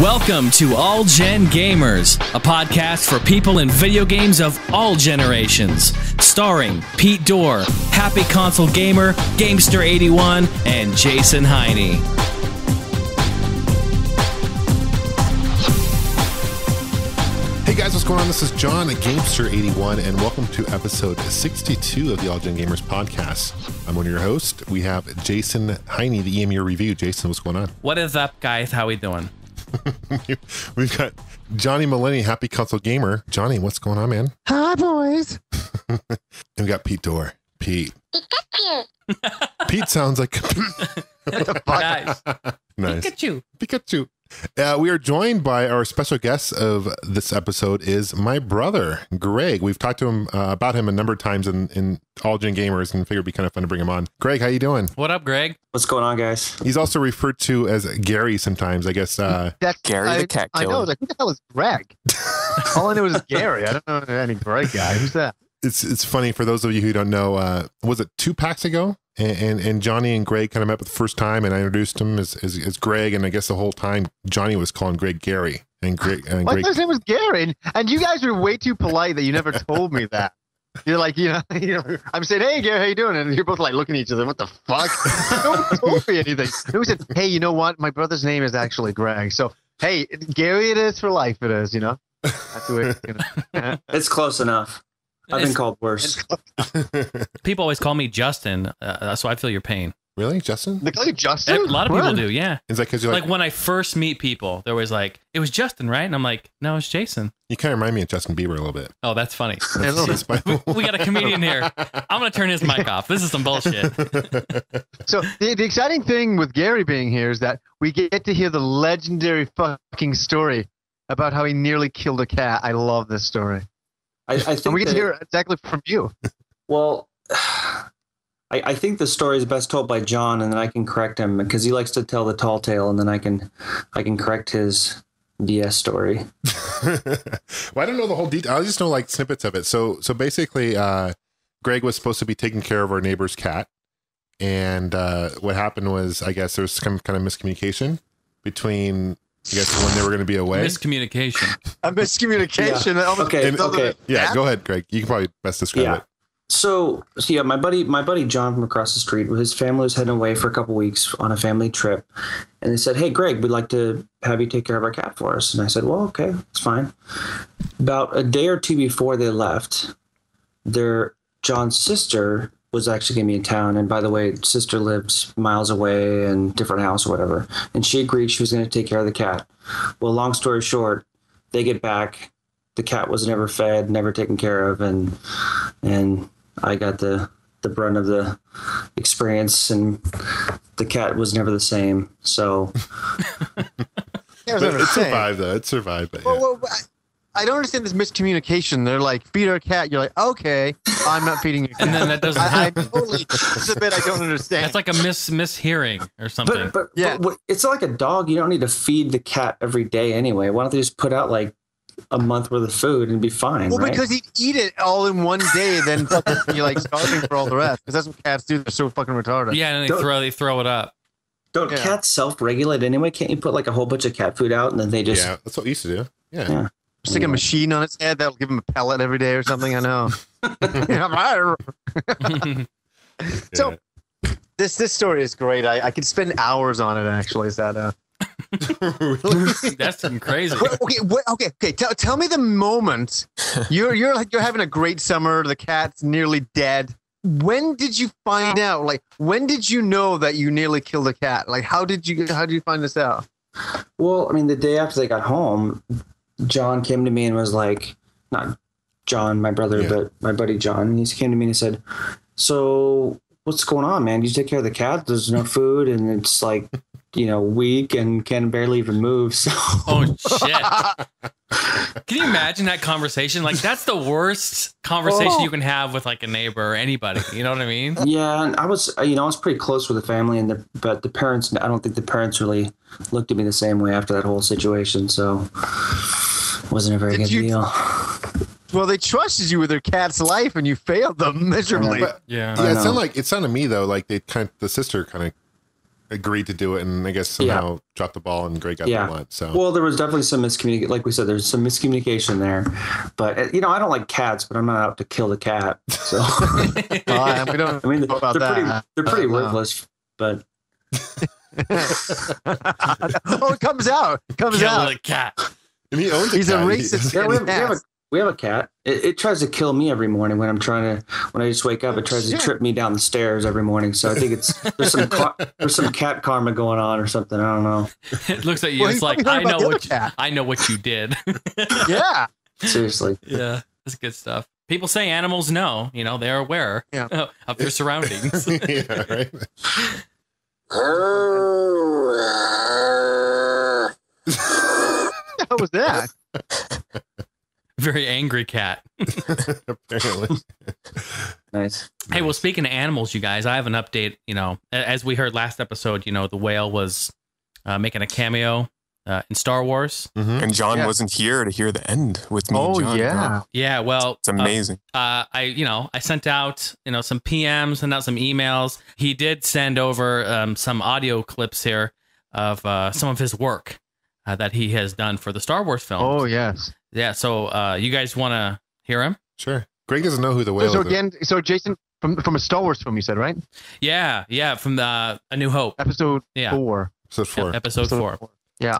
Welcome to All Gen Gamers, a podcast for people in video games of all generations. Starring Pete Dorr, Happy Console Gamer, Gamester81, and Jason Heine. Hey guys, what's going on? This is John at Gamester81, and welcome to episode 62 of the All Gen Gamers podcast. I'm one of your hosts. We have Jason Heine, the EMU review. Jason, what's going on? What is up, guys? How are we doing? We've got Johnny Millenni, Happy Console Gamer. Johnny, what's going on, man? Hi, boys. and we got Pete Dorr. Pete. Pikachu. Pete sounds like Nice. nice. Pikachu. Pikachu. Uh, we are joined by our special guest of this episode is my brother Greg. We've talked to him uh, about him a number of times in, in All Gen Gamers, and figured it'd be kind of fun to bring him on. Greg, how you doing? What up, Greg? What's going on, guys? He's also referred to as Gary sometimes. I guess uh, That's Gary I, the cat I know. killer. Like, who the hell is Greg? All I know is Gary. I don't know any Greg guy. Who's that? it's it's funny for those of you who don't know. Uh, was it two packs ago? And, and and Johnny and Greg kind of met for the first time, and I introduced him as, as, as Greg, and I guess the whole time Johnny was calling Greg Gary, and Greg and My Greg. first name was Gary, and, and you guys were way too polite that you never told me that. You're like, you know, you know, I'm saying, hey, Gary, how you doing? And you're both like looking at each other. What the fuck? no one told me anything. No one said, hey, you know what? My brother's name is actually Greg. So, hey, Gary, it is for life. It is, you know. That's the way it's gonna. It's close enough. I've been called worse. People always call me Justin, uh, so I feel your pain. really, Justin? They call you Justin. A lot of people What? do, yeah. Is that because you're Like, like, when I first meet people, there was like, it was Justin, right? And I'm like, no, it's Jason. you kind of remind me of Justin Bieber a little bit. Oh, that's funny. Yeah, a little bit. We got a comedian here. I'm gonna turn his mic off. This is some bullshit. So the, the exciting thing with Gary being here is that we get to hear the legendary fucking story about how he nearly killed a cat. I love this story, I, I think and we get to hear exactly from you. Well, I, I think the story is best told by John, and then I can correct him because he likes to tell the tall tale, and then I can I can correct his DS story. well, I don't know the whole detail. I just know like snippets of it. So, so basically, uh, Greg was supposed to be taking care of our neighbor's cat, and uh, what happened was, I guess there was some kind of miscommunication between, I guess, when they were going to be away. Miscommunication. A miscommunication. that almost Okay, And- okay. it. yeah, go ahead, Greg. You can probably best describe Yeah. it. So, so yeah, my buddy, my buddy John from across the street, his family was heading away for a couple weeks on a family trip, and they said, "Hey, Greg, we'd like to have you take care of our cat for us." And I said, "Well, okay, it's fine." About a day or two before they left, their John's sister was actually going to be in town, and by the way, sister lives miles away in different house or whatever, and she agreed she was going to take care of the cat. Well, long story short, they get back, the cat was never fed, never taken care of, and and I got the the brunt of the experience, and the cat was never the same. So Yeah, I was But gonna it survived, though. It survived. But, Well, yeah. well, I- I don't understand this miscommunication. They're like, feed our cat. You're like, okay, I'm not feeding your cat. And then that doesn't I, I totally. This is a bit I don't understand. That's like a mis mishearing or something. But, but, Yeah. but it's like a dog. You don't need to feed the cat every day anyway. Why don't they just put out like a month worth of food and be fine? well, right? because he'd eat it all in one day, then fucking be like starving for all the rest. Because that's what cats do. They're so fucking retarded. yeah, and they Don't- throw they throw it up. don't yeah. cats self-regulate anyway? Can't you put like a whole bunch of cat food out and then they just? yeah, that's what we used to do. Yeah. Yeah. Stick a machine on its head that'll give him a pellet every day or something. I know. So- this this story is great. I, I could spend hours on it. Actually, is that uh? really? That's crazy. Wait, okay, wait, okay, okay. Tell, tell me the moment you're you're like you're having a great summer. The cat's nearly dead. When did you find out? Like, when did you know that you nearly killed a cat? Like, how did you how did you find this out? Well, I mean, the day after they got home, John came to me and was like, not John, my brother, Yeah. but my buddy John. And he came to me and he said, So what's going on, man? You take care of the cat? There's no food and it's like, you know, weak and can barely even move. So Oh shit! Can you imagine that conversation? Like that's the worst conversation Oh. you can have with like a neighbor or anybody. You know what I mean? yeah, and I was, you know, I was pretty close with the family, and the but the parents, I don't think the parents really looked at me the same way after that whole situation. So wasn't a very Did good you- deal. well, they trusted you with their cat's life, and you failed them miserably. But- Yeah. Yeah, it sounded like it sounded to me though like they kind of, the sister kind of agreed to do it, and I guess somehow dropped the ball, and Greg got Yeah. the blunt. So Well, there was definitely some miscommunication. Like we said, there's some miscommunication there. But uh, you know, I don't like cats, but I'm not out to kill the cat. So Uh, we don't I mean, know about they're pretty they're pretty no. worthless. But oh, it comes out. It comes Kill out. the cat. and he owns a He's a cat. He- racist. yeah, we have, we have a we have a cat. It, it tries to kill me every morning when I'm trying to when I just wake up. It tries Shit. to trip me down the stairs every morning. So I think it's there's some car, there's some cat karma going on or something. I don't know. It looks at you. Well, it's like I know what you. I know what you did. Yeah. Seriously. yeah, that's good stuff. People say animals know. You know, they're aware Yeah. of their surroundings. yeah, right. What was that? Very angry cat. Apparently, Nice. Hey, well, speaking of animals, you guys, I have an update. You know, as we heard last episode, you know, the whale was uh, making a cameo uh, in Star Wars. Mhm. And John Yeah. wasn't here to hear the end with me. and Oh John. yeah. Yeah, well, It's uh, amazing. uh, I you know I sent out you know some PMs, sent out some emails. He did send over um, some audio clips here of uh, some of his work uh, that he has done for the Star Wars film. Oh yes. yeah. So uh, you guys want to hear him? Sure. Greg doesn't know who the So, whale so is. again, so Jason from from a Star Wars film, you said right? Yeah, yeah. From the A New Hope. Episode Yeah, four. Episode four. Yep, episode four. Yeah.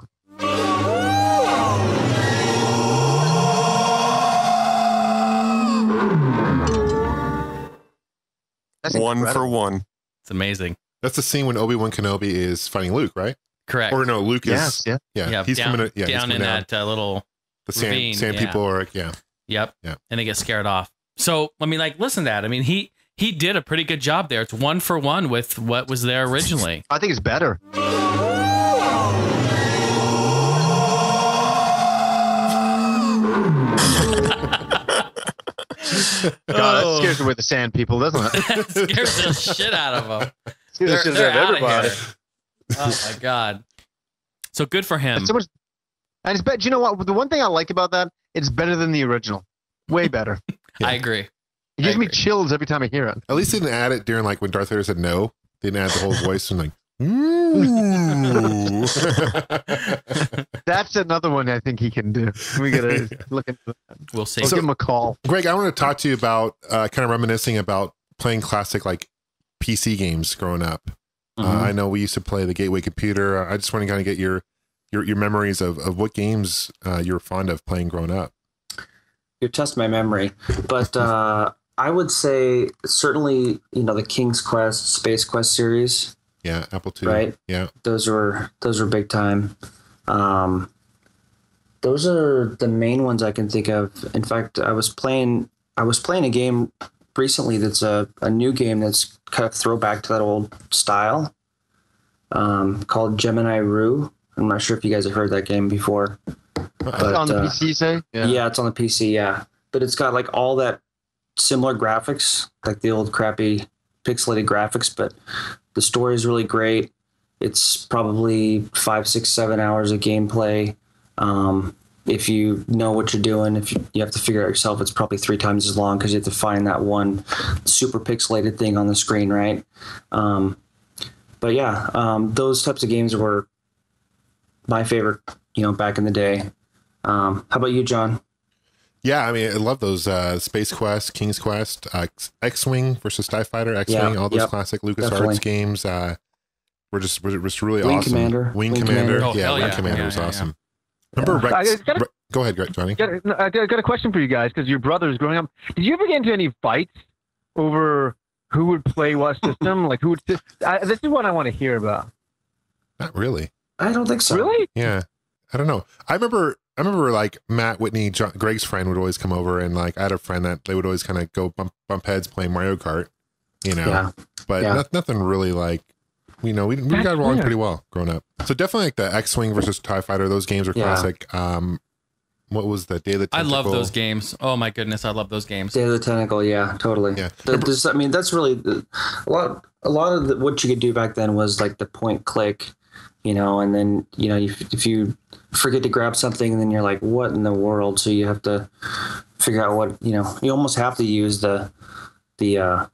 That's One for one. It's amazing. That's the scene when Obi Wan Kenobi is fighting Luke, right? Correct. Or no, Luke is. Yes. Yeah. Yeah, yeah, he's down, coming. To, yeah, he's down coming in down. that uh, little. the sand, ravine, sand yeah. people are. Yeah. Yep. Yeah. And they get scared off. So I mean, like, listen to that. I mean, he he did a pretty good job there. It's one for one with what was there originally. I think it's better. God, that scares away the sand people, doesn't it? scares the shit out of them. Scares the shit out of out everybody. of here. Oh my god. So good for him. It's so much, and it's better. You know what? The one thing I like about that, it's better than the original. Way better. Yeah. I agree. It gives I me chills every time I hear it. At least they didn't add it during like when Darth Vader said no. They didn't add the whole voice and like. Ooh. That's another one I think he can do. We gotta look into that. We'll see. We'll give him a call. Greg, I want to talk to you about uh, kind of reminiscing about playing classic like PC games growing up. Uh, Mhm. I know we used to play the Gateway Computer. I just want to kind of get your your, your memories of, of what games uh, you were fond of playing growing up. you test my memory, but uh, I would say certainly you know the King's Quest, Space Quest series, Yeah, Apple II. right? Yeah. Those were those were big time. Um, those are the main ones I can think of. In fact, I was playing I was playing a game recently that's a, a new game that's kind of throwback to that old style um, called Gemini Rue. I'm not sure if you guys have heard that game before. But, on the uh, PC, say? Yeah. it's on the PC, yeah. But it's got like all that similar graphics, like the old crappy pixelated graphics, but the story is really great. It's probably five, six, seven hours of gameplay. Um, if you know what you're doing, if you, you have to figure out yourself, it's probably three times as long because you have to find that one super pixelated thing on the screen, right? Um, but yeah, um, those types of games were my favorite, you know, back in the day. Um, how about you, John? Yeah, I mean, I love those uh, Space Quest, King's Quest, uh, X Wing versus TIE Fighter, X Wing, Yeah, all those yep, classic LucasArts definitely. games. Uh, were just were just really Wing awesome. Commander, Wing, Wing Commander, Commander. Oh, yeah, Wing yeah. Commander Yeah, was yeah, yeah. awesome. Remember I Rex? got a- Re- go ahead, Johnny. Got a- I got I got a question for you guys because your brothers growing up. Did you ever get into any fights over who would play what system? like who would? I, this is what I want to hear about. Not really. I don't think so. Really? Yeah, I don't know. I remember. I remember like Matt Whitney, John, Greg's friend would always come over, and like I had a friend that they would always kind of go bump bump heads playing Mario Kart, you know. Yeah. But Yeah. not, nothing really like. You know, we, we That's got along pretty well growing up. So definitely like the X Wing versus Tie Fighter. Those games are Yeah. classic. Um, what was the Day of the I love those games. Oh my goodness, I love those games. Day of the Tentacle, yeah, totally. Yeah. The- this- I mean, that's really a lot. A lot of the, what you could do back then was like the point click, you know, and then you know if, if you forget to grab something, and then you're like, what in the world? So you have to figure out what you know. You almost have to use the the uh,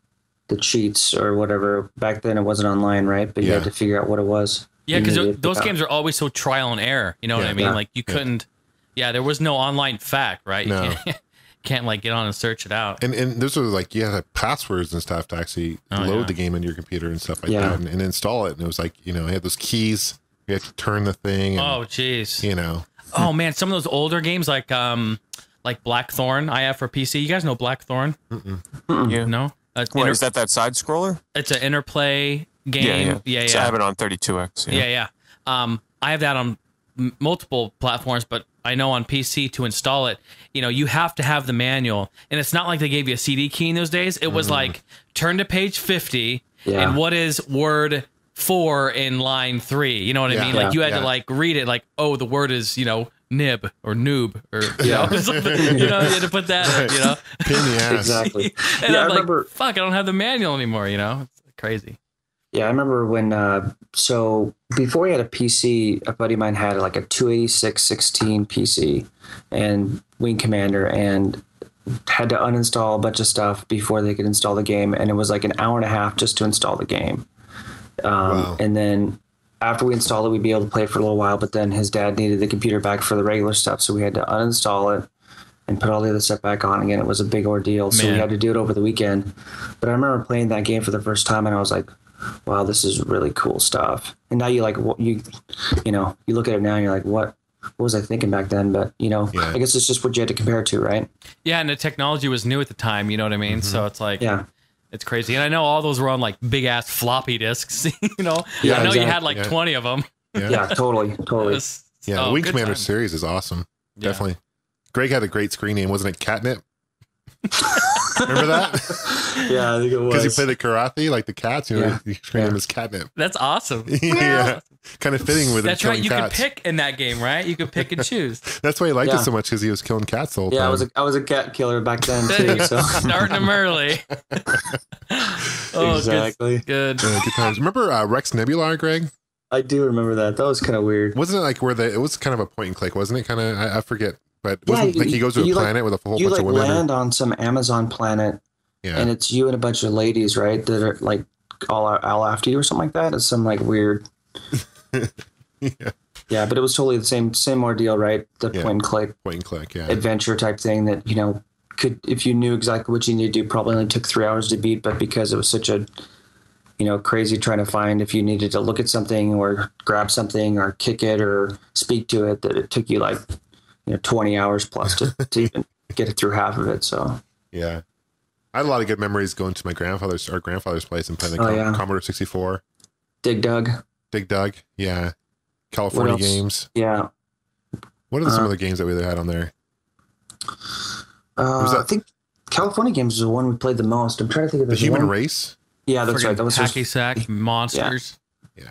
the cheats or whatever. Back then, it wasn't online, right? But you Yeah. had to figure out what it was. Yeah, You because to those pick out. games are always so trial and error. You know what Yeah. I mean? Yeah. Like you couldn't. Yeah, there was no online fact, right? You No. can't, can't like get on and search it out. And and those are like you had passwords and stuff to actually Oh, load yeah. the game into your computer and stuff like Yeah. that and, and install it. And it was like you know you had those keys. You had to turn the thing. And, Oh, jeez. you know. Oh man, some of those older games like um like Blackthorne I have for PC. You guys know Blackthorne? Yeah. No. Uh, What inter- is that? That side scroller? It's an interplay game. Yeah, yeah. yeah, So I have it on 32x. yeah, yeah. Um, I have that on m- multiple platforms, but I know on PC to install it, you know, you have to have the manual, and it's not like they gave you a CD key in those days. It was like turn to page fifty, Yeah. and what is word four in line three? You know what I Yeah. mean? Like you had Yeah. to like read it, like oh, the word is you know nib or noob or you know something. You know, you had to put that. in, You know, Pin the ass. Exactly. and yeah, I I'm like, remember. fuck, I don't have the manual anymore. You know, it's crazy. Yeah, I remember when. Uh, so before he had a PC, a buddy of mine had like a 286 16 PC and Wing Commander, and had to uninstall a bunch of stuff before they could install the game, and it was like an hour and a half just to install the game. Um, Wow. And then after we installed it, we'd be able to play it for a little while. But then his dad needed the computer back for the regular stuff, so we had to uninstall it and put all the other stuff back on again. It was a big ordeal, so we had to do it over the weekend. But I remember playing that game for the first time, and I was like, "Wow, this is really cool stuff." And now you like you, you know, you look at it now, and you're like, "What? What was I thinking back then?" But you know, Yeah. I guess it's just what you had to compare it to, right? Yeah, and the technology was new at the time. You know what I mean? So mm-hmm. it's like, Yeah. It's crazy. And I know all those were on like big ass floppy disks, you know? Yeah, I know you had like Yeah. 20 of them. Yeah. Yeah, totally, totally. Yeah, oh, Wing Commander time. series is awesome. Definitely. Greg had a great screen name, wasn't it? Catnip. Remember that? Yeah, I think it was. Because he played the karate, like the cats. You know, Yeah. his screen name Yeah. is Catnip. That's awesome. yeah, kind of fitting with him That's right. You cats. could pick in that game, right? You could pick and choose. That's why he liked it so much because he was killing cats the Yeah, time. I was a I was a cat killer back then too. So Starting them early. oh, exactly. good. Good. Yeah, good times. Remember uh, Rex Nebula, Greg? I do remember that. That was kind of weird. Wasn't it like where the it was kind of a point and click, wasn't it? Kind of I, I forget, but Yeah, wasn't you- like he goes to a you, like- planet with a whole bunch like of women. or- land on some Amazon planet, yeah, and it's you and a bunch of ladies, right? That are like all all after you or something like that. It's some like weird. Yeah, Yeah, but it was totally the same same ordeal, right? The Yeah. point and click point and click. Yeah, adventure type thing that you know could if you knew exactly what you need to do, probably only took three hours to beat. But because it was such a you know crazy trying to find if you needed to look at something or grab something or kick it or speak to it, that it took you like you know twenty hours plus to, to even get it through half of it. So yeah. I had a lot of good memories going to my grandfather's our grandfather's place and playing the Oh, Com- yeah. Commodore sixty four. Dig Dug, Dig Dug, yeah. California games. yeah. What are some Uh, of the games that we had on there? Uh, Was that- I think California games is the one we played the most. I'm trying to think of The the Human one. Race. Yeah, that's right. That was just, sack monsters. Yeah,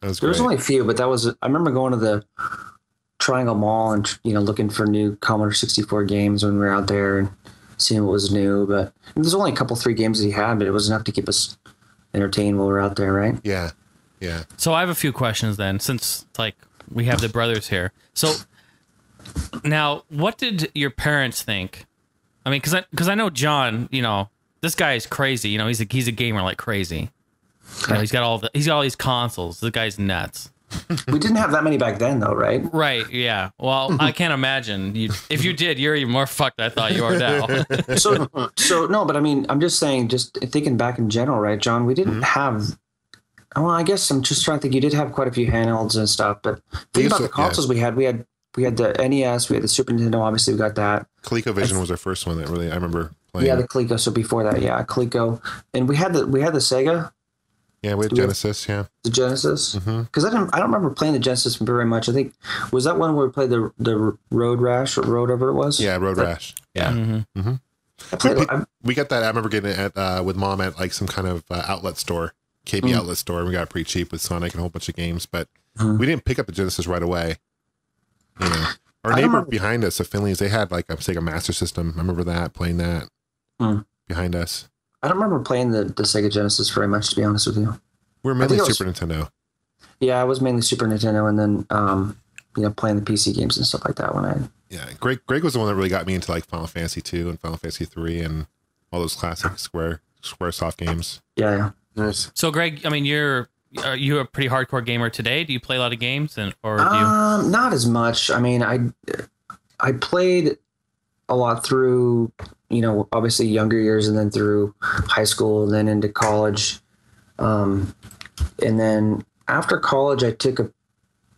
that was There great. was only a few, but that was. I remember going to the Triangle Mall and you know looking for new Commodore 64 games when we were out there and seeing what was new. But there's only a couple, three games that he had, but it was enough to keep us entertained while we are out there, right? yeah, yeah. So I have a few questions then, since like we have the brothers here. So now, what did your parents think? I mean, because I because I know John. You know, this guy is crazy. You know, he's a he's a gamer like crazy. You know, he's got all the he's got all these consoles. The guy's nuts. we didn't have that many back then, though, right? Right? Yeah. Well, I can't imagine you. If you did, you're even more fucked. than I thought you are now. So, so no, but I mean, I'm just saying, just thinking back in general, right, John? We didn't mm-hmm. have. Well, I guess I'm just trying to think. You did have quite a few handhelds and stuff, but think about to- the consoles we had. We had we had the NES, we had the Super Nintendo. Obviously, we got that. ColecoVision was our first one that really I remember playing. Yeah, the Coleco. So before that, yeah, Coleco, and we had the we had the Sega, yeah, we had Do we have- Genesis. Yeah, the Genesis, because I don't I don't remember playing the Genesis very much. I think was that one where we played the the Road Rash or Road whatever it was. yeah, Road Rash. Yeah, Mhm. I played. I, we got that. I remember getting it at, uh, with mom at like some kind of uh, outlet store, KB Mm. outlet store. We got it pretty cheap with Sonic and a whole bunch of games, but Mhm. we didn't pick up the Genesis right away. You know, our neighbor behind us, the Finleys, they had like a Sega Master System. I remember that playing that Mm. behind us. I don't remember playing the, the Sega Genesis very much, to be honest with you. We were I mainly it was- Super Nintendo. Yeah, I was mainly Super Nintendo, and then um, you know playing the PC games and stuff like that when I. Yeah, Greg. Greg was the one that really got me into like Final Fantasy two and Final Fantasy three and all those classic Square Square Soft games. Yeah, yeah. Nice. So, Greg, I mean, you're are you a pretty hardcore gamer today? Do you play a lot of games, and or do you? Um, not as much. I mean, I I played a lot through, you know, obviously younger years, and then through high school, and then into college. Um, and then after college, I took a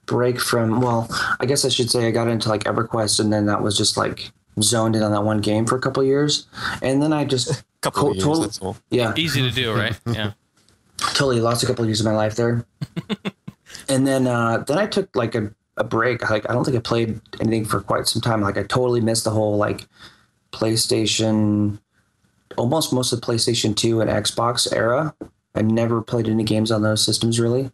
break from. Well, I guess I should say I got into like EverQuest, and then that was just like zoned in on that one game for a couple years, and then I just Couple Co- of years, total- that's all. yeah Easy to do, right? Yeah. Totally lost a couple of years of my life there. and then uh, then I took like a, a break. Like I don't think I played anything for quite some time. Like I totally missed the whole like PlayStation, almost most of the PlayStation Two and Xbox era. I never played any games on those systems really,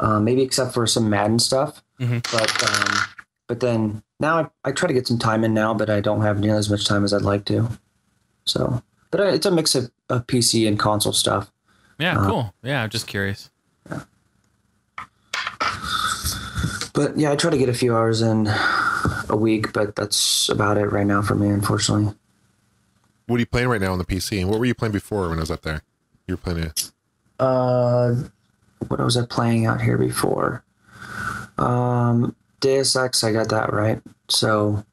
uh, maybe except for some Madden stuff. Mhm. But um, but then now I, I try to get some time in now, but I don't have nearly as much time as I'd like to. So, but uh, it's a mix of, of PC and console stuff. Yeah, Uh, cool. Yeah, I'm just curious. But yeah, I try to get a few hours in a week, but that's about it right now for me, unfortunately. What are you playing right now on the PC? And what were you playing before when I was up there? You were playing it. Uh, what was I playing out here before? Um, Deus Ex, I got that right. So,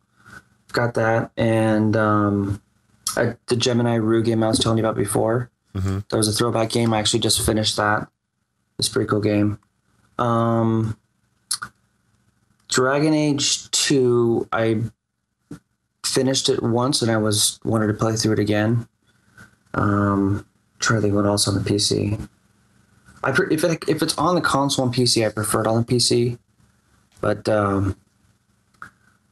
got that, and um, I, the Gemini Rue game I was telling you about before. Mhm. That was a throwback game. I actually just finished that. It's pretty cool game. Um, Dragon Age Two, I finished it once, and I was wanted to play through it again. Um, to think what else on the PC. I pre- if it, if it's on the console and PC, I prefer it on the PC. But um,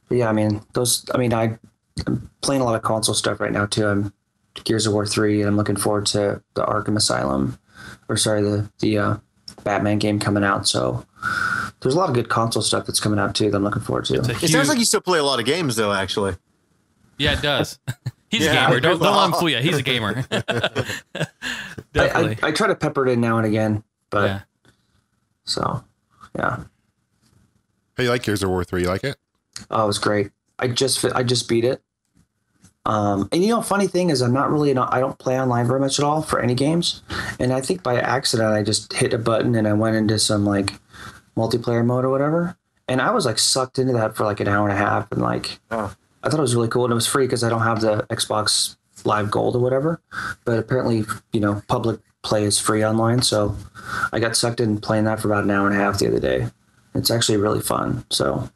but yeah, I mean those. I mean I, I'm playing a lot of console stuff right now too. I'm Gears of War three, and I'm looking forward to the Arkham Asylum, or sorry, the the uh, Batman game coming out. So there's a lot of good console stuff that's coming out too that I'm looking forward to. It's a It sounds like you still play a lot of games, though. Actually, yeah, it does. He's Yeah, a gamer. Don't, don't let him fool you. He's a gamer. I, Definitely. I, I try to pepper it in now and again, but yeah. so yeah. Hey, you like Gears of War 3? You like it? Oh, it was great. I just I just beat it. Um, and you know, funny thing is, I'm not really not, I don't play online very much at all for any games. And I think by accident, I just hit a button and I went into some like multiplayer mode or whatever. And I was like sucked into that for like an hour and a half. And like, Oh. I thought it was really cool. And it was free because I don't have the Xbox Live Gold or whatever. But apparently, you know, public play is free online. So I got sucked in playing that for about an hour and a half the other day. It's actually really fun. So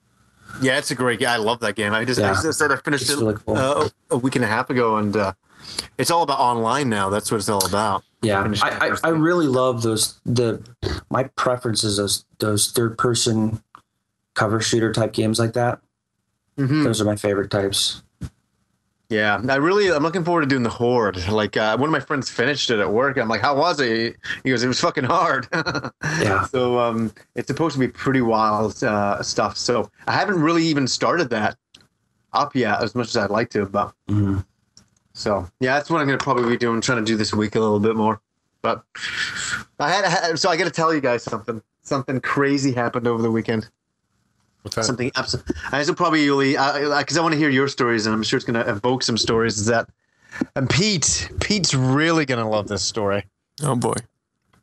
yeah, it's a great game. I love that game. I just, I just said I finished It's it really cool. uh, a week and a half ago, and uh, it's all about online now. That's what it's all about. Yeah, I, I, I really love those. The my preference is those those third person cover shooter type games like that. Mhm. Those are my favorite types. Yeah, I really, I'm looking forward to doing the Horde. Like uh, one of my friends finished it at work. I'm like, how was it? He goes, it was fucking hard. Yeah. So um, it's supposed to be pretty wild uh, stuff. So I haven't really even started that up yet as much as I'd like to. But Mhm. so yeah, that's what I'm gonna probably be doing, trying to do this week a little bit more. But I had, I had so I got to tell you guys something. Something crazy happened over the weekend. What's that? Something absolutely. I should probably really because I, want to hear your stories, and I'm sure it's going to evoke some stories. Is that and Pete? Pete's really going to love this story. Oh boy.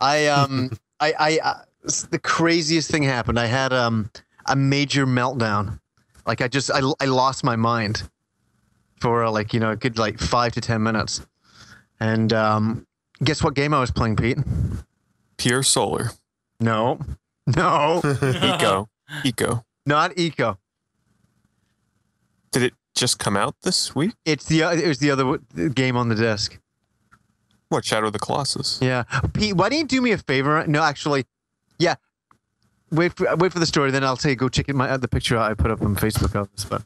I um I I uh, the craziest thing happened. I had um a major meltdown. Like I just I I lost my mind for uh, like you know a good like five to ten minutes. And um, guess what game I was playing, Pete? Pure solar. No, no, Ico. Ico. Not Ico. Did it just come out this week? It's the uh, it was the other w- game on the disc. What, Shadow of the Colossus? Yeah, Pete, why don't you do me a favor? No, actually, yeah. Wait for wait for the story, then I'll tell you go check it my the picture I put up on Facebook of this. But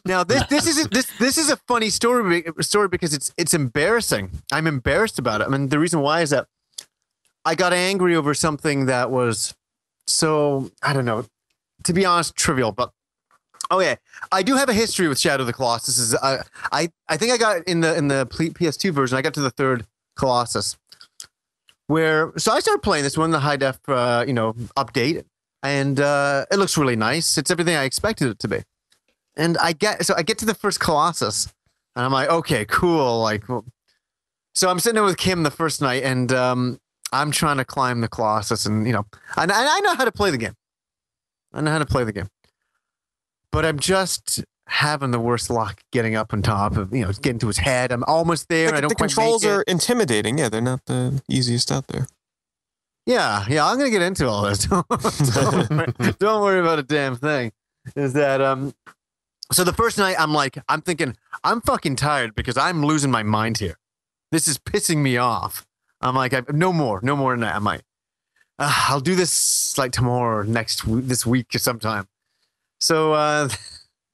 now this this is this this is a funny story story because it's it's embarrassing. I'm embarrassed about it. I mean, the reason why is that I got angry over something that was so I don't know. To be honest, trivial, but okay. I do have a history with Shadow of the Colossus. Is I I I think I got in the in the P- PS2 version. I got to the third Colossus, where so I started playing this one, the high def, uh, you know, update, and uh, it looks really nice. It's everything I expected it to be. And I get so I get to the first Colossus, and I'm like, okay, cool. Like, well, so I'm sitting there with Kim the first night, and um, I'm trying to climb the Colossus, and you know, and I, I know how to play the game. I know how to play the game, but I'm just having the worst luck getting up on top of you know getting to his head. I'm almost there. The, I don't the quite controls are intimidating. Yeah, they're not the easiest out there. Yeah, yeah, I'm gonna get into all this. don't, worry, don't worry about a damn thing. Is that um? So the first night, I'm like, I'm thinking, I'm fucking tired because I'm losing my mind here. This is pissing me off. I'm like, I, no more, no more than that. I'm like, uh, I'll do this like tomorrow, or next this week or sometime. So, uh,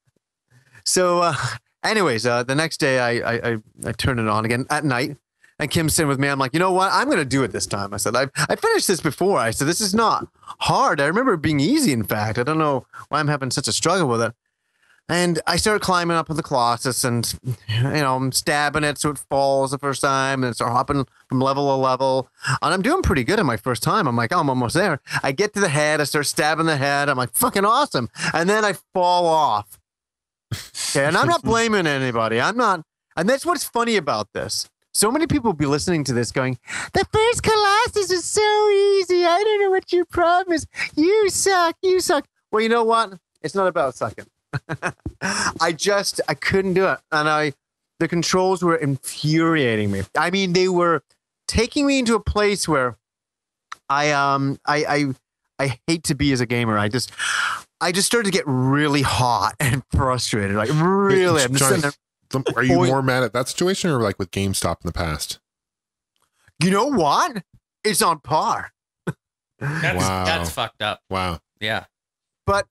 so, uh, anyways, uh, the next day I, I, I, I turn it on again at night. And Kim's sitting with me. I'm like, you know what? I'm going to do it this time. I said, I, I finished this before. I said, this is not hard. I remember it being easy, in fact. I don't know why I'm having such a struggle with it. And I started climbing up the Colossus and, you know, I'm stabbing it so it falls the first time and start hopping from level to level. And I'm doing pretty good in my first time. I'm like, oh, I'm almost there. I get to the head. I start stabbing the head. I'm like, fucking awesome. And then I fall off. Okay. And I'm not blaming anybody. I'm not. And that's what's funny about this. So many people will be listening to this going, the first Colossus is so easy. I don't know what your problem is. You suck. You suck. Well, you know what? It's not about sucking. I just, I couldn't do it. And I, the controls were infuriating me. I mean, they were taking me into a place where I, um, I, I, I hate to be as a gamer. I just, I just started to get really hot and frustrated. Like really, I'm just Johnny, there. are you Boy- more mad at that situation or like with GameStop in the past? You know what? It's on par. That's Wow. that's fucked up. Wow. Yeah. But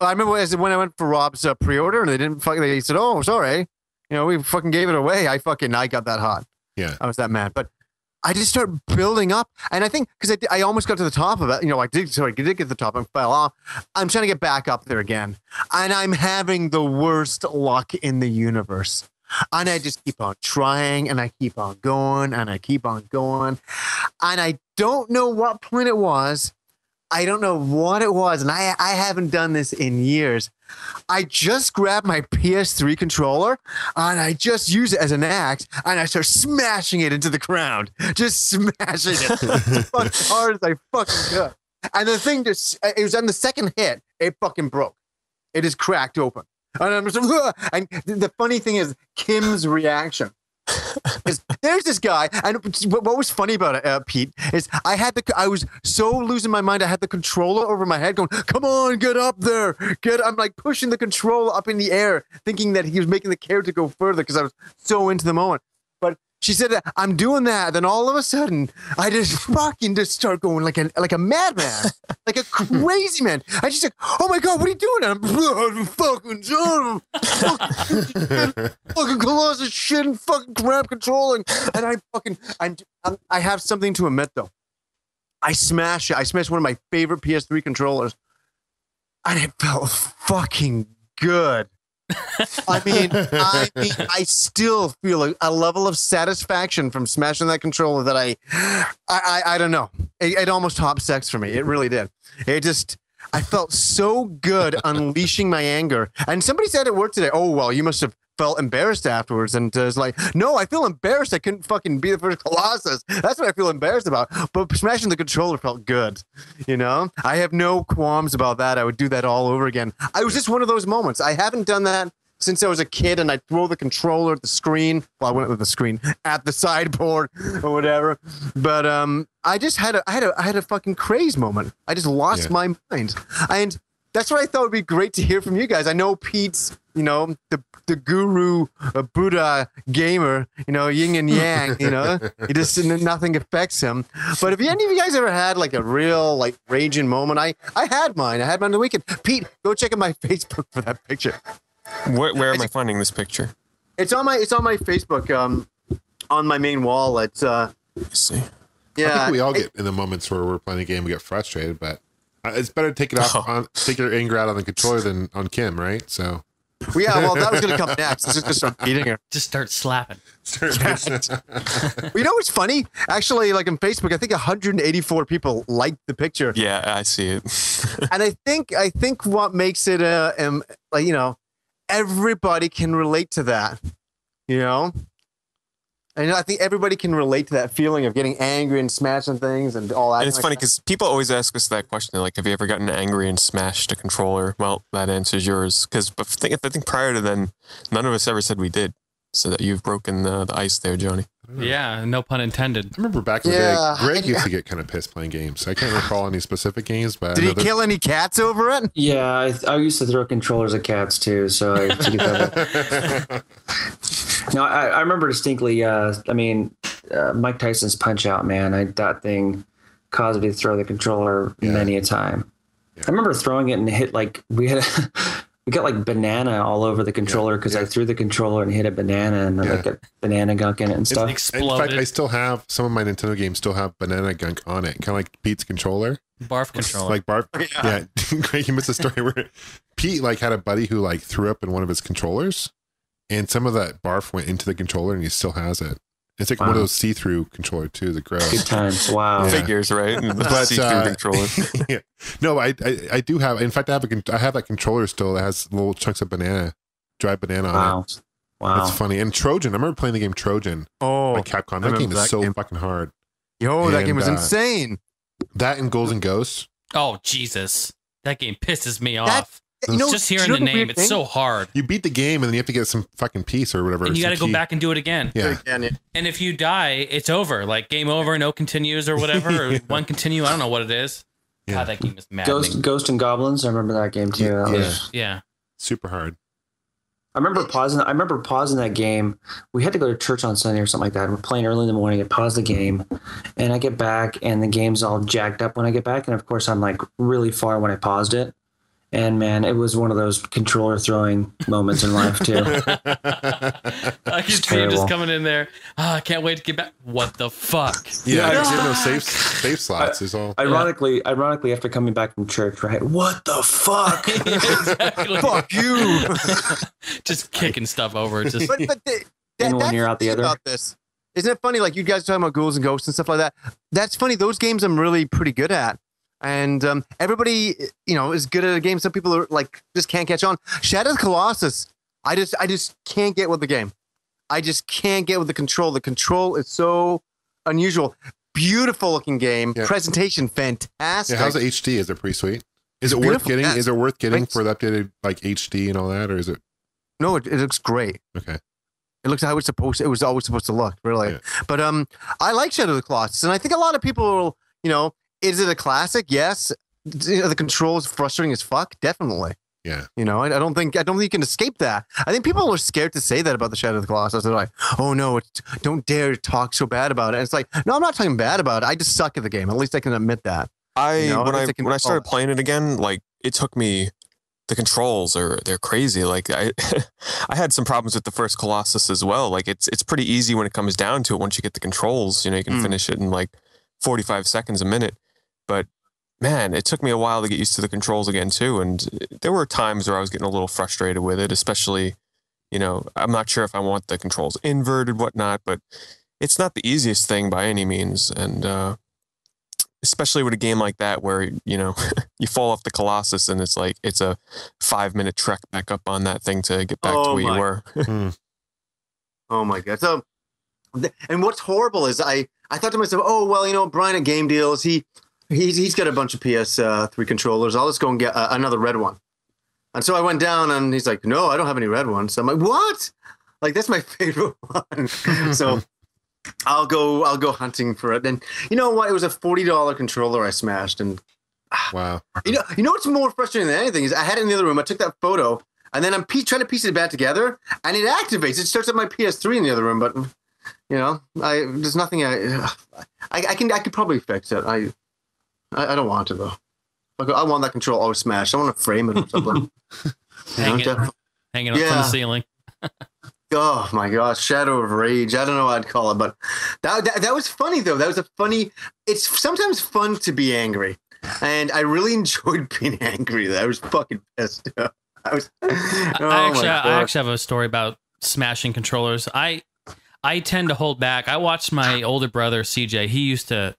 I remember when I went for Rob's uh, pre-order and they didn't fucking. They said, "Oh, sorry, you know, we fucking gave it away." I fucking I got that hot. Yeah. I was that mad, but. I just start building up, and I think because I, I almost got to the top of it, you know, I did. Sorry, I did get to the top and fell off. I'm trying to get back up there again, and I'm having the worst luck in the universe. And I just keep on trying, and I keep on going, and I keep on going, and I don't know what point it was. I don't know what it was, and I I haven't done this in years. I just grabbed my PS3 controller and I just use it as an axe and I start smashing it into the ground, just smashing it as hard as I fucking could. And the thing just it was on the second hit, it fucking broke. It is cracked open. And I'm just, and the funny thing is Kim's reaction. Is there's this guy, and what what was funny about it, uh, Pete, is I had the I was so losing my mind. I had the controller over my head, going, "Come on, get up there, get!" I'm like pushing the controller up in the air, thinking that he was making the character go further because I was so into the moment. She said, "I'm doing that." Then all of a sudden, I just fucking just start going like a like a madman, like a crazy man. I just like, "Oh my god, what are you doing?" And I'm fucking fucking fucking Colossus shit and fucking grab controlling. And I fucking, I'm, um, I'm, I have something to admit though. I smashed it. I smashed one of my favorite PS3 controllers, and it felt fucking good. I mean, I mean, I still feel a, a level of satisfaction from smashing that controller that I, I, I, I don't know. It, it almost topped sex for me. It really did. It just, I felt so good unleashing my anger. And somebody said at work today, "Oh well, you must have felt embarrassed afterwards." And uh, it's like, no, I feel embarrassed. I couldn't fucking be the first Colossus. That's what I feel embarrassed about. But smashing the controller felt good. You know, I have no qualms about that. I would do that all over again. I was just one of those moments. I haven't done that since I was a kid, and I'd throw the controller at the screen. Well, I went with the screen at the sideboard or whatever. But um, I just had a, I had a, I had a fucking craze moment. I just lost Yeah. my mind, and that's what I thought would be great to hear from you guys. I know Pete's, you know, the the guru, uh, Buddha gamer, you know, yin and yang. You know, he just nothing affects him. But have any of you guys ever had like a real like raging moment? I I had mine. I had mine on the weekend. Pete, go check out my Facebook for that picture. Where, where am I finding this picture? It's on my it's on my Facebook um on my main wall. It's uh Let's see. yeah. I think we all get in the moments where we're playing a game, we get frustrated, but it's better to take it off Oh. on take your anger out on the controller than on Kim, right? So Well, yeah, well that was gonna come next. It's just gonna start beating her. Just start slapping. Well, you know what's funny? Actually, like on Facebook, I think 184 people liked the picture. Yeah, I see it. and I think I think what makes it uh um like you know everybody can relate to that. You know? And I think everybody can relate to that feeling of getting angry and smashing things and all that. And it's funny because people always ask us that question. They're like, have you ever gotten angry and smashed a controller? Well, that answers yours. Because I think, I think prior to then, none of us ever said we did. So that you've broken the, the ice there, Johnny. Mm. Yeah, no pun intended. I remember back in the Yeah, day, Greg I- used to get kind of pissed playing games. I can't recall any specific games, but Did he that- kill any cats over it? Yeah, I, I used to throw controllers at cats too, so I to get that. No, I, I remember distinctly. Uh, I mean, uh, Mike Tyson's Punch Out, man. I, that thing caused me to throw the controller Yeah. many a time. Yeah. I remember throwing it and hit like we had. we got like banana all over the controller because I threw the controller and hit a banana and Yeah. like a banana gunk in it and stuff. In Exploded. fact, I still have some of my Nintendo games still have banana gunk on it, kind of like Pete's controller. Barf controller. Like barf. yeah. Greg, you missed a story where Pete like had a buddy who like threw up in one of his controllers, and some of that barf went into the controller, and he still has it. It's like one of those see-through controller too. The gross. Good times. Wow. Yeah. Figures, right? But, see-through uh, controller. yeah. No, I, I I do have. In fact, I have a con- I have that controller still that has little chunks of banana, dried banana on it. Wow. That's funny. And Trojan, I remember playing the game Trojan Oh, by Capcom. That game is that so game. fucking hard. yo, that game was uh, insane. That and Ghouls and Ghosts. oh Jesus, that game pisses me That- off. You know, Just do you hearing know the name, it's thing? so hard, You beat the game, and then you have to get some fucking piece or whatever. and you got to go back and do it again. Yeah, And if you die, it's over. Like game over, no continues or whatever, or one continue. I don't know what it is. Yeah. God, that game is maddening. Ghost, Ghost and Goblins. I remember that game too. That Yeah. was Yeah. super hard. I remember pausing. I remember pausing that game. We had to go to church on Sunday or something like that. We're playing early in the morning. I pause the game, and I get back, and the game's all jacked up when I get back. And of course, I'm like really far when I paused it. And man, it was one of those controller throwing moments in life too. I can see him just coming in there. Oh, I can't wait to get back. What the fuck? Yeah, Yeah. because in those safe safe slots is all. Ironically, ironically, after coming back from church, right? What the fuck? exactly. Fuck you. just kicking stuff over. Just but but the, that, In one that's ear, out the thing other. About this, isn't it funny? Like you guys talking about ghouls and ghosts and stuff like that. That's funny. Those games I'm really pretty good at, and um, everybody you know is good at a game. Some people are like just can't catch on. Shadow of the Colossus. I just I just can't get with the game. I just can't get with the control. The control is so unusual. Beautiful looking game. Yeah. Presentation fantastic. Yeah, how's it HD? Is it pretty sweet? Is it worth beautiful, getting? yeah. Is it worth getting for the updated like HD and all that, or is it no, it, it looks great. okay? It looks how it's supposed. To, it was always supposed to look, really. But um, I like Shadow of the Colossus, and I think a lot of people, will, you know, is it a classic? Yes. The control is frustrating as fuck. Definitely. Yeah. You know, I, I don't think I don't think you can escape that. I think people are scared to say that about the Shadow of the Colossus. They're like, "Oh no, it's, don't dare talk so bad about it." And it's like, no, I'm not talking bad about it. I just suck at the game. At least I can admit that. I You know, when I it's a when I started control. playing it again, like it took me. The controls are they're crazy. Like I, I had some problems with the first Colossus as well. Like it's it's pretty easy when it comes down to it. Once you get the controls, you know you can Mm. finish it in like forty five seconds a minute. But man, it took me a while to get used to the controls again too. And there were times where I was getting a little frustrated with it, especially, you know, I'm not sure if I want the controls inverted, whatnot, but it's not the easiest thing by any means. And uh, especially with a game like that where, you know, you fall off the Colossus and it's like it's a five minute trek back up on that thing to get back to Oh where my. you were. Oh my god! So, and what's horrible is I I thought to myself, oh well, you know, Brian at Game Deals, he he's he's got a bunch of PS uh, three controllers. I'll just go and get uh, another red one. And so I went down, and he's like, no, I don't have any red ones. I'm like, what? Like that's my favorite one. so I'll go I'll go hunting for it. And you know what? It was a forty dollar controller I smashed, and Wow. you know, you know what's more frustrating than anything is I had it in the other room. I took that photo, and then I'm pe- trying to piece it back together, and it activates. It starts up my PS3 in the other room, but you know, I there's nothing I, I, I can I could probably fix it. I, I, I don't want to though. Like, I want that control always smashed. I want to frame it or something. You know, hang it, hanging up from the ceiling. Oh my gosh, Shadow of Rage. I don't know what I'd call it, but that, that that was funny though. That was a funny. It's sometimes fun to be angry, and I really enjoyed being angry. I was fucking pissed. I was. Oh I actually, I actually have a story about smashing controllers. I, I tend to hold back. I watched my older brother CJ. He used to.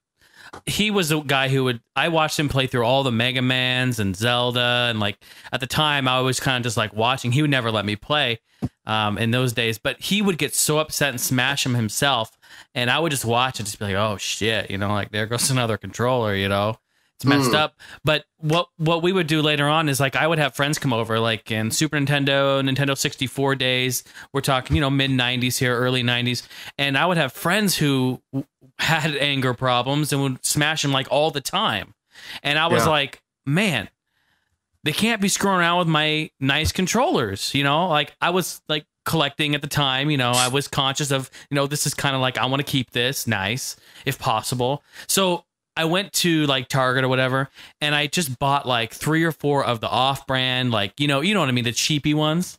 He was a guy who would I watched him play through all the Mega Mans and Zelda and like at the time I was kind of just like watching. He would never let me play um, in those days, but he would get so upset and smash him himself, and I would just watch and just be like, oh shit, you know, like there goes another controller, you know. It's messed hmm. up. But what what we would do later on is like I would have friends come over, like in Super Nintendo, Nintendo 64 days. We're talking, you know, mid 90s here, early 90s, and I would have friends who had anger problems and would smash them like all the time. And I was Yeah. like, man, they can't be screwing around with my nice controllers, you know? Like I was like collecting at the time, you know, I was conscious of, you know, this is kind of like I want to keep this nice if possible. So I went to like Target or whatever and I just bought like 3 or 4 of the off-brand like, you know, you know what I mean, the cheapy ones.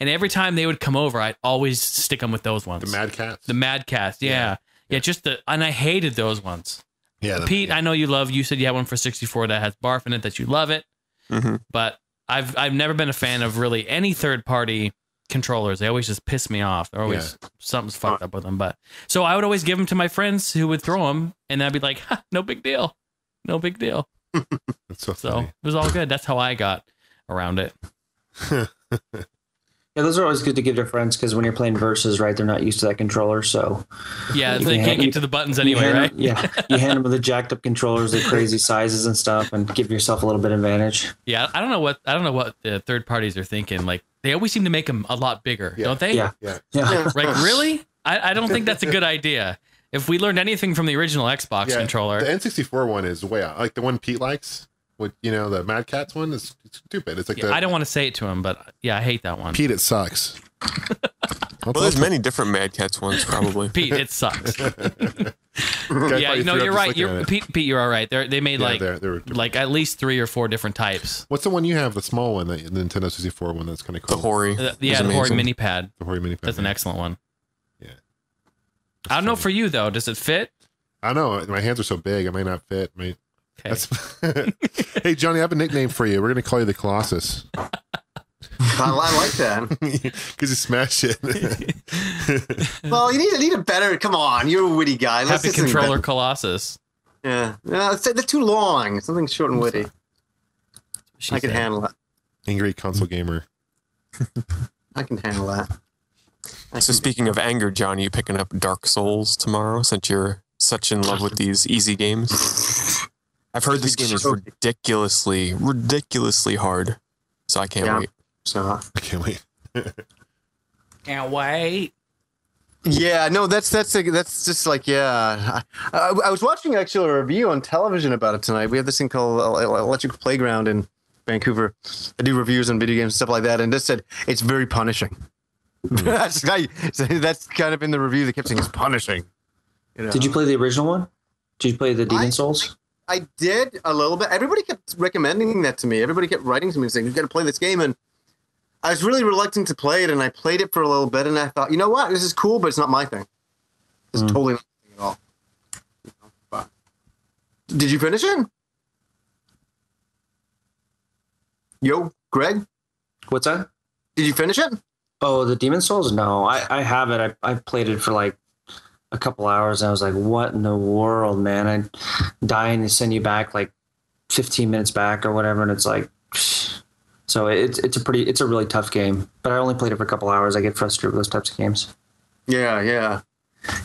And every time they would come over, I'd always stick them with those ones. The Mad Catz. The Mad Catz, yeah. yeah. just the and I hated those ones. yeah, the, Pete, I know you love. You said you had one for 64 that has barf in it that you love it, hmm but I've I've never been a fan of really any third party controllers. They always just piss me off. They're always something's fucked up with them. But so I would always give them to my friends who would throw them, and I'd be like, ha, no big deal, no big deal. It's so So it was all good. That's how I got around it. Yeah, those are always good to give to friends because when you're playing versus, right, they're not used to that controller. So Yeah, You they can can't hand- get to the buttons anyway, right? them- yeah, you hand them the jacked up controllers, the crazy sizes and stuff, and give yourself a little bit of advantage. Yeah, I don't know what I don't know what the third parties are thinking. Like they always seem to make them a lot bigger, Yeah. don't they? Yeah. Yeah. Yeah, Like really? I, I don't think that's a good idea. If we learned anything from the original Xbox Yeah, controller, The N64 one is way out. Like the one Pete likes, with you know the Mad Catz one is stupid. It's like Yeah, the I don't want to say it to him, but yeah, I hate that one. Pete. It sucks. Well, there's many different Mad Catz ones, probably. Pete, it sucks. Yeah, probably no, you're right. You're. Pete. Pete, you're all right. They're, they made Yeah, like they're- they're like at least three or four different types. What's the one you have? The small one, the, the Nintendo 64 one. That's kind of The cool. Hori. Uh, is yeah, the Hori mini pad. The Hori mini. Pad. That's an excellent one. Yeah. I don't know for you though. Does it fit? I know my hands are so big. I might not fit. Might. Okay. Hey Johnny, I have a nickname for you. We're gonna call you the Colossus I, I like that. because you smash it. Well, you need, you need a better. Come on, you're a witty guy. Let's Happy get controller better. Colossus. Yeah, yeah it's, they're too long. Something short and witty. She I can said. handle it. Angry console gamer. I can handle that. I So speaking of anger, John, you picking up Dark Souls tomorrow since you're such in love with these easy games? I've heard this game is ridiculously, ridiculously hard. So I can't Yeah. wait. So uh, I can't wait. Can't wait. Yeah, no, that's that's a, that's just like yeah. I, I, I was watching actually a review on television about it tonight. We have this thing called Electric Playground in Vancouver. I do reviews on video games and stuff like that, and this said it's very punishing. Hmm. that's I- that's kind of in the review. They kept saying it's punishing. know? Did you play the original one? Did you play the Demon I- Souls? I did a little bit. Everybody kept recommending that to me. Everybody kept writing to me saying, "You got to play this game." And I was really reluctant to play it, and I played it for a little bit, and I thought, you know what, this is cool, but it's not my thing. It's Mm. totally not my thing at all. You know, but- Did you finish it? Yo, Greg, What's that? did you finish it? Oh, the Demon Souls? No, I, I have it. I, I played it for like a couple hours and I was like, what in the world, man? I'm dying to send you back like 15 minutes back or whatever. And it's like, so it's, it's a pretty, it's a really tough game, but I only played it for a couple hours. I get frustrated with those types of games. Yeah, yeah,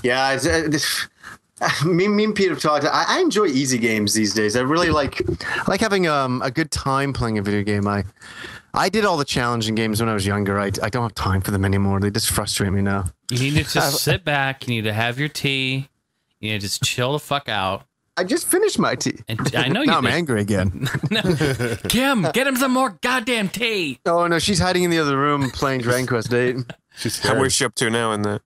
yeah. It's, uh, this, me, me and Pete have talked. I, I enjoy easy games these days. I really like I like having um, a good time playing a video game. I I did all the challenging games when I was younger. I, I don't have time for them anymore. They just frustrate me now. You need to just sit back. You need to have your tea. You need to just chill the fuck out. I just finished my tea. And I know you now I'm did. angry again. No. Kim, get him some more goddamn tea. oh no, she's hiding in the other room playing Dragon Quest Eight. She's How scared. where's she up to now in the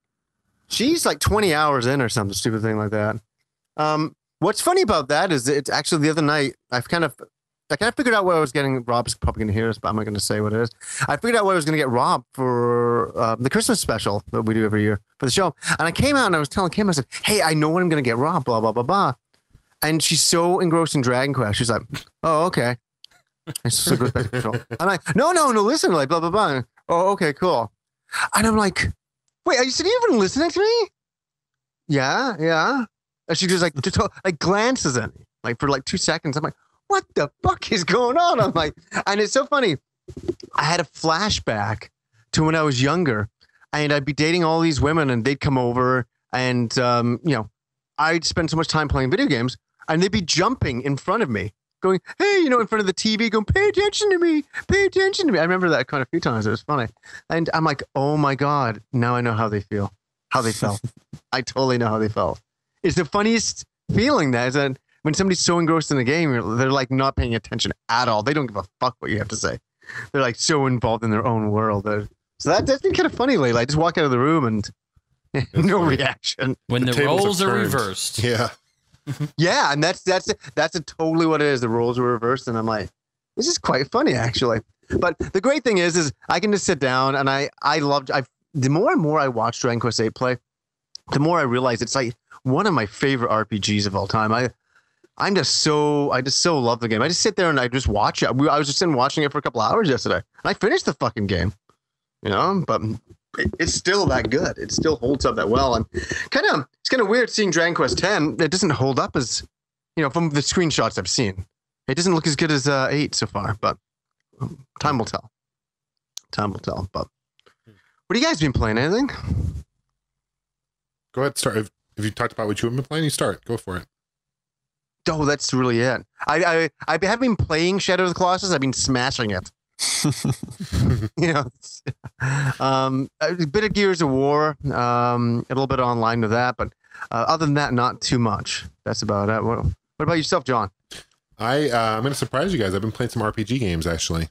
She's like 20 hours in or something stupid thing like that. Um, what's funny about that is it's actually the other night I've kind of I kind of figured out where I was getting. Rob's probably going to hear us, but I'm not going to say what it is. I figured out where I was going to get Rob for uh, the Christmas special that we do every year for the show. And I came out and I was telling Kim, I said, "Hey, I know what I'm going to get Rob." Blah blah blah blah. And she's so engrossed in Dragon Quest, she's like, "Oh, okay." Back. I'm like, "No, no, no, listen, like blah blah blah." Oh, okay, cool. And I'm like, "Wait, are you, you even listening to me?" Yeah, yeah. And she just like just like glances at me like for like two seconds. I'm like, what the fuck is going on? I'm like, and it's so funny. I had a flashback to when I was younger, and I'd be dating all these women, and they'd come over, and um, you know, I'd spend so much time playing video games, and they'd be jumping in front of me, going, "Hey," you know, in front of the TV, going, "Pay attention to me, pay attention to me." I remember that kind of few times. It was funny, and I'm like, "Oh my god!" Now I know how they feel, how they felt. I totally know how they felt. It's the funniest feeling that is that when somebody's so engrossed in the game, they're like not paying attention at all. They don't give a fuck what you have to say. They're like so involved in their own world. They're, so that, that's been kind of funny lately. I just walk out of the room and no funny. reaction. When The the, roles have are reversed. Yeah. Yeah, and that's that's that's a totally what it is. The roles were reversed, and I'm like, this is quite funny actually. But the great thing is, is I can just sit down and I I loved. I the more and more I watch Dragon Quest Eight play, the more I realize it's like one of my favorite RPGs of all time. I I'm just so I just so love the game. I just sit there and I just watch it. I was just sitting watching it for a couple hours yesterday, and I finished the fucking game. You know, but it's still that good. It still holds up that well, and kind of it's kind of weird seeing Dragon Quest Ten. It doesn't hold up as you know from the screenshots I've seen. It doesn't look as good as uh, eight so far, but um, time will tell. Time will tell. But what have you guys been playing? Anything? Go ahead, start. If, if you talked about what you have been playing, you start. Go for it. Oh, that's really it. I I I have been playing Shadow of the Colossus. I've been smashing it. you know, um, a bit of Gears of War, um, a little bit online with that, but uh, other than that, not too much. That's about it. What, what about yourself, John? I uh, I'm gonna surprise you guys. I've been playing some RPG games actually.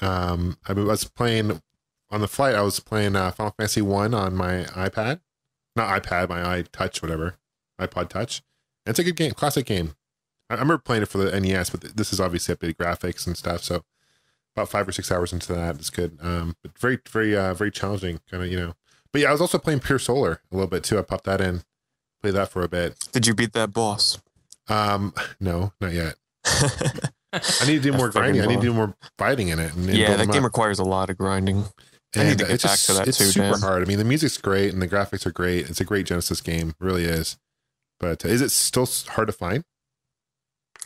Um, I was playing on the flight. I was playing uh, Final Fantasy One on my iPad, not iPad, my iTouch, whatever, iPod Touch. And it's a good game, classic game. I, I remember playing it for the NES, but th- this is obviously updated graphics and stuff. So about five or six hours into that, it's good. Um, but very, very, uh, very challenging, kind of, you know. But yeah, I was also playing Pier Solar a little bit too. I popped that in, played that for a bit. Did you beat that boss? Um, no, not yet. I need to do more grinding. I need to do more fighting in it. And, and yeah, that game up. requires a lot of grinding. I And need to get it's back just- to that it's too, super Dan. hard. I mean, the music's great and the graphics are great. It's a great Genesis game, it really is. But uh, is it still hard to find?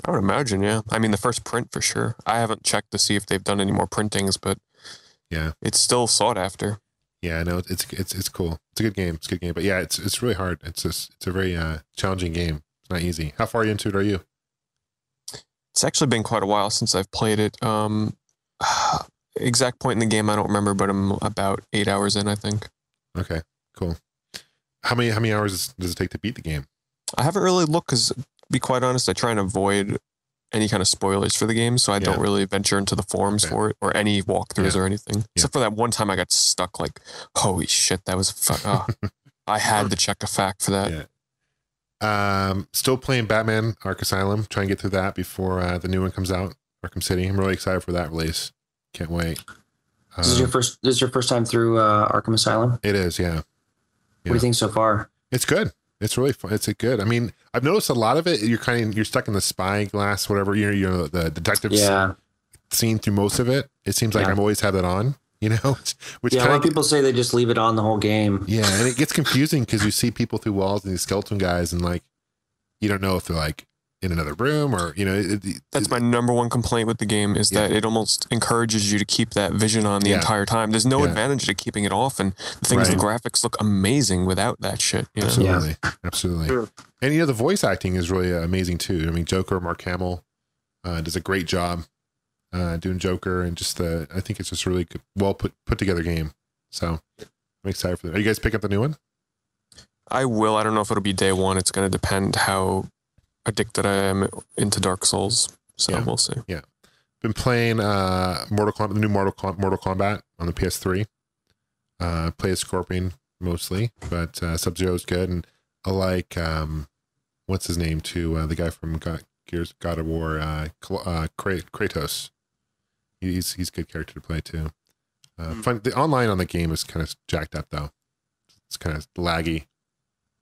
I would imagine, yeah. I mean, the first print for sure. I haven't checked to see if they've done any more printings, but Yeah. it's still sought after. Yeah, no, it's it's it's cool. It's a good game. It's a good game. But yeah, it's it's really hard. It's just it's a very uh, challenging game. It's not easy. How far into it are you? It's actually been quite a while since I've played it. Um, exact point in the game I don't remember, but I'm about eight hours in, I think. Okay, cool. How many how many hours does it take to beat the game? I haven't really looked because, be quite honest, I try and avoid any kind of spoilers for the game, so I don't really venture into the forums Okay. for it or any walkthroughs Yeah. or anything. Except for that one time I got stuck. Like, holy shit, that was fu- oh, I had to check a fact for that. Yeah. Um, still playing Batman Arkham Asylum. Try and get through that before uh, the new one comes out. Arkham City. I'm really excited for that release. Can't wait. This is your Um, first. This is your first time through uh, Arkham Asylum. it is, yeah. What do you think so far? It's good. It's really fun. It's a good. I mean, I've noticed a lot of it. You're kind of you're stuck in the spy glass, whatever. You're you know the detective Yeah, scene through most of it. It seems like Yeah. I'm always have that on. You know, which yeah. A lot of of people say they just leave it on the whole game. yeah, and it gets confusing because you see people through walls and these skeleton guys, and like you don't know if they're like in another room or you know. It, it- That's my number one complaint with the game is Yeah. that it almost encourages you to keep that vision on the Yeah. entire time. There's no Yeah. advantage to keeping it off, and the thing is, the graphics look amazing without that shit. You know? Absolutely, absolutely. Sure. And you know the voice acting is really uh, amazing too. I mean, Joker, Mark Hamill, uh, does a great job uh, doing Joker, and just the I think it's just a really good, well put put together game. So I'm excited for that. Are you guys pick up the new one? I will. I don't know if it'll be day one. It's going to depend how addicted I am into Dark Souls. So Yeah. we'll see. Yeah. Been playing uh, Mortal Kombat, the new Mortal Com- Mortal Kombat on the PS3. Uh, play as Scorpion mostly, but uh, Sub Zero is good, and I like um, what's his name too, uh, the guy from God, Gears God of War, uh, uh, Kratos. He's he's a good character to play too. Uh, Hmm. fun. The online on the game is kind of jacked up though. It's kind of laggy.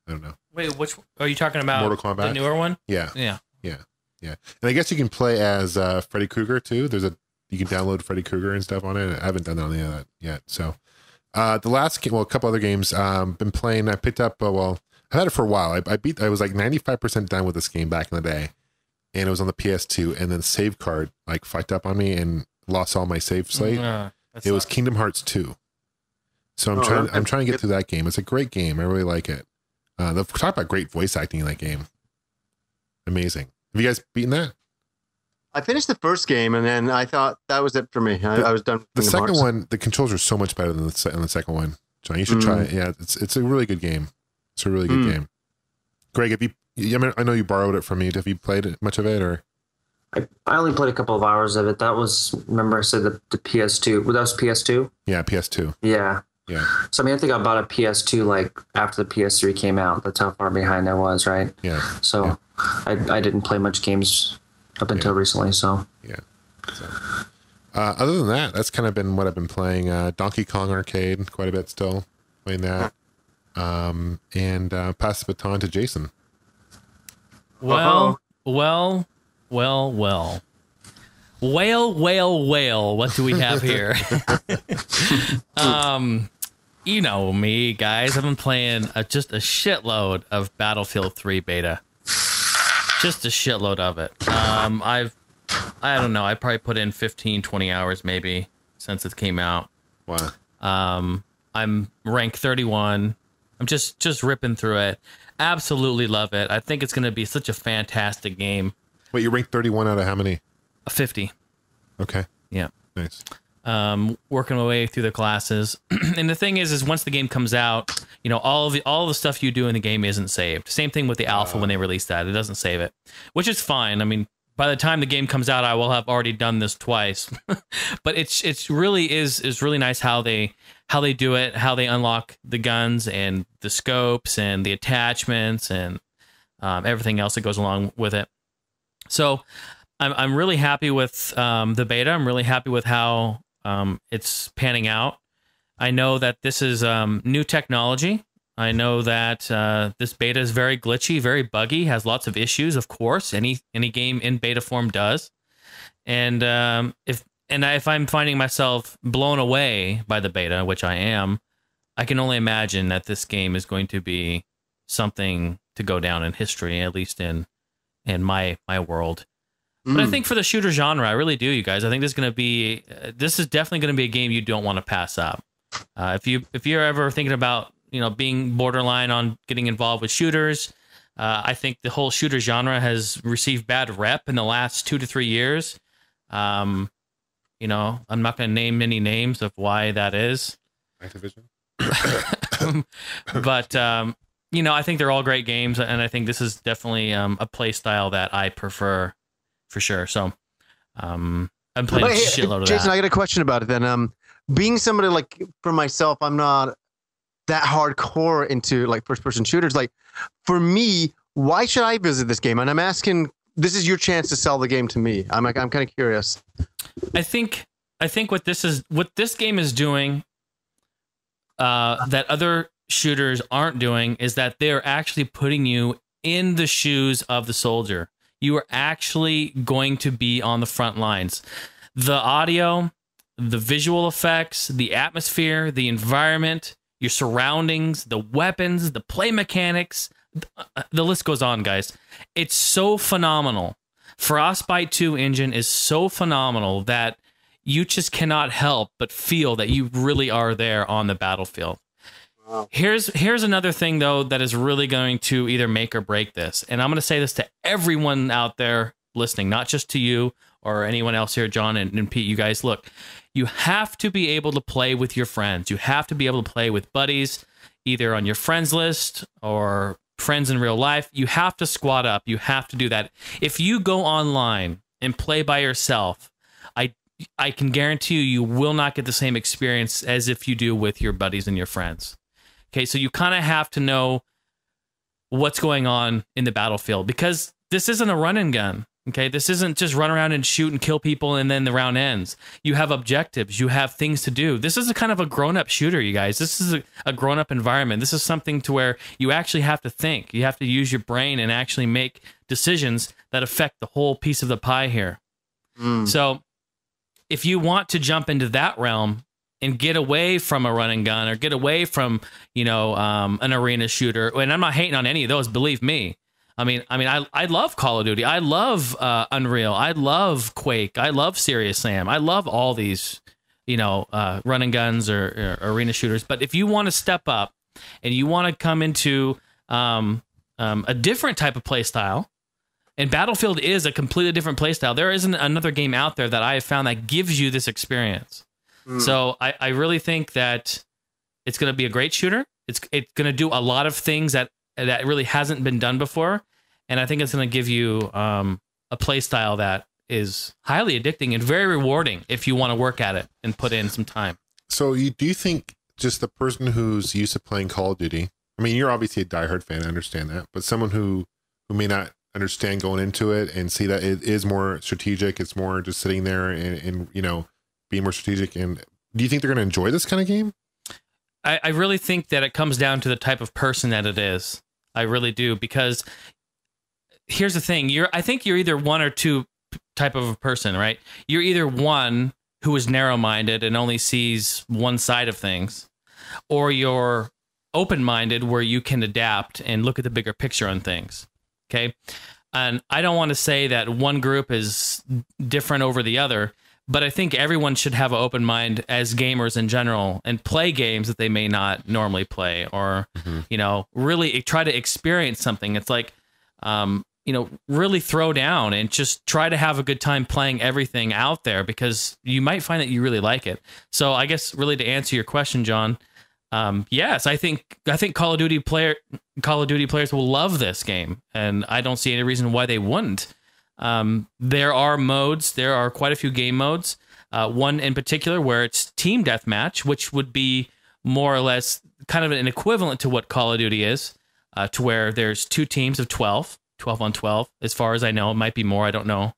I don't know. Wait, which are you talking about? Mortal Kombat? The newer one? Yeah, Yeah. yeah. Yeah. And I guess you can play as uh, Freddy Krueger too. There's a you can download Freddy Krueger and stuff on it. I haven't done any of that yet. So uh, the last game, well, a couple other games. Um, been playing. I picked up. Uh, well, I've had it for a while. I, I beat. I was like ninety five percent done with this game back in the day, and it was on the PS2. And then save card like fucked up on me and lost all my save slate. Uh, it was. Kingdom Hearts two. So I'm Oh, trying. okay. I'm trying to get through that game. It's a great game. I really like it. Uh, the talk about great voice acting in that game. Amazing. Have you guys beaten that? I finished the first game and then I thought that was it for me. I, I was done. The second Hearts. one, the controls are so much better than the, than the second one. John, you should try Mm. it. Yeah, it's it's a really good game. It's a really good Mm. game. Greg, have you? I mean, I know you borrowed it from me. Have you played it, much of it, or I, I only played a couple of hours of it. That was remember I said the, the PS2. Well, that was PS2. yeah, PS2? Yeah. Yeah, So I mean, I think I bought a PS2 like after the PS3 came out. That's how far behind I was, right? yeah, So Yeah. I I didn't play much games up until recently. So yeah. So, uh, other than that, that's kind of been what I've been playing. Uh, Donkey Kong Arcade, quite a bit still playing that, um, and uh, pass the baton to Jason. Well, well, well, well. Whale, whale, whale. What do we have here? um, you know me, guys. I've been playing a, just a shitload of Battlefield 3 beta. Just a shitload of it. Um, I've, I don't know. I probably put in 15, 20 hours maybe since it came out. Wow. Um, I'm rank 31. I'm just just ripping through it. Absolutely love it. I think it's going to be such a fantastic game. Wait, you ranked 31 out of how many? A 50. Okay, Yeah. nice. Um, working my way through the classes. and the thing is, is once the game comes out, you know, all of the all of the stuff you do in the game isn't saved. Same thing with the alpha when they release that. It doesn't save it, which is fine. I mean, by the time the game comes out, I will have already done this twice. but it's it's really is is really nice how they how they do it, how they unlock the guns and the scopes and the attachments and um, everything else that goes along with it. So I'm I'm really happy with um, the beta. I'm really happy with how um, it's panning out. I know that this is um, new technology. I know that uh, this beta is very glitchy, very buggy, has lots of issues. Of course, any any game in beta form does. And um, if and if I'm finding myself blown away by the beta, which I am, I can only imagine that this game is going to be something to go down in history, at least in in my my world. But I Mm. think for the shooter genre, I really do, you guys. I think this is going to be uh, this is definitely going to be a game you don't want to pass up. Uh, if you if you're ever thinking about you know being borderline on getting involved with shooters, uh, I think the whole shooter genre has received bad rep in the last two to three years. Um, you know, I'm not going to name any names of why that is. Activision. but um, you know, I think they're all great games, and I think this is definitely um, a play style that I prefer for sure. So, um, I'm playing a But hey, shitload of Jason, that. I got a question about it. Then, um, being somebody like for myself, I'm not that hardcore into like first person shooters. Like for me, why should I visit this game? And I'm asking. This is your chance to sell the game to me. I'm like, I'm kind of curious. I think I think what this is what this game is doing uh, that other shooters aren't doing is that they're actually putting you in the shoes of the soldier. You are actually going to be on the front lines. The audio, the visual effects, the atmosphere, the environment, your surroundings, the weapons, the play mechanics, uh, the list goes on, guys. It's so phenomenal. Frostbite 2 engine is so phenomenal that you just cannot help but feel that you really are there on the battlefield. Here's here's another thing though that is really going to either make or break this. And I'm going to say this to everyone out there listening, not just to you or anyone else here, John and, and Pete. You guys, look, you have to be able to play with your friends. You have to be able to play with buddies, either on your friends list or friends in real life. You have to squat up. You have to do that. If you go online and play by yourself, I I can guarantee you you will not get the same experience as if you do with your buddies and your friends. Okay, so you kind of have to know what's going on in the battlefield because this isn't a run and gun. Okay, this isn't just run around and shoot and kill people and then the round ends. You have objectives, you have things to do. This is a kind of a grown up shooter, you guys. This is a, a grown up environment. This is something to where you actually have to think. You have to use your brain and actually make decisions that affect the whole piece of the pie here. Mm. So, if you want to jump into that realm, and get away from a run and gun or get away from you know um, an arena shooter. And I'm not hating on any of those. Believe me. I mean, I mean, I I love Call of Duty. I love uh, Unreal. I love Quake. I love Serious Sam. I love all these, you know, uh, guns or, or arena shooters. But if you want to step up and you want to come into um, um, a different type of play style, and Battlefield is a completely different play style. There isn't another game out there that I have found that gives you this experience. So I, I really think that it's going to be a great shooter. It's it's going to do a lot of things that that really hasn't been done before, and I think it's going to give you um, a play style that is highly addicting and very rewarding if you want to work at it and put in some time. So you do you think just the person who's used to playing Call of Duty? I mean, you're obviously a diehard fan. I understand that, but someone who who may not understand going into it and see that it is more strategic. It's more just sitting there and, and you know being more strategic. And do you think they're going to enjoy this kind of game? I, I really think that it comes down to the type of person that it is. I really do because here's the thing: you're I think you're either one or two type of a person, right? You're either one who is narrow-minded and only sees one side of things, or you're open-minded where you can adapt and look at the bigger picture on things. Okay, and I don't want to say that one group is different over the other but I think everyone should have an open mind as gamers in general and play games that they may not normally play or you know really try to experience something. It's like um you know really throw down and just try to have a good time playing everything out there because you might find that you really like it. So i guess really to answer your question john um yes i think i think call of duty player call of duty players will love this game. And i don't see any reason why they wouldn't um, there are modes. There are quite a few game modes. Uh, one in particular where it's team deathmatch, which would be more or less kind of an equivalent to what Call of Duty is, uh, to where there's two teams of 12, 12 on 12, as far as I know. It might be more, I don't know.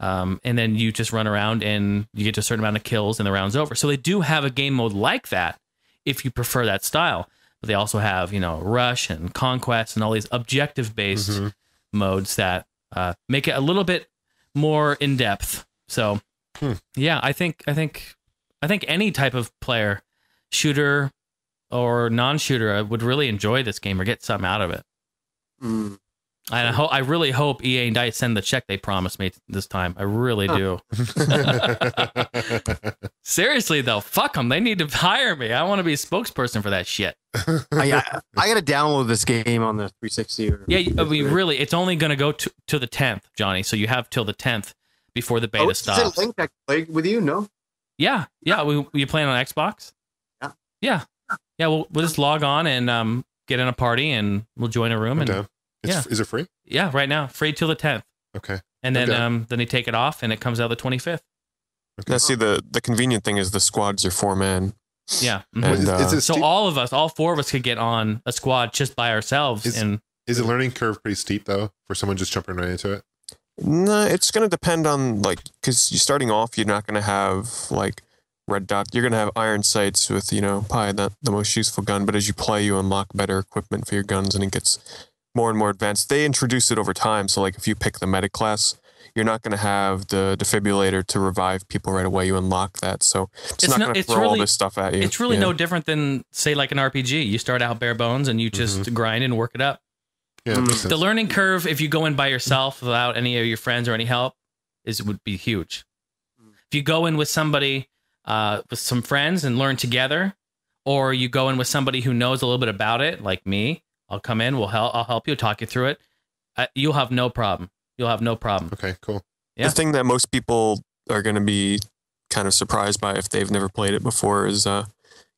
Um, and then you just run around and you get to a certain amount of kills and the round's over. So they do have a game mode like that if you prefer that style. But they also have, you know, Rush and Conquest and all these objective based Mhm. modes that uh, make it a little bit more in depth. So, Hmm. yeah, I think I think I think any type of player, shooter or non-shooter, would really enjoy this game or get something out of it. Mm. And I hope I really hope EA and Dice send the check they promised me this time. I really do. Seriously though, fuck them. They need to hire me. I want to be a spokesperson for that shit. I, I, I gotta download this game on the 360. Or Yeah, I mean, really, it's only going to go to to the tenth, Johnny. So you have till the tenth before the beta Oh, is it stops. linked? I play with you? No. Yeah, yeah. We you playing on Xbox? Yeah. yeah, yeah. We'll we'll just log on and um get in a party and we'll join a room I'm and down. It's, yeah. Is it free? yeah, right now free till the tenth, Okay. and then Okay. um then they take it off and it comes out the twenty fifth. Now, see the the convenient thing is the squads are four man. Yeah. mhm. And, uh, is, it So steep- all of us, all four of us, could get on a squad just by ourselves, Is- and is the learning curve pretty steep though for someone just jumping right into it? No, it's going to depend on like because you're starting off, you're not going to have like red dot. You're going to have iron sights with you know probably not the most useful gun, but as you play, you unlock better equipment for your guns, and it gets more and more advanced. They introduce it over time, so like if you pick the medic class. You're not going to have the defibrillator to revive people right away. You unlock that, so it's, It's not no- going to it's throw all really- this stuff at you. it's really Yeah. no different than say like an RPG. You start out bare bones and you just grind and work it up. Yeah, Mm. The sense. learning curve, if you go in by yourself without any of your friends or any help, is would be huge. If you go in with somebody, uh, with some friends and learn together, or you go in with somebody who knows a little bit about it, like me, I'll come in, we'll help, I'll help you, talk you through it. Uh, you'll have no problem. You'll have no problem. Okay, cool. Yeah. The thing that most people are going to be kind of surprised by if they've never played it before is uh,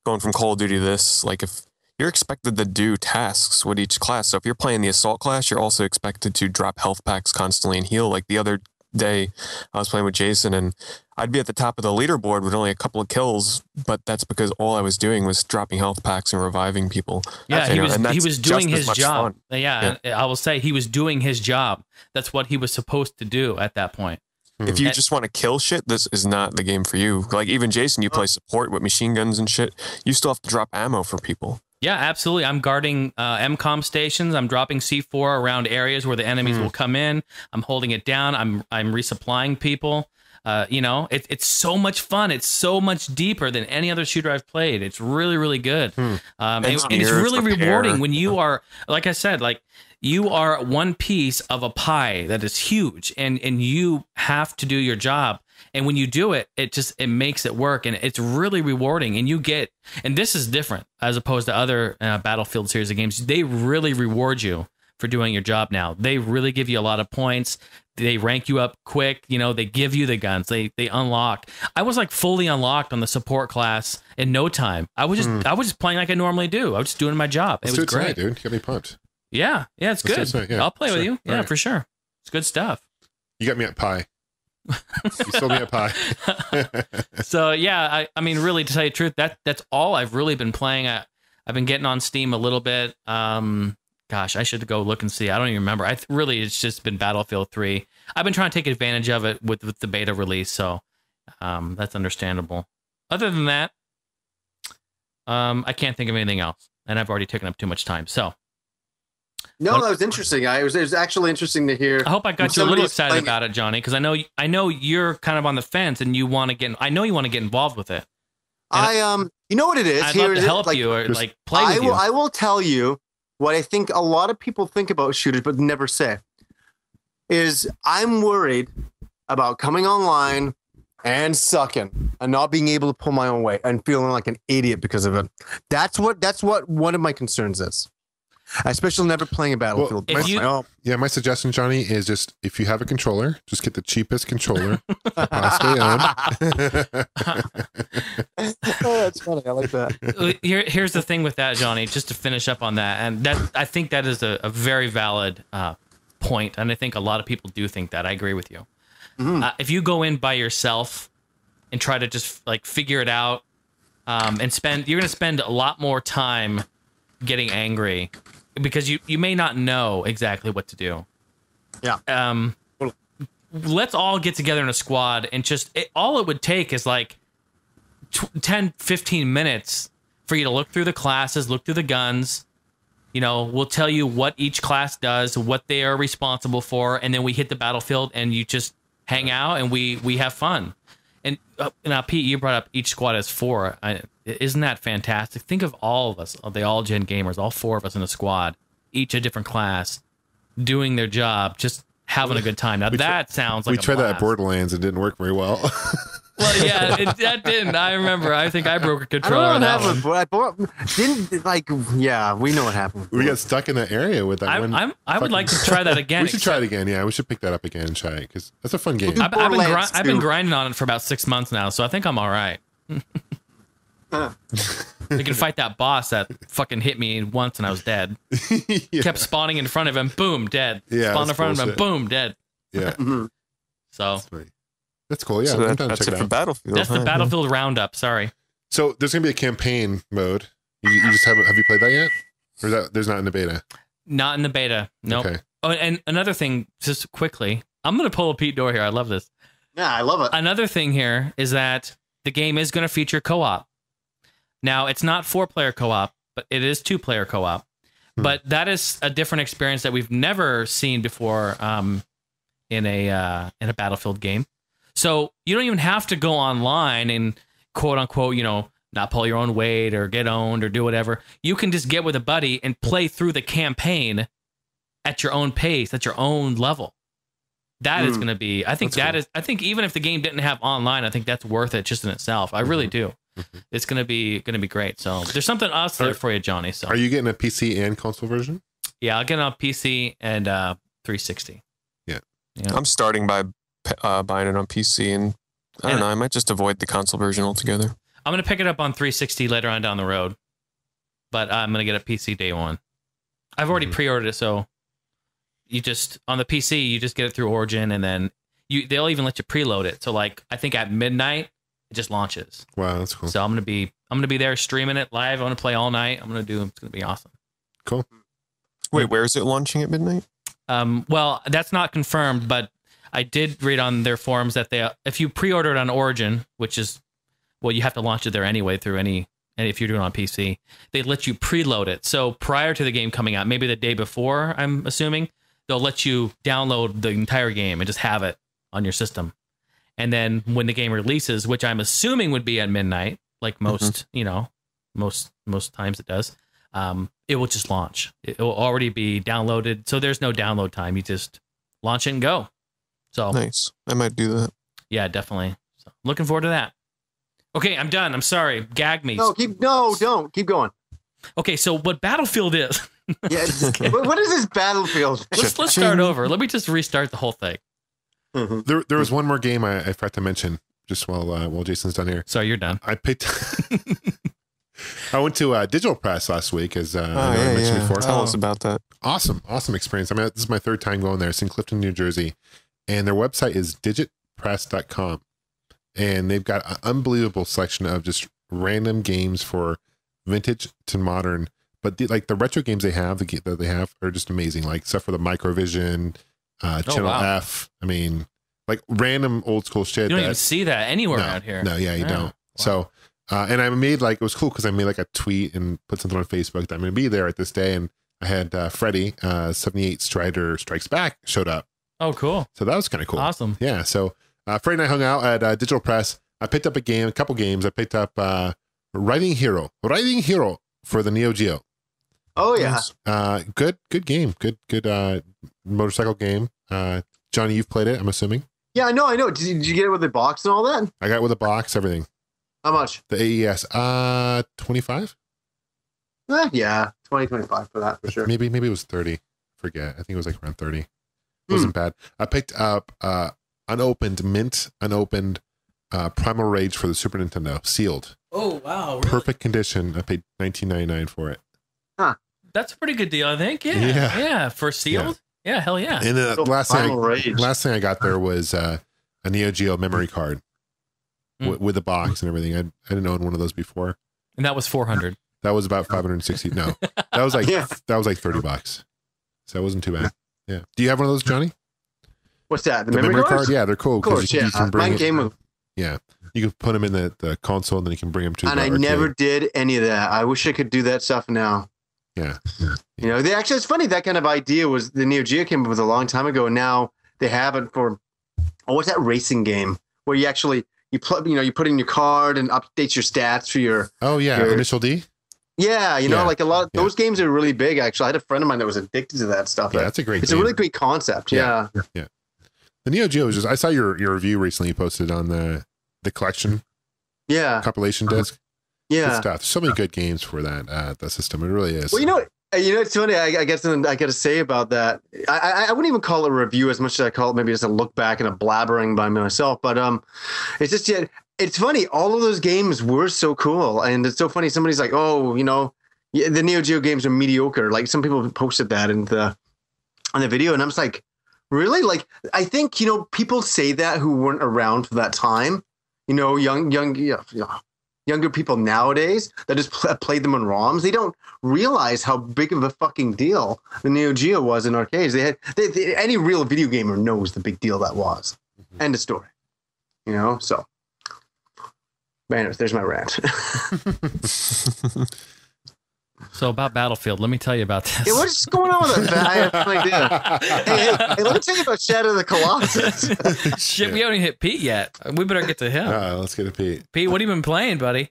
going from Call of Duty to this. Like, if you're expected to do tasks with each class, so if you're playing the assault class, you're also expected to drop health packs constantly and heal. Like the other day, I was playing with Jason and I'd be at the top of the leaderboard with only a couple of kills, but that's because all I was doing was dropping health packs and reviving people. Yeah, he know, was he was doing his job. fun. Yeah, uh, I will say he was doing his job. That's what he was supposed to do at that point. If you just want to kill shit, this is not the game for you. Like even Jason, you play support with machine guns and shit. You still have to drop ammo for people. Yeah, absolutely. I'm guarding uh, MCOM stations. I'm dropping C4 around areas where the enemies Hmm. will come in. I'm holding it down. I'm I'm resupplying people. Uh, you know, it, it's so much fun. It's so much deeper than any other shooter I've played. It's really, really good. Um, and, and it's really prepare. rewarding when you are, like I said, like you are one piece of a pie that is huge, and and you have to do your job. And when you do it, it just it makes it work, and it's really rewarding. And you get, and this is different as opposed to other uh, Battlefield series of games. They really reward you for doing your job now. They really give you a lot of points. They rank you up quick. You know, they give you the guns. They they unlock. I was like fully unlocked on the support class in no time. I was just I was just playing like I normally do. I was just doing my job. Let's it do was it tonight, great. dude. Get me pumped. Yeah, yeah, it's Let's good. it tonight, yeah, I'll play with sure. you. Yeah, Alright. for sure. It's good stuff. You got me at pie. You sold me at pie. so yeah, I, I mean, really, to tell you the truth, that that's all I've really been playing. I, I've been getting on Steam a little bit. Um, gosh, I should go look and see. I don't even remember. I th- really, it's just been Battlefield Three. I've been trying to take advantage of it with with the beta release, so um, that's understandable. Other than that, um, I can't think of anything else, and I've already taken up too much time. So No, that was interesting. I it was, it was actually interesting to hear. I hope I got you a little excited about it, Johnny, because I know I know you're kind of on the fence and you want to get. I know you want to get involved with it. I um, you know what it is. I'd Here love to help you or like play I with will. you. I will tell you what I think a lot of people think about shooters, but never say. Is I'm worried about coming online and sucking and not being able to pull my own weight and feeling like an idiot because of it. That's what. That's what one of my concerns is. Especially never playing a battlefield. If you- Oh, Yeah, my suggestion, Johnny, is just if you have a controller, just get the cheapest controller possibly own. oh, that's funny. I like that. Uh, Here, here's the thing with that, Johnny. Just to finish up on that, and that I think that is a, a very valid uh, point, and I think a lot of people do think that. I agree with you. Uh, if you go in by yourself and try to just like figure it out, um, and spend, you're going to spend a lot more time getting angry because you you may not know exactly what to do. Yeah. Um, let's all get together in a squad and just it, all it would take is like tw- 10 15 minutes for you to look through the classes look through the guns you know we'll tell you what each class does what they are responsible for and then we hit the battlefield and you just hang out and we we have fun and uh, now pete you brought up each squad has four I, isn't that fantastic think of all of us the all gen gamers all four of us in a squad each a different class doing their job just having a good time now We that sounds like we tried that at. Borderlands. It didn't work very well. Well, yeah, it, that didn't. I remember. I think I broke a I don't controller know on what that one. happened, but I bought, didn't like. Yeah, we know what happened. we got stuck in that area with that I, one. I'm, I would like to try that again. we should try it again. Yeah, we should pick that up again and try it because that's a fun game. do- I've, I've, been gri- I've been grinding on it for about six months now, so I think I'm all right. we can fight that boss that fucking hit me once and I was dead. yeah. Kept spawning in front of him, boom, dead. Yeah, Spawn in that's front of him, boom, dead. yeah. So Sweet. That's cool. Yeah, so that, that's check it it for. Battlefield. that's the huh? Battlefield roundup. Sorry. So there's gonna be a campaign mode. You, you just haven't have you played that yet? Or is that there's not in the beta? Not in the beta. Nope. Okay. Oh, and another thing, just quickly, I'm going to pull a Pete Dorr here. I love this. Yeah, I love it. another thing here is that the game is going to feature co-op. Now, it's not four-player co-op, but it is two-player co-op. Hmm. But that is a different experience that we've never seen before um, in a uh, in a Battlefield game. So you don't even have to go online and quote unquote, you know, not pull your own weight or get owned or do whatever. You can just get with a buddy and play through the campaign at your own pace, at your own level. That is Mm. going to be. I think That's that cool. is. I think even if the game didn't have online, I think that's worth it just in itself. I really do. Mhm. It's going to be going to be great. So there's something else there Are- for you, Johnny. So Are you getting a PC and console version? yeah, I'll get it on PC and uh, 360. Yeah. Yeah. I'm starting by p- uh, buying it on PC, and I don't And- know. I might just avoid the console version altogether. I'm going to pick it up on 360 later on down the road, but I'm going to get a PC day one. I've already Mhm. pre-ordered it, so you just on the PC you just get it through Origin, and then you they'll even let you preload it. So like I think at midnight it just launches. Wow, that's cool. So I'm gonna be I'm gonna be there streaming it live. I'm gonna play all night. I'm gonna do. It's gonna be awesome. Cool. Wait, where is it launching at midnight? Um, well, that's not confirmed, but I did read on their forums that they if you pre-order it on Origin, which is well, you have to launch it there anyway through any. And if you're doing it on PC, they let you preload it. So prior to the game coming out, maybe the day before, I'm assuming they'll let you download the entire game and just have it on your system. and then when the game releases, which I'm assuming would be at midnight, like most, Mm-hmm. you know, most most times it does, um, it will just launch. It will already be downloaded, so there's no download time. You just launch it and go. So Nice. I might do that. yeah, definitely. So looking forward to that. Okay, I'm done. I'm sorry. Gag me. No, keep no, don't keep going. Okay, so what Battlefield is? Yeah, just- what what is this battlefield? let's let's start over. Let me just restart the whole thing. There, there was one more game I, I forgot to mention just while uh, while Jason's done here. So you're done. I picked. I went to uh, Digital Press last week, as uh, I Oh, know I yeah, mentioned yeah. before. Tell Oh. us about that. Awesome, awesome experience. I mean, this is my third time going there. It's in Clifton, New Jersey, and their website is digitpress.com, and they've got an unbelievable selection of just random games for vintage to modern. But the, like the retro games they have, the that they have are just amazing. Like stuff for the Microvision, uh, Oh, Channel wow. F. I mean, like random old school shit. You don't that- even see that anywhere no, around here. No, yeah, you Yeah. don't. Wow. So, uh, and I made like it was cool because I made like a tweet and put something on Facebook that I'm going to be there at this day, and I had uh, Freddie, uh, 78 Strider Strikes Back, showed up, Oh, cool. so that was kind of cool. Awesome. Yeah, so uh, Freddie and I hung out at uh, Digital Press. I picked up a game, a couple games. I picked up uh, Riding Hero, Riding Hero for the Neo Geo. Oh yeah, Uh, good, good game, good, good uh, motorcycle game. Uh, Johnny, you've played it, I'm assuming. yeah. I know, I know. Did you, did you get it with the box and all that? I got it with a box, everything. How much? The AES, uh, 25. Eh, yeah, twenty twenty five for that for sure. Maybe maybe it was 30. Forget. I think it was like around 30. It Hmm. wasn't bad. I picked up uh unopened mint, unopened uh Primal Rage for the Super Nintendo, sealed. Oh, wow. Perfect condition. I paid 19.99 for it. That's a pretty good deal, I think. Yeah. Yeah. Yeah. For sealed? Yeah, hell yeah. And the Oh, last thing I, Rage. last thing I got there was uh a Neo Geo memory card wi- with a box and everything. I I didn't own one of those before. And that was 400. That was about 560. No. That was like Yeah. that was like 30 bucks. So that wasn't too bad. Yeah. Do you have one of those, Johnny? What's that? The, The memory, cards? Yeah, they're cool Of course, you, yeah. you can uh, bring Mine came with, Yeah, you can put them in the, the console, and then you can bring them to. and the I arcade. never did any of that. I wish I could do that stuff now. Yeah. You know, they actually it's funny that kind of idea was the Neo Geo came up with a long time ago. And now they have it for oh, what's that racing game where you actually you plug you know you put in your card and updates your stats for your Oh yeah, Your- Initial D. yeah you know Yeah. like a lot Yeah. those games are really big actually. I had a friend of mine that was addicted to that stuff. Yeah, that's a great. it's game. a really great concept. Yeah. Yeah. the Neo Geo is just. I saw your your review recently you posted on the the collection Yeah. compilation disc. Good Yeah. stuff. So many good games for that uh, that system. It really is. Well, you know, you know, it's funny. I, I guess I got to say about that. I, I, I wouldn't even call it a review as much as I call it maybe just a look back and a blabbering by myself. But um, it's just yeah, it's funny. All of those games were so cool, and it's so funny. Somebody's like, oh, you know, the Neo Geo games are mediocre. Like some people posted that in the on the video, and I'm just like, really? Like I think you know people say that who weren't around for that time. You know, young young yeah, yeah, younger people nowadays that just pl- played them on ROMs. They don't realize how big of a fucking deal the Neo Geo was in arcades. They had they, they- any real video gamer knows the big deal that was. Mm-hmm. End of story. You know, so. Man, there's my rant. So about Battlefield, let me tell you about this. yeah, what's going on with it? I have no idea. Hey, hey, hey, let me tell you about Shadow of the Colossus. Shit, we haven't hit Pete yet. We better get to him. Uh, let's get a Pete. Pete, what have you been playing, buddy?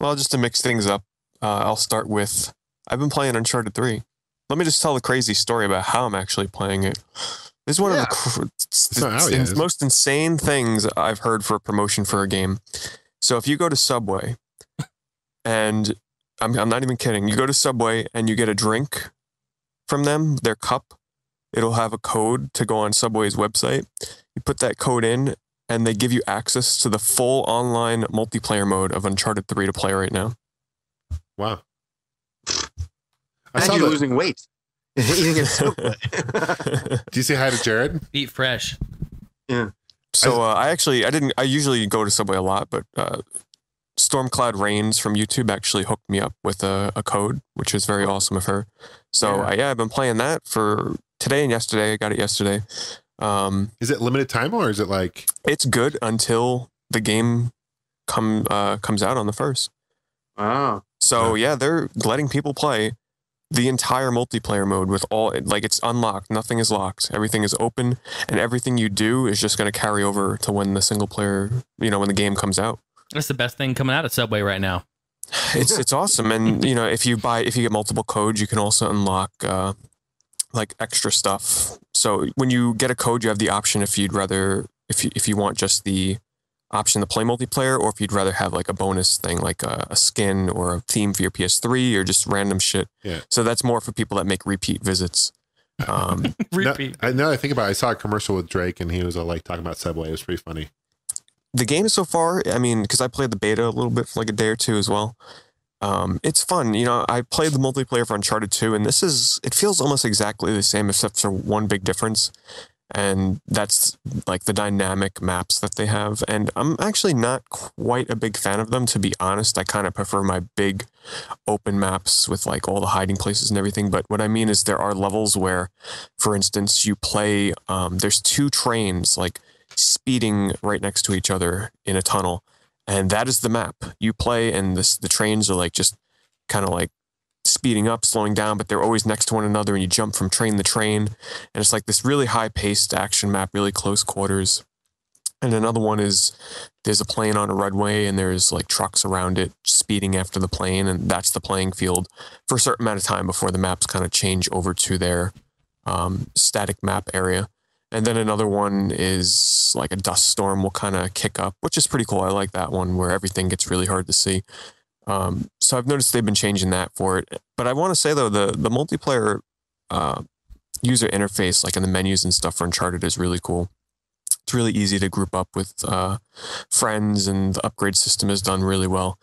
Well, just to mix things up, uh, I'll start with I've been playing Uncharted 3. Let me just tell the crazy story about how I'm actually playing it. This is one Yeah. of the cr- it's, it's yet, the it? most insane things I've heard for a promotion for a game. So if you go to Subway, and I'm, I'm not even kidding, you go to Subway and you get a drink from them, their cup, it'll have a code to go on Subway's website. You put that code in, and they give you access to the full online multiplayer mode of Uncharted 3 to play right now. Wow. I And saw you're losing weight. Eating it so Do you say hi to Jared? Eat fresh. Yeah. So uh, I actually I didn't I usually go to Subway a lot, but uh, Stormcloud Rains from YouTube actually hooked me up with a, a code, which is very awesome of her. So Yeah. yeah. Uh, yeah, I've been playing that for today and yesterday. I got it yesterday. Um, Is it limited time or is it like? it's good until the game come uh, comes out on the first. Wow. So yeah, they're letting people play. the entire multiplayer mode with all like it's unlocked, nothing is locked, everything is open, and everything you do is just going to carry over to when the single player, you know, when the game comes out. That's the best thing coming out of Subway right now. It's it's awesome, and you know, if you buy if you get multiple codes, you can also unlock uh, like extra stuff. So when you get a code, you have the option if you'd rather if you if you want just the option to play multiplayer, or if you'd rather have like a bonus thing, like a, a skin or a theme for your PS3 or just random shit. Yeah. So that's more for people that make repeat visits. Um, Repeat. I, now that I think about it, I saw a commercial with Drake and he was uh, like talking about Subway. It was pretty funny. The game so far, I mean, because I played the beta a little bit for like a day or two as well. Um, it's fun. You know, I played the multiplayer for Uncharted 2, and this is, it feels almost exactly the same, except for one big difference. And that's like the dynamic maps that they have. And I'm actually not quite a big fan of them, to be honest. I kind of prefer my big open maps with like all the hiding places and everything. But what I mean is, there are levels where, for instance, you play, um, there's two trains like speeding right next to each other in a tunnel. And that is the map. You play and this the trains are like just kind of like speeding up slowing down but they're always next to one another and you jump from train to train. And it's like this really high paced action map really close quarters. And another one is there's a plane on a runway and there's like trucks around it speeding after the plane and that's the playing field for a certain amount of time before the maps kind of change over to their um, static map area and then another one is like a dust storm will kind of kick up, which is pretty cool. I like that one where everything gets really hard to see. Um, so I've noticed they've been changing that for it. But I want to say though, the the multiplayer uh, user interface, like in the menus and stuff for Uncharted, is really cool. It's really easy to group up with uh, friends, and the upgrade system is done really well.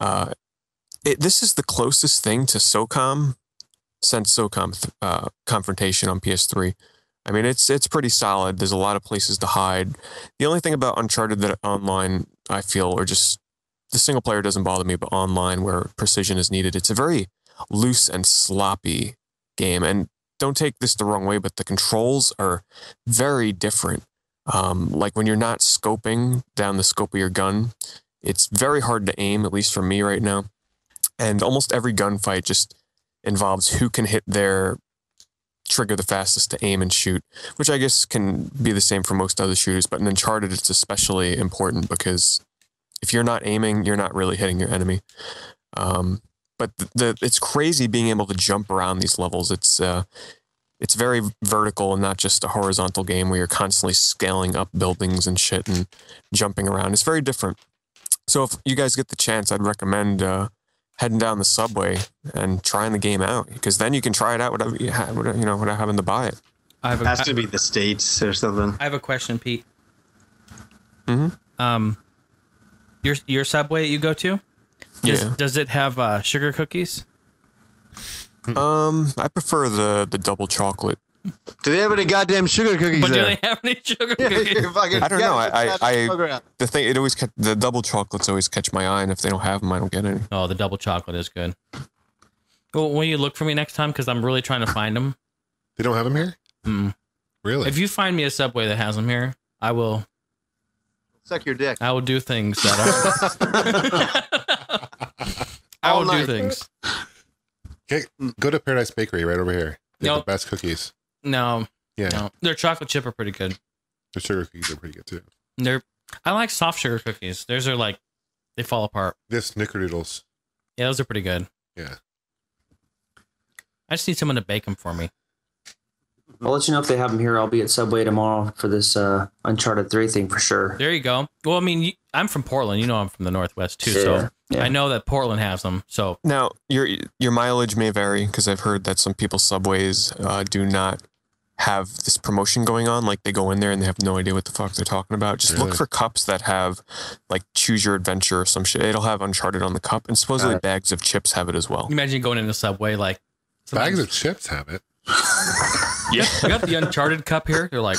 Uh, it, this is the closest thing to SOCOM since SOCOM uh, confrontation on PS3. I mean, it's it's pretty solid. There's a lot of places to hide. The only thing about Uncharted that online I feel, or just the single player doesn't bother me, but online where precision is needed, it's a very loose and sloppy game. And don't take this the wrong way, but the controls are very different. Um, like when you're not scoping down the scope of your gun, it's very hard to aim, at least for me right now. And almost every gunfight just involves who can hit their trigger the fastest to aim and shoot, which I guess can be the same for most other shooters. But in Uncharted, it's especially important because if you're not aiming, you're not really hitting your enemy. Um, but the, the it's crazy being able to jump around these levels. It's uh, it's very vertical and not just a horizontal game where you're constantly scaling up buildings and shit and jumping around. It's very different. So if you guys get the chance, I'd recommend uh, heading down the subway and trying the game out because then you can try it out whatever you have, whatever, you know, without having to buy it. I have a, Has to be the states or something. I have a question, Pete. Mhm. Um, your your subway you go to, does, Yeah. does it have uh, sugar cookies? Um, I prefer the the double chocolate. Do they have any goddamn sugar cookies But do there? they have any sugar Yeah, cookies? fucking- I don't know. I- I- I- The thing, it always catch, the double chocolates always catch my eye, and if they don't have them, I don't get any. Oh, the double chocolate is good. Well, will you look for me next time? Because I'm really trying to find them. They don't have them here? Mm. Really? If you find me a subway that has them here, I will. Suck your dick. I will do things that are. I All will do things. Okay, go to Paradise Bakery right over here. They have Nope. the best cookies. No, Yeah, no, their chocolate chip are pretty good. the sugar cookies are pretty good too. They're. I like soft sugar cookies. Theirs are like they fall apart. This snickerdoodles. Yeah, those are pretty good. Yeah. I just need someone to bake them for me. I'll let you know if they have them here. I'll be at Subway tomorrow for this uh, Uncharted 3 thing for sure. There you go. Well, I mean, I'm from Portland. You know, I'm from the Northwest too. Yeah, So yeah. I know that Portland has them. So Now, your your mileage may vary because I've heard that some people's subways uh, do not have this promotion going on. Like they go in there and they have no idea what the fuck they're talking about. Just Really? look for cups that have like choose your adventure or some shit. It'll have Uncharted on the cup, and supposedly Got it. bags of chips have it as well. imagine going in the subway like Bags of chips have it. Yeah, I got the Uncharted cup here. They're like,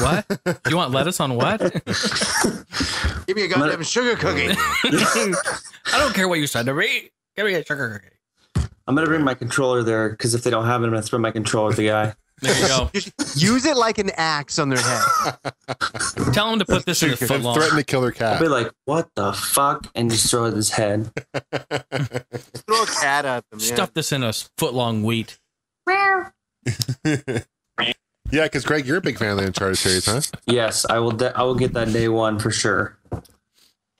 what? You want lettuce on what? Give me a goddamn sugar cookie. I don't care what you said to me. Give me a sugar cookie. I'm going to bring my controller there because if they don't have it, I'm going to throw my controller at the guy. There you go. Use it like an axe on their head. Tell them to put this in a foot long. threaten to kill their I'll cat. be like, what the fuck? And just throw this head. Throw a cat at them. Yeah. Stuff this in a foot long wheat. Yeah, because Greg, you're a big fan of the Uncharted series, huh? Yes, I will. De- I will get that day one for sure.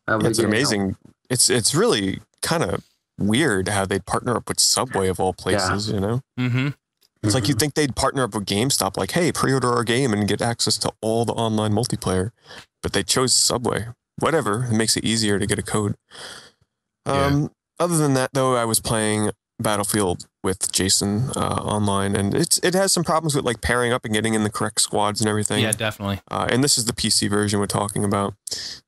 I It's get it. amazing. It's it's really kind of weird how they'd partner up with Subway of all places. You know, Mm-hmm. It's like you'd think they'd partner up with GameStop, like, hey, pre-order our game and get access to all the online multiplayer, but they chose Subway. Whatever, it makes it easier to get a code. Yeah. Um, Other than that, though, I was playing Battlefield with Jason uh, online, and it's it has some problems with like pairing up and getting in the correct squads and everything. Yeah, definitely. Uh, and this is the PC version we're talking about.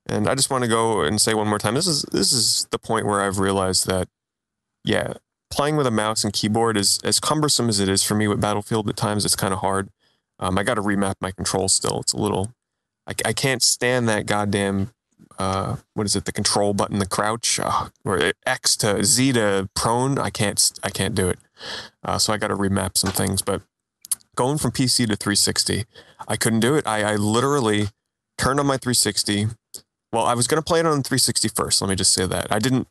And I just want to go and say one more time: this is this is the point where I've realized that, yeah, playing with a mouse and keyboard is as cumbersome as it is for me with Battlefield. At times, it's kind of hard. Um, I got to remap my controls still. It's a little. I, I can't stand that goddamn. Uh, what is it? The control button, the crouch, uh, or X to Z to prone. I can't. I can't do it. Uh, so I got to remap some things. But going from PC to 360, I couldn't do it. I, I literally turned on my 360. Well, I was going to play it on 360 first. Let me just say that. I didn't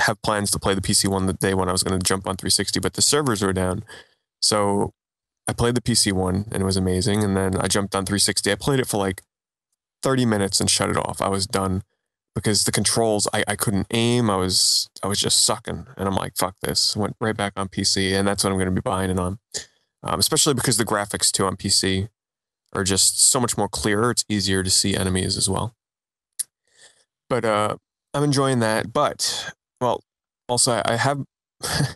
have plans to play the PC one the day when I was going to jump on 360, but the servers were down. So I played the PC one and it was amazing. And then I jumped on 360. I played it for like 30 minutes and shut it off. I was done because the controls, I, I couldn't aim. I was, I was just sucking. And I'm like, fuck this. Went right back on PC. And that's what I'm going to be buying it on. Um, especially because the graphics too on PC are just so much more clearer. It's easier to see enemies as well. But uh, I'm enjoying that. But well, also I, I have I-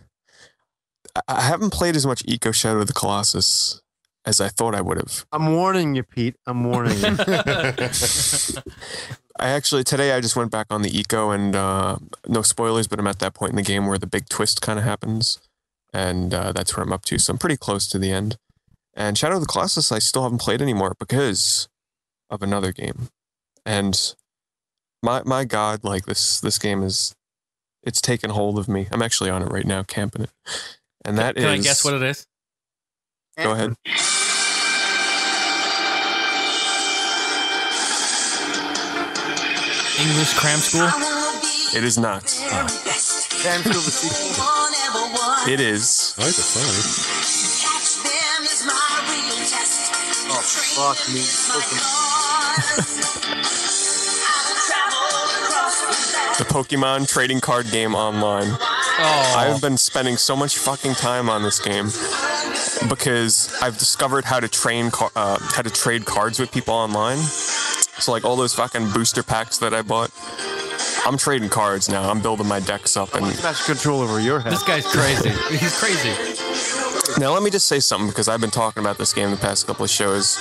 I haven't played as much Ico Shadow of the Colossus as I thought I would have. I'm warning you, Pete. I'm warning you. I actually today I just went back on the Ico and uh, no spoilers, but I'm at that point in the game where the big twist kind of happens, and uh, that's where I'm up to. So I'm pretty close to the end. And Shadow of the Colossus I still haven't played anymore because of another game, and my my God, like this this game is it's taken hold of me. I'm actually on it right now, camping it, and that is. Can I guess what it is? Go ahead. English cram school. It is not. Damn, still the sequel. It is. I like the song. Oh, fuck me. Pokemon trading card game online. Oh, I've been spending so much fucking time on this game because I've discovered how to train car- uh, how to trade cards with people online. So like all those fucking booster packs that I bought, I'm trading cards now. I'm building my decks up and Smash control over your head. this guy's crazy. He's crazy. Now, let me just say something because I've been talking about this game the past couple of shows.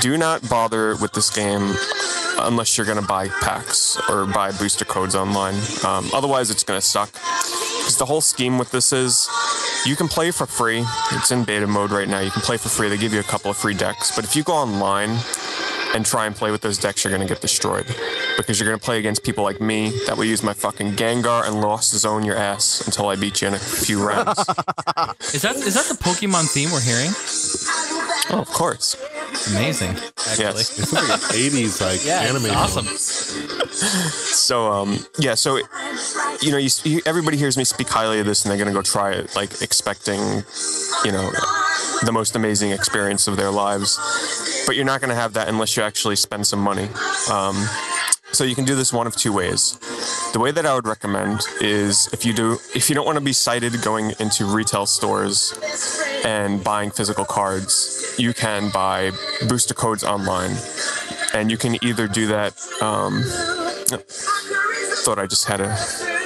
Do not bother with this game unless you're going to buy packs or buy booster codes online. Um, otherwise, it's going to suck. Because the whole scheme with this is you can play for free. It's in beta mode right now. You can play for free. They give you a couple of free decks. But if you go online and try and play with those decks, you're going to get destroyed. Because you're going to play against people like me that will use my fucking Gengar and Lost Zone your ass until I beat you in a few rounds. Is that is that the Pokemon theme we're hearing? oh, of course. Amazing. Actually. Yes. It's like an 80s like Yeah, anime. it's awesome. So um yeah, so you know, you, you everybody hears me speak highly of this, and they're gonna go try it, like expecting, you know, the most amazing experience of their lives. But you're not gonna have that unless you actually spend some money. Um, so you can do this one of two ways. The way that I would recommend is if you do, if you don't want to be cited going into retail stores and buying physical cards, you can buy booster codes online, and you can either do that. Um, thought I just had a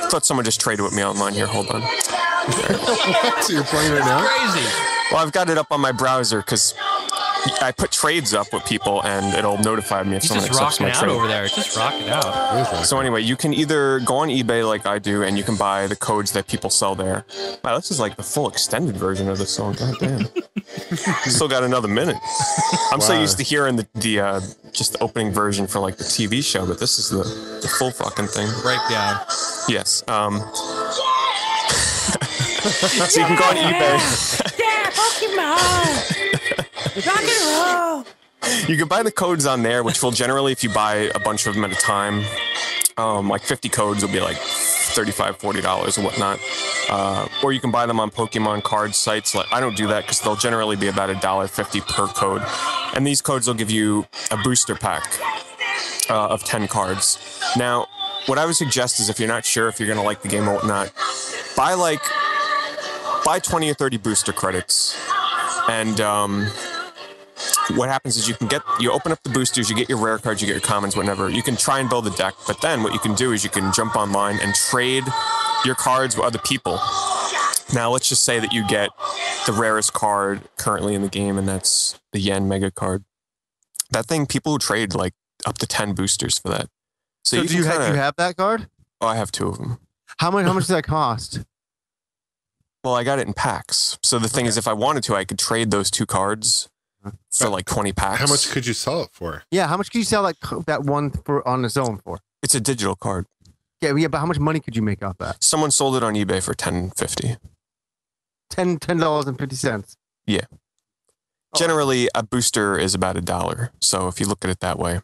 thought someone just traded with me online here. Hold on. so you're playing right now? Crazy. Well, I've got it up on my browser because I put trades up with people, and it'll notify me if He's someone just accepts rocking my out trade. over there. Just rocking out. What is that? So anyway, you can either go on eBay like I do, and you can buy the codes that people sell there. Wow, this is like the full extended version of the song. God damn. Still got another minute. I'm so Wow. used to hearing the the uh, just the opening version for like the TV show, but this is the, the full fucking thing. Breakdown. Yes. Um, so you can go on eBay. Yeah, Pokemon. Rock and roll. You can buy the codes on there, which will generally, if you buy a bunch of them at a time, um, like 50 codes will be like 35 $40 or whatnot. Uh, or you can buy them on Pokemon card sites. Like I don't do that because they'll generally be about a dollar fifty per code, and these codes will give you a booster pack uh, of 10 cards. Now, what I would suggest is if you're not sure if you're going to like the game or whatnot, buy like buy 20 or 30 booster credits, and um, what happens is you can get you open up the boosters, you get your rare cards, you get your commons, whatever. You can try and build a deck, but then what you can do is you can jump online and trade your cards with other people. Now let's just say that you get the rarest card currently in the game, and that's the Yen Mega card. That thing, people who trade like up to ten boosters for that. So, So, you do you, kinda, you have that card? Oh, I have two of them. How much? How much does that cost? Well, I got it in packs. So the thing is, if I wanted to, I could trade those two cards for like twenty packs. How much could you sell it for? Yeah, how much could you sell that that one for on its own for? It's a digital card. Yeah, yeah, but how much money could you make off that? Someone sold it on eBay for ten fifty. Ten ten dollars and fifty cents. Yeah. Oh. Generally, a booster is about a dollar. So if you look at it that way,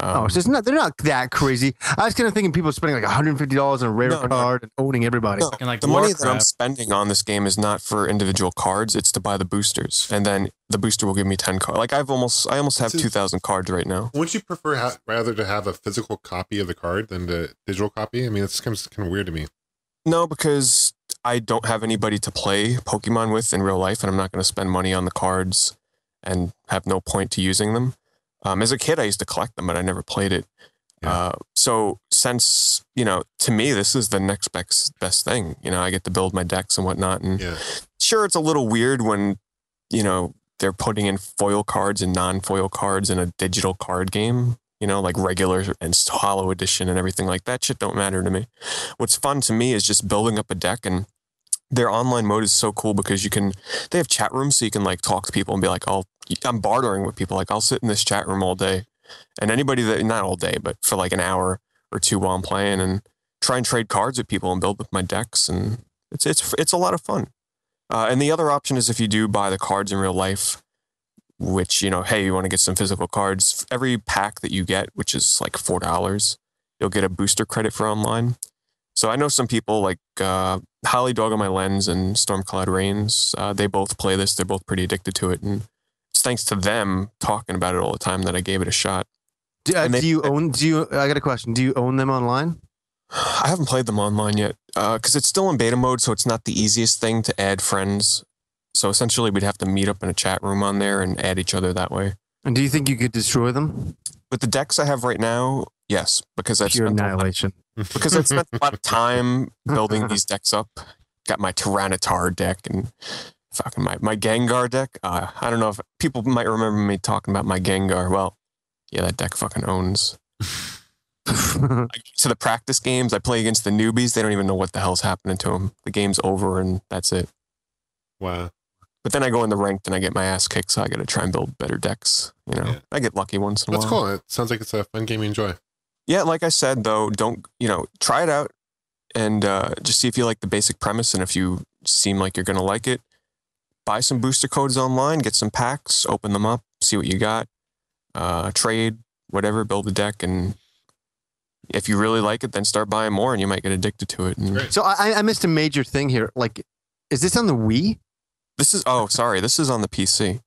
um, oh, so it's not they're not that crazy. I was kind of thinking people spending like one hundred and fifty dollars on a rare No, no. card and owning everybody. No. And like the money that I'm spending on this game is not for individual cards; it's to buy the boosters, and then the booster will give me ten cards. Like I've almost, I almost have So- two thousand cards right now. Wouldn't you prefer ha- rather to have a physical copy of the card than the digital copy? I mean, it's kind of, kind of weird to me. No, because I don't have anybody to play Pokemon with in real life, and I'm not going to spend money on the cards and have no point to using them. Um, as a kid, I used to collect them, but I never played it. Yeah. Uh, so since you know, to me, this is the next best best thing. You know, I get to build my decks and whatnot, and Yeah. sure, it's a little weird when you know they're putting in foil cards and non-foil cards in a digital card game. You know, like regular and hollow edition and everything like that. Shit don't matter to me. What's fun to me is just building up a deck and their online mode is so cool because you can they have chat rooms so you can like talk to people and be like I'll I'm bartering with people like I'll sit in this chat room all day and anybody that not all day but for like an hour or two while I'm playing and try and trade cards with people and build up my decks and it's it's it's a lot of fun. Uh, and the other option is if you do buy the cards in real life, which you know, hey, you want to get some physical cards. Every pack that you get, which is like four dollars, you'll get a booster credit for online. So I know some people like uh, Holly Dog on my lens and Stormcloud Rains. Uh, they both play this. They're both pretty addicted to it, and it's thanks to them talking about it all the time that I gave it a shot. Do, uh, they- do you own? Do you? I got a question. Do you own them online? I haven't played them online yet because it's still in beta mode, so it's not the easiest thing to add friends. So essentially, we'd have to meet up in a chat room on there and add each other that way. And do you think you could destroy them? With the decks I have right now, yes, because I've Pure annihilation. Because I've spent a lot of time building these decks up. Got my Tyranitar deck and fucking my my Gengar deck. Uh, I don't know if people might remember me talking about my Gengar. Well, yeah, that deck fucking owns. I to the practice games, I play against the newbies. They don't even know what the hell's happening to them. The game's over and that's it. Wow. But then I go in the ranked and I get my ass kicked, so I got to try and build better decks. You know, Yeah. I get lucky once in a That's while. cool. It sounds like it's a fun game you enjoy. Yeah, like I said though, don't you know, try it out and uh, just see if you like the basic premise and if you seem like you're gonna like it. Buy some booster codes online, get some packs, open them up, see what you got, uh, trade, whatever, build a deck, and if you really like it, then start buying more, and you might get addicted to it. And So I, I missed a major thing here. Like, is this on the Wii? this is oh, sorry, this is on the PC.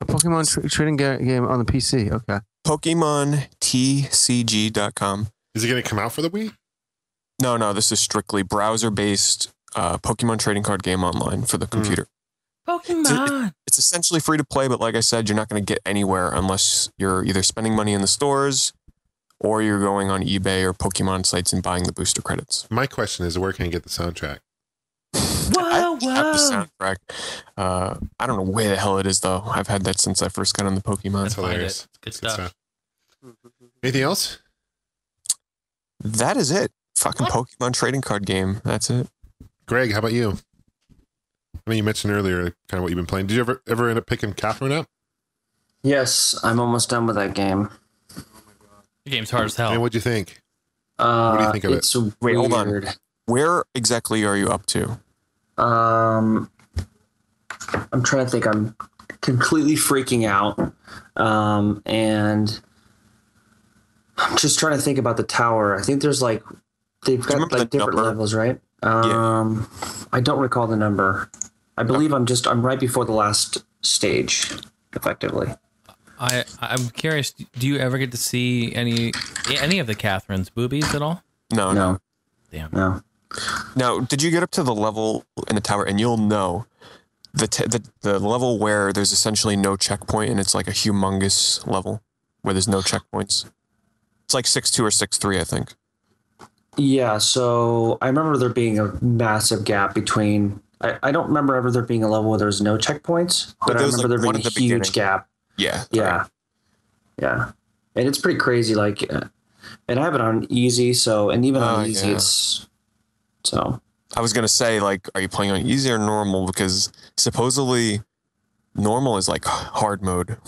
A Pokemon tra- trading ga- game on the PC. Okay. PokemonTCG.com. Is it going to come out for the Wii? No, no, this is strictly browser-based uh, Pokemon trading card game online for the computer. Pokemon. It's essentially free to play, but like I said, you're not going to get anywhere unless you're either spending money in the stores or you're going on eBay or Pokemon sites and buying the booster credits. My question is, where can I get the soundtrack? Whoa, I have the whoa. soundtrack. Uh, I don't know where the hell it is though. I've had that since I first got on the Pokemon. That's Find it. hilarious. Good Good stuff. Anything else? That is it. Fucking Pokemon trading card game. That's it. Greg, how about you? I mean, you mentioned earlier kind of what you've been playing. Did you ever ever end up picking Catherine up? Yes, I'm almost done with that game. The game's hard as hell. And hell. what'd you think? Uh, do you think of it? it's Wait, hold on. Where exactly are you up to? Um, I'm trying to think. I'm completely freaking out, um, and I'm just trying to think about the tower. I think there's like they've got like the different number? levels, right? Um, I don't recall the number. I believe I'm just I'm right before the last stage, effectively. I I'm curious. Do you ever get to see any any of the Catherine's boobies at all? No, no. No, Damn. no. Now, did you get up to the level in the tower, and you'll know the t- the the level where there's essentially no checkpoint, and it's like a humongous level where there's no checkpoints. It's like six two or six three, I think. Yeah, so I remember there being a massive gap between. I, I don't remember ever there being a level where there was no checkpoints, but, But I remember like, there being a the huge beginning. gap. Yeah, Yeah, yeah, and it's pretty crazy. Like, uh, and I have it on easy, so and even on Oh, easy, yeah. it's so I was gonna say like, are you playing on easy or normal? Because supposedly normal is like hard mode.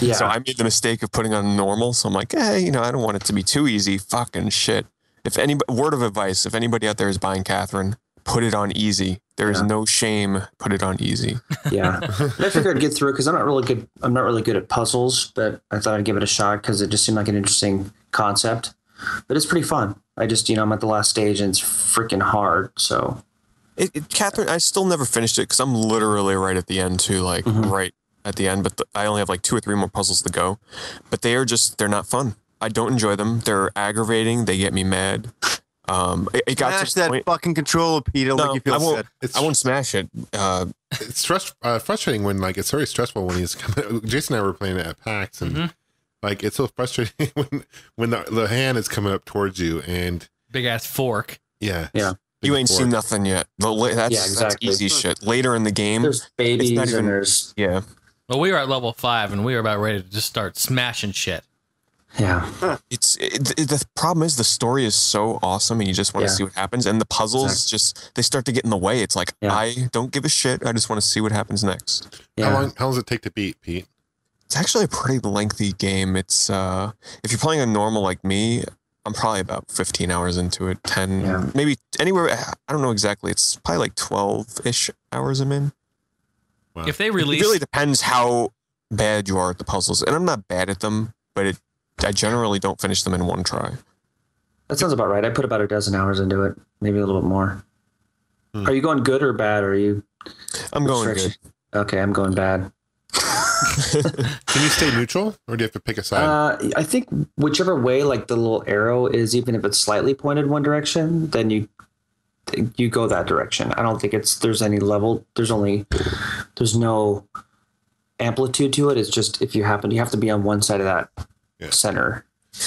Yeah. So I made the mistake of putting on normal. So I'm like, hey, you know, I don't want it to be too easy. Fucking shit. If any word of advice, if anybody out there is buying Catherine, put it on easy. There is Yeah. no shame. Put it on easy. yeah. I figured I'd get through it because I'm not really good. I'm not really good at puzzles, but I thought I'd give it a shot because it just seemed like an interesting concept. But it's pretty fun. I just, you know, I'm at the last stage and it's freaking hard. So It, it, Catherine, I still never finished it because I'm literally right at the end too, like Mhm. right at the end. But the, I only have like two or three more puzzles to go. But they are just they're not fun. I don't enjoy them. They're aggravating. They get me mad. Um, it, it got Smash to that point. fucking controller, Peter. No, like you feel I won't. It's I won't smash it. Uh, it's stress, uh, frustrating when like it's very stressful when he's coming. Jason and I were playing it at PAX, and Mhm. Like it's so frustrating when when the, the hand is coming up towards you, and Big ass fork. yeah, Yeah. you ain't Big seen nothing yet. The That's, Yeah, exactly. that's easy shit. Later in the game, there's babies not even- and there's yeah. Well, we were at level five, and we were about ready to just start smashing shit. yeah. It's it, it- the problem is the story is so awesome, and you just want to Yeah. see what happens. And the puzzles just they start to get in the way. It's like Yeah. I don't give a shit. I just want to see what happens next. Yeah. How long? How long does it take to beat, Pete? It's actually a pretty lengthy game. It's uh if you're playing a normal like me, I'm probably about 15 hours into it. 10, Yeah. maybe anywhere. I don't know exactly. It's probably like 12 ish hours I'm in. Wow. If they release, It really depends how bad you are at the puzzles, and I'm not bad at them, but it I generally don't finish them in one try. That sounds about right. I put about a dozen hours into it, maybe a little bit more. Hmm. Are you going good or bad? Or are you? I'm going good. Okay, I'm going bad. Can you stay neutral, or do you have to pick a side? Uh, I think whichever way, like the little arrow is, even if it's slightly pointed one direction, then you you go that direction. I don't think it's there's any level. There's only there's no amplitude to it. It's just if you happen, you have to be on one side of that Yeah. center.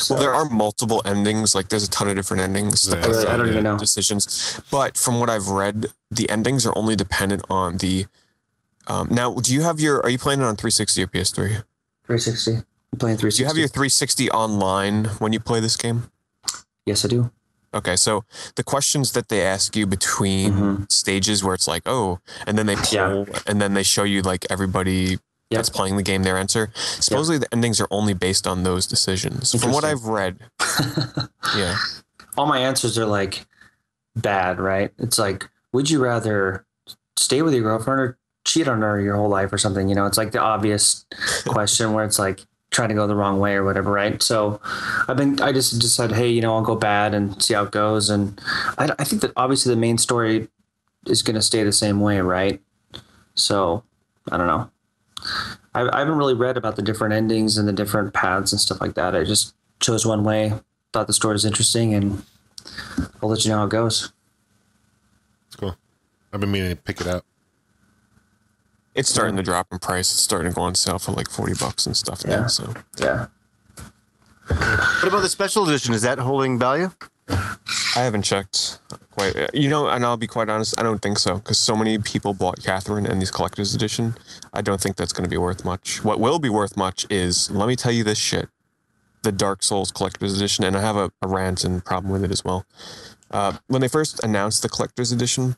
Well, there are multiple endings. Like, there's a ton of different endings. Yeah, to puzzle I don't even know. decisions. But from what I've read, the endings are only dependent on the. Um, now, do you have your? Are you playing it on 360 or PS3? 360. I'm playing 360. Do you have your 360 online when you play this game? Yes, I do. Okay, so the questions that they ask you between Mhm. stages where it's like, oh, and then they poll, Yeah. and then they show you like everybody Yep. that's playing the game their answer. Supposedly the endings are only based on those decisions. From what I've read, yeah, all my answers are like bad, right? It's like, would you rather stay with your girlfriend or cheat on her your whole life or something? You know, it's like the obvious question where it's like trying to go the wrong way or whatever, right? So I've been, I just decided, hey, you know, I'll go bad and see how it goes. And I, I think that obviously the main story is going to stay the same way, right? So I don't know. I, I haven't really read about the different endings and the different paths and stuff like that. I just chose one way, thought the story was interesting, and I'll let you know how it goes. It's cool. I've been meaning to pick it up. It's starting to drop in price. It's starting to go on sale for like 40 bucks and stuff now. Yeah. So Yeah. What about the special edition? Is that holding value? I haven't checked quite. You know, and I'll be quite honest, I don't think so because so many people bought Catherine and these collector's edition. I don't think that's going to be worth much. What will be worth much is let me tell you this shit: the Dark Souls collector's edition, and I have a, a rant and problem with it as well. Uh, when they first announced the collector's edition,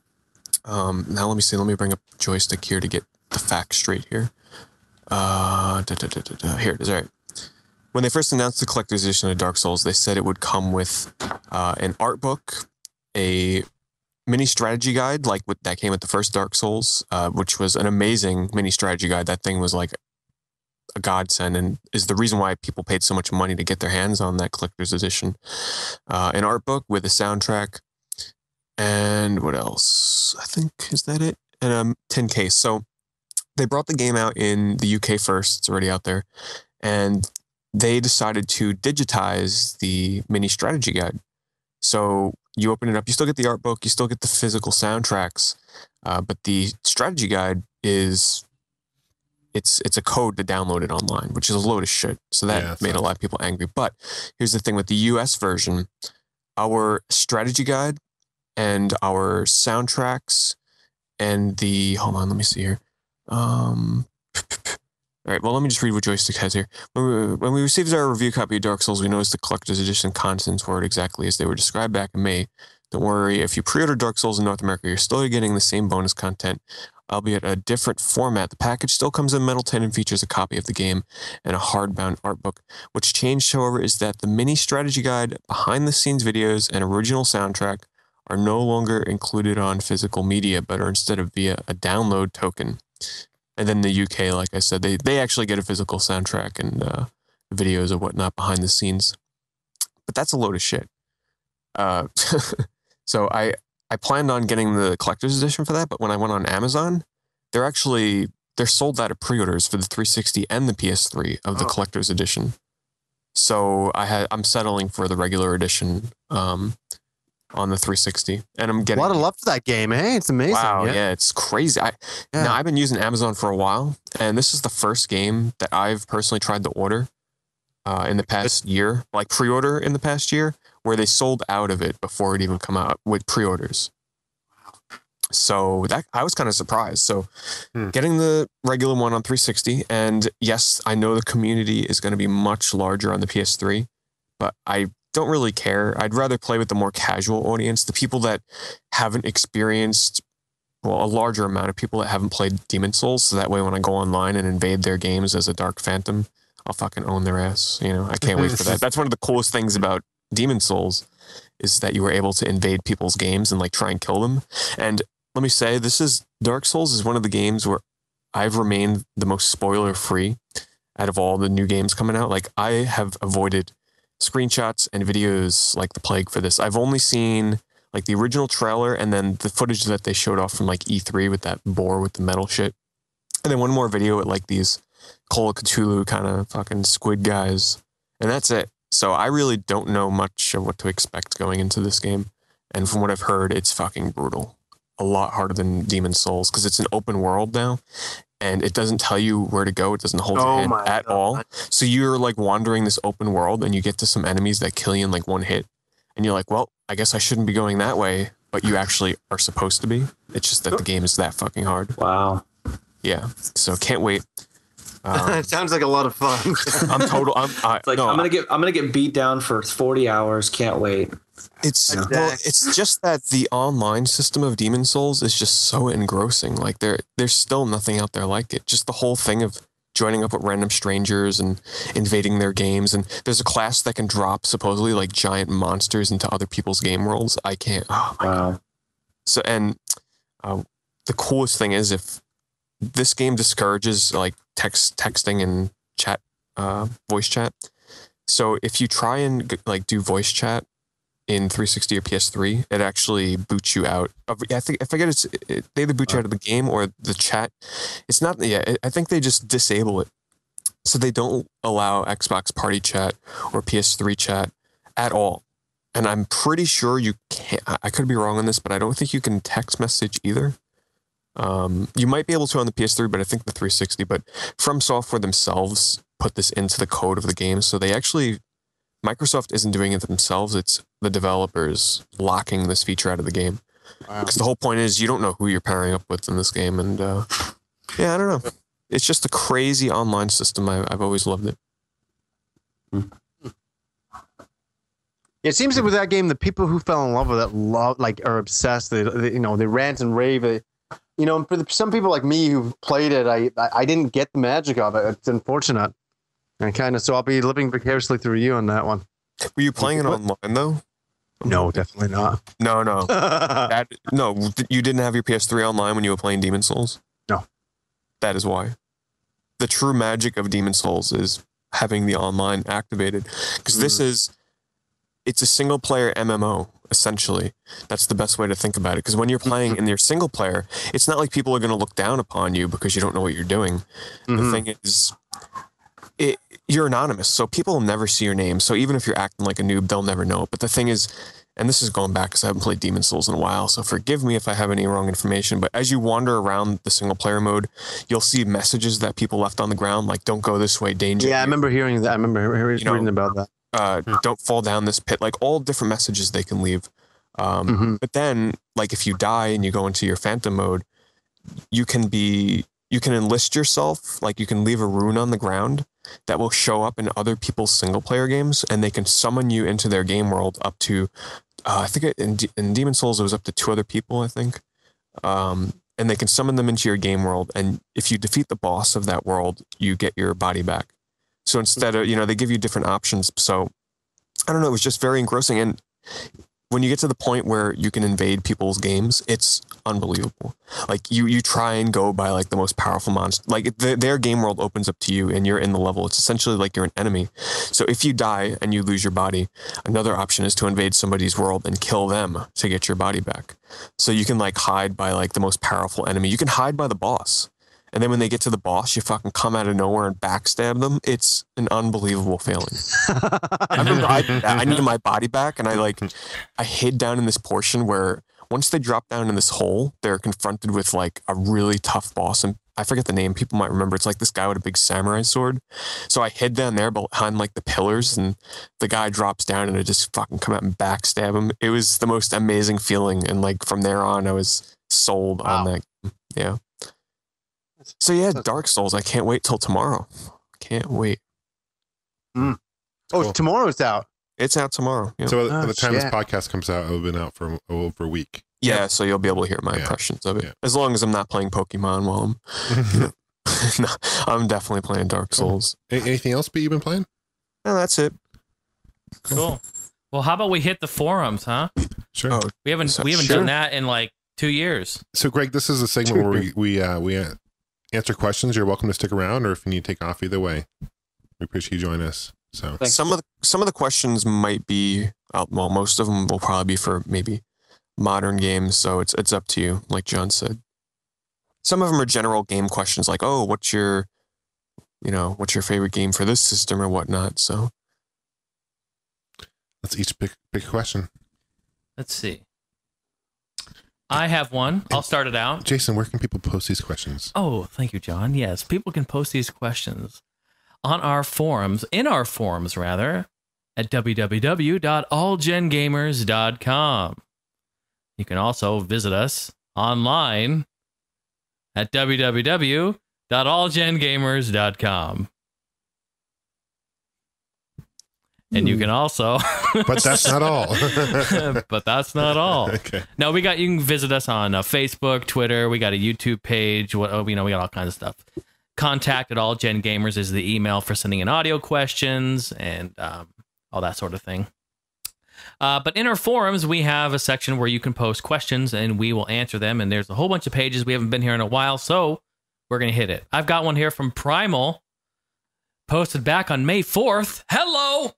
um, now let me see. Let me bring up joystick here to get the facts straight here. Uh, da, da, da. Here it is. All right. When they first announced the collector's edition of Dark Souls, they said it would come with uh, an art book, a mini strategy guide, like with that came with the first Dark Souls, uh, which was an amazing mini strategy guide. That thing was like a godsend and is the reason why people paid so much money to get their hands on that collector's edition. Uh, an art book with a soundtrack. And what else? I think, is that it? And a tin case. So they brought the game out in the UK first. It's already out there. And they decided to digitize the mini strategy guide. So you open it up, you still get the art book, you still get the physical soundtracks, uh, but the strategy guide is it's it's a code to download it online, which is a load of shit. So that Yeah, made a lot of people angry. But here's the thing with the US version, our strategy guide and our soundtracks and the hold on, let me see here. Um all right, well, let me just read what Joystick has here. When we, when we received our review copy of Dark Souls, we noticed the collector's edition contents weren't exactly as they were described back in May. Don't worry, if you pre-order Dark Souls in North America, you're still getting the same bonus content, albeit a different format. The package still comes in metal tin and features a copy of the game and a hardbound art book. What's changed, however, is that the mini strategy guide, behind-the-scenes videos, and original soundtrack are no longer included on physical media, but are instead of via a download token. And then the UK, like I said, they they actually get a physical soundtrack and uh, videos or whatnot behind the scenes. But that's a load of shit. Uh, so I I planned on getting the collector's edition for that, but when I went on Amazon, they're actually they're sold out of pre-orders for the 360 and the PS3 of the Oh. collector's edition. So I had I'm settling for the regular edition um, on the 360, and I'm getting A lot of love for that game, eh? It's amazing. Wow, yeah. yeah. it's crazy. I Yeah. now I've been using Amazon for a while, and this is the first game that I've personally tried to order uh, in the past year, like pre-order in the past year, where they sold out of it before it even come out with pre-orders. So that I was kind of surprised. So Hmm. getting the regular one on 360, and yes, I know the community is going to be much larger on the PS3, but I don't really care. I'd rather play with the more casual audience, the people that haven't experienced well, a larger amount of people that haven't played Demon Souls. So that way, when I go online and invade their games as a Dark Phantom, I'll fucking own their ass. You know, I can't wait for that. That's one of the coolest things about Demon Souls is that you were able to invade people's games and like try and kill them. And let me say, this is Dark Souls is one of the games where I've remained the most spoiler free out of all the new games coming out. Like I have avoided screenshots and videos like the plague for this. I've only seen like the original trailer and then the footage that they showed off from like E3 with that boar with the metal shit. And then one more video with like these Call of Cthulhu kind of fucking squid guys. And that's it. So I really don't know much of what to expect going into this game. And from what I've heard, it's fucking brutal. A lot harder than Demon Souls because it's an open world now and it doesn't tell you where to go. It doesn't hold your Oh hand at God. all. So you're like wandering this open world and you get to some enemies that kill you in like one hit. And you're like, well, I guess I shouldn't be going that way. But you actually are supposed to be. It's just that the game is that fucking hard. Wow. Yeah. So can't wait. Um, it sounds like a lot of fun. I'm total. I'm, I, like no, I'm gonna get I'm gonna get beat down for 40 hours. Can't wait. It's Yeah. well, it's just that the online system of Demon Souls is just so engrossing. Like there, there's still nothing out there like it. Just the whole thing of joining up with random strangers and invading their games. And there's a class that can drop supposedly like giant monsters into other people's game worlds. I can't. Oh my Wow. So and uh, the coolest thing is if this game discourages like text texting and chat, uh, voice chat. So if you try and like do voice chat in 360 or PS3, it actually boots you out. Of, I think I forget it's it, they either boot you out of the game or the chat. It's not. Yeah, it, I think they just disable it, so they don't allow Xbox Party Chat or PS3 chat at all. And I'm pretty sure you can't. I- I could be wrong on this, but I don't think you can text message either. Um, you might be able to on the PS3, but I think the 360. But From Software themselves put this into the code of the game, so they actually Microsoft isn't doing it themselves. It's the developers locking this feature out of the game. Wow. Because the whole point is you don't know who you're pairing up with in this game, and uh, yeah, I don't know. It's just a crazy online system. I, I've always loved it. It seems that with that game, the people who fell in love with it love, like, are obsessed. They, they you know, they rant and rave. They, you know, for the, some people like me who've played it, I, I didn't get the magic of it. It's unfortunate. And kind of, so I'll be living vicariously through you on that one. Were you playing it online though? No, definitely not. No, no. that, no, you didn't have your PS3 online when you were playing Demon Souls? No. That is why. The true magic of Demon Souls is having the online activated because this is it's a single player MMO essentially. That's the best way to think about it because when you're playing in your single player, it's not like people are going to look down upon you because you don't know what you're doing. The Mhm. thing is it, you're anonymous, so people will never see your name. So even if you're acting like a noob, they'll never know. But the thing is, and this is going back because I haven't played Demon Souls in a while, so forgive me if I have any wrong information. But as you wander around the single player mode, you'll see messages that people left on the ground, like "Don't go this way, danger." Yeah, I remember hearing that. I remember hearing, You know, reading about that. uh, don't fall down this pit, like all different messages they can leave. Um, Mhm. But then, like if you die and you go into your phantom mode, you can be you can enlist yourself, like you can leave a rune on the ground that will show up in other people's single player games, and they can summon you into their game world up to, uh, I think it, in, in Demon Souls it was up to two other people, I think. Um, and they can summon them into your game world, and if you defeat the boss of that world, you get your body back. So instead of you know they give you different options. So I don't know. It was just very engrossing, and when you get to the point where you can invade people's games, it's unbelievable. Like you, you try and go by like the most powerful monster. Like the, their game world opens up to you, and you're in the level. It's essentially like you're an enemy. So if you die and you lose your body, another option is to invade somebody's world and kill them to get your body back. So you can like hide by like the most powerful enemy. You can hide by the boss. And then when they get to the boss, you fucking come out of nowhere and backstab them. It's an unbelievable feeling. I remember I. I needed my body back, and I like I hid down in this portion where once they drop down in this hole, they're confronted with like a really tough boss, and I forget the name. People might remember. It's like this guy with a big samurai sword. So I hid down there behind like the pillars, and the guy drops down, and I just fucking come out and backstab him. It was the most amazing feeling, and like from there on, I was sold on that. game. Yeah. So yeah, Dark Souls. I can't wait till tomorrow. Can't wait. Oh, Cool. tomorrow's out. It's out tomorrow. Yeah. So by Oh, the time this podcast comes out, it'll have been out for over a week. Yeah, so you'll be able to hear my Yeah. impressions of it. Yeah. As long as I'm not playing Pokemon while I'm no, I'm definitely playing Dark Souls. A- Anything else but you've been playing? No, that's it. Cool. Well, how about we hit the forums, huh? Sure. Oh, We haven't So- we haven't Sure. done that in like two years. So, Greg, this is a segment where we we uh, we uh, answer questions. You're welcome to stick around, or if you need to take off, either way, we appreciate you joining us. So, Thanks. some of the some of the questions might be uh, well, most of them will probably be for maybe modern games. So it's it's up to you, like John said. Some of them are general game questions, like oh, what's your, you know, what's your favorite game for this system or whatnot. So let's each pick pick a question. Let's see. I have one. I'll start it out. Jason, where can people post these questions? Oh, thank you, John. Yes, people can post these questions on our forums, in our forums, rather, at www.allgengamers.com. You can also visit us online at www.allgengamers.com. And you can also, But that's not all. but that's not all. okay. No, we got you can visit us on uh, Facebook, Twitter. We got a YouTube page. What oh, you know, we got all kinds of stuff. Contact at all Gen Gamers is the email for sending in audio questions and um, all that sort of thing. Uh, but in our forums, we have a section where you can post questions and we will answer them. And there's a whole bunch of pages. We haven't been here in a while, so we're gonna hit it. I've got one here from Primal, posted back on May 4th. Hello.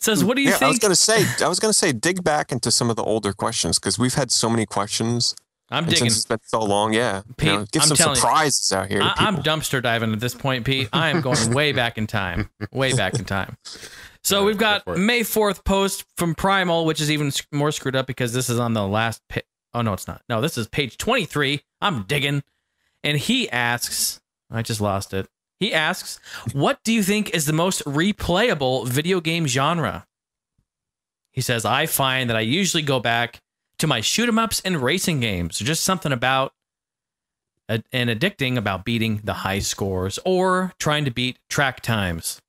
Says, what do you yeah, I was gonna say, I was gonna say, dig back into some of the older questions because we've had so many questions. I'm digging. since it's been so long, yeah, you know, get I'm some telling you, surprises out here. I, I'm dumpster diving at this point, Pete. I am going way back in time. Way back in time. So Yeah, we've got go. May 4th post from Primal, which is even more screwed up because this is on the last pa- Oh, no, it's not. No, this is page 23. I'm digging. And he asks, I just lost it. He asks, What do you think is the most replayable video game genre? He says, I find that I usually go back to my shoot 'em ups and racing games. There's just something about a- and addicting about beating the high scores or trying to beat track times.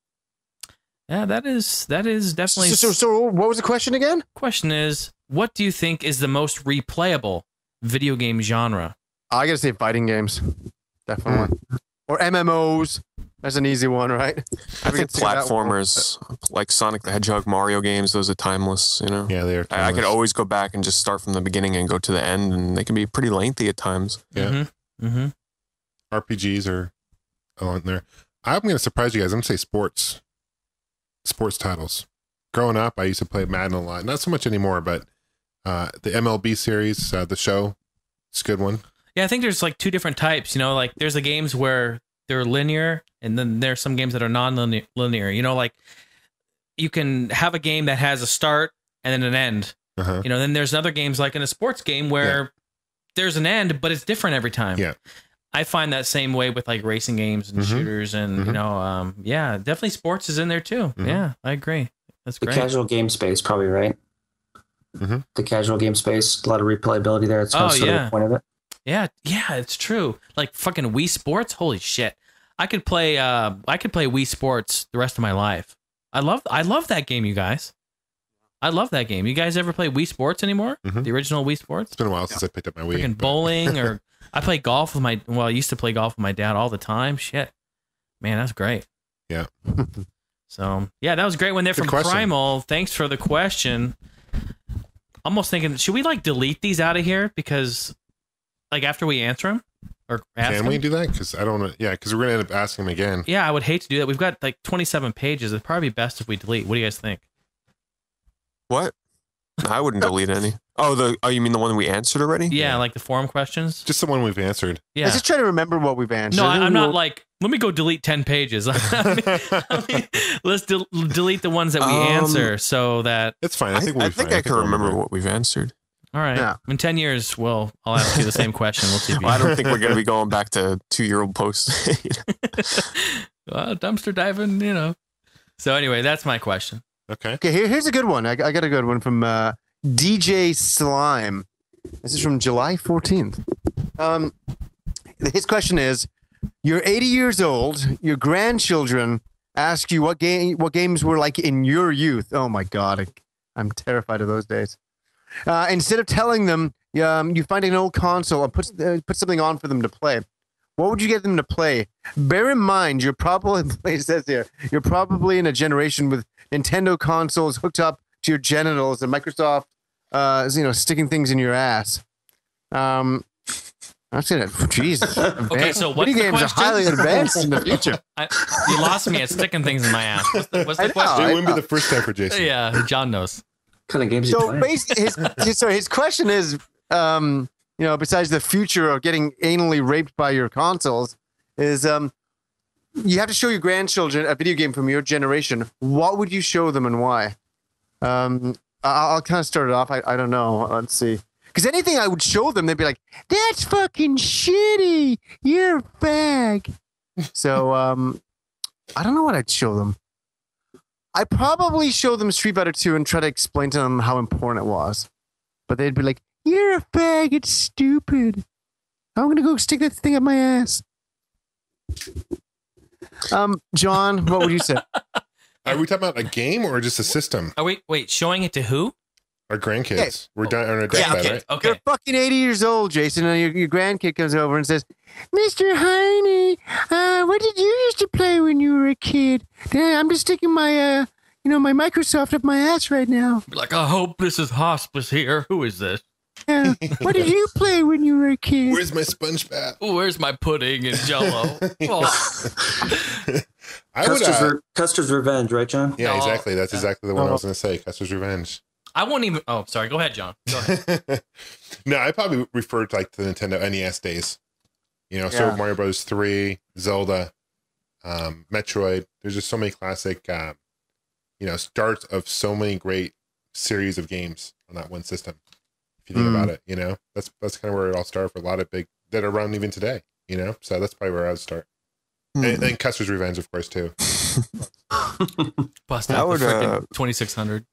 Yeah, that is that is definitely. So, so, so what was the question again? question is, what do you think is the most replayable video game genre? I gotta say fighting games, definitely, or MMOs. That's an easy one, right? I We think can see that one. platformers like Sonic the Hedgehog, Mario games, those are timeless. You know, Yeah, they are. I, I could always go back and just start from the beginning and go to the end, and they can be pretty lengthy at times. Yeah. Mm-hmm. mm-hmm. RPGs are on there. I'm going to surprise you guys. I'm going to say sports, sports titles. Growing up, I used to play Madden a lot. Not so much anymore, but uh, the MLB series, uh, the show, it's a good one. Yeah, I think there's like two different types. You know, like there's the games where they're linear, and then there's some games that are non-linear. You know, like you can have a game that has a start and then an end. Uh-huh. You know, then there's other games like in a sports game where there's an end, but it's different every time. Yeah. I find that same way with like racing games and Mhm. shooters, and you Mhm. know, um, yeah, definitely sports is in there too. Mhm. Yeah, I agree. That's The great. casual game space, probably right. Mhm. The casual game space, a lot of replayability there. It's kind Oh, of sort of yeah. the point of it. Yeah, yeah, it's true. Like fucking Wii Sports, holy shit! I could play. Uh, I could play Wii Sports the rest of my life. I love. I love that game, you guys. I love that game. You guys ever play Wii Sports anymore? Mhm. The original Wii Sports? It's been a while since I picked up my Wii. Freaking but- bowling, or I play golf with my. Well, I used to play golf with my dad all the time. Shit, man, that's great. Yeah. So yeah, that was great when they're Good from question. Primal. Thanks for the question. Almost thinking, should we like delete these out of here because, like, after we answer them or ask Can them? we do that? Because I don't know. Yeah, because we're going to end up asking them again. Yeah, I would hate to do that. We've got like 27 pages. It'd probably be best if we delete. What do you guys think? What? I wouldn't delete any. Oh, the oh, you mean the one we answered already? Yeah, like the forum questions. Just the one we've answered. Yeah. Let's just trying to remember what we've answered. No, I, I'm not like. Let me go delete 10 pages. I mean, I mean, let's del- delete the ones that we Um, answer so that. It's fine. I I, think I, we'll be think fine. I can we'll remember what we've answered. All right. Yeah. In 10 years, well, I'll ask you the same question. We'll see. Well, I don't think we're going to be going back to two year old posts. well, dumpster diving, you know. So anyway, that's my question. Okay. Okay, here, here's a good one. I, I got a good one from uh, DJ Slime. This is from July 14th. Um, his question is: You're 80 years old. Your grandchildren ask you what game, what games were like in your youth. Oh my god, I, I'm terrified of those days. Uh, instead of telling them, um, you find an old console and put uh, put something on for them to play. What would you get them to play? Bear in mind, you're probably it says here you're probably in a generation with Nintendo consoles hooked up to your genitals and Microsoft, uh, you know, sticking things in your ass. Um, I'm saying, Jesus. Okay, so what's video the games question? are highly advanced in the future. I, you lost me at sticking things in my ass. What's the, what's the know. question? It wouldn't be the first time for Jason. Yeah, John knows. Kind of games you So basically, his, his, sorry, his question is, um, you know, besides the future of getting anally raped by your consoles, is um, you have to show your grandchildren a video game from your generation. What would you show them and why? Um, I'll, I'll kind of start it off. I, I don't know. Let's see. Because anything I would show them, they'd be like, "That's fucking shitty. You're a fag." so um, I don't know what I'd show them. I probably show them Street Fighter 2 and try to explain to them how important it was. But they'd be like, You're a fag, it's stupid. I'm gonna go stick that thing up my ass. Um, John, what would you say? Are we talking about a game or just a system? Oh wait, wait, showing it to who? Our grandkids. We're done on a Yeah, deathbed, okay, right? okay. You're fucking 80 years old, Jason, and your, your grandkid comes over and says, Mr. Heine, uh, what did you used to play when you were a kid? I'm just sticking my, uh, you know, my Microsoft up my ass right now. Like, I hope this is hospice here. Who is this? Yeah. what did you play when you were a kid? Where's my sponge bath? Oh, where's my pudding and Jello? oh, I would. Custer's, Uh, Re- Custer's Revenge, right, John? yeah, No. exactly. That's exactly the one I was going to say. Custer's Revenge. I won't even. Oh, sorry. Go ahead, John. Go ahead. no, I probably referred to like the Nintendo NES days. You know, Yeah. Super Mario Bros. Three, Zelda, um, Metroid. There's just so many classic, uh, you know, starts of so many great series of games on that one system. If you think Mm. about it, you know, that's that's kind of where it all started for a lot of big that are around even today. You know, so that's probably where I would start. Hmm. And, and Custer's Revenge, of course, too. Bust out would, the uh, freaking 2600.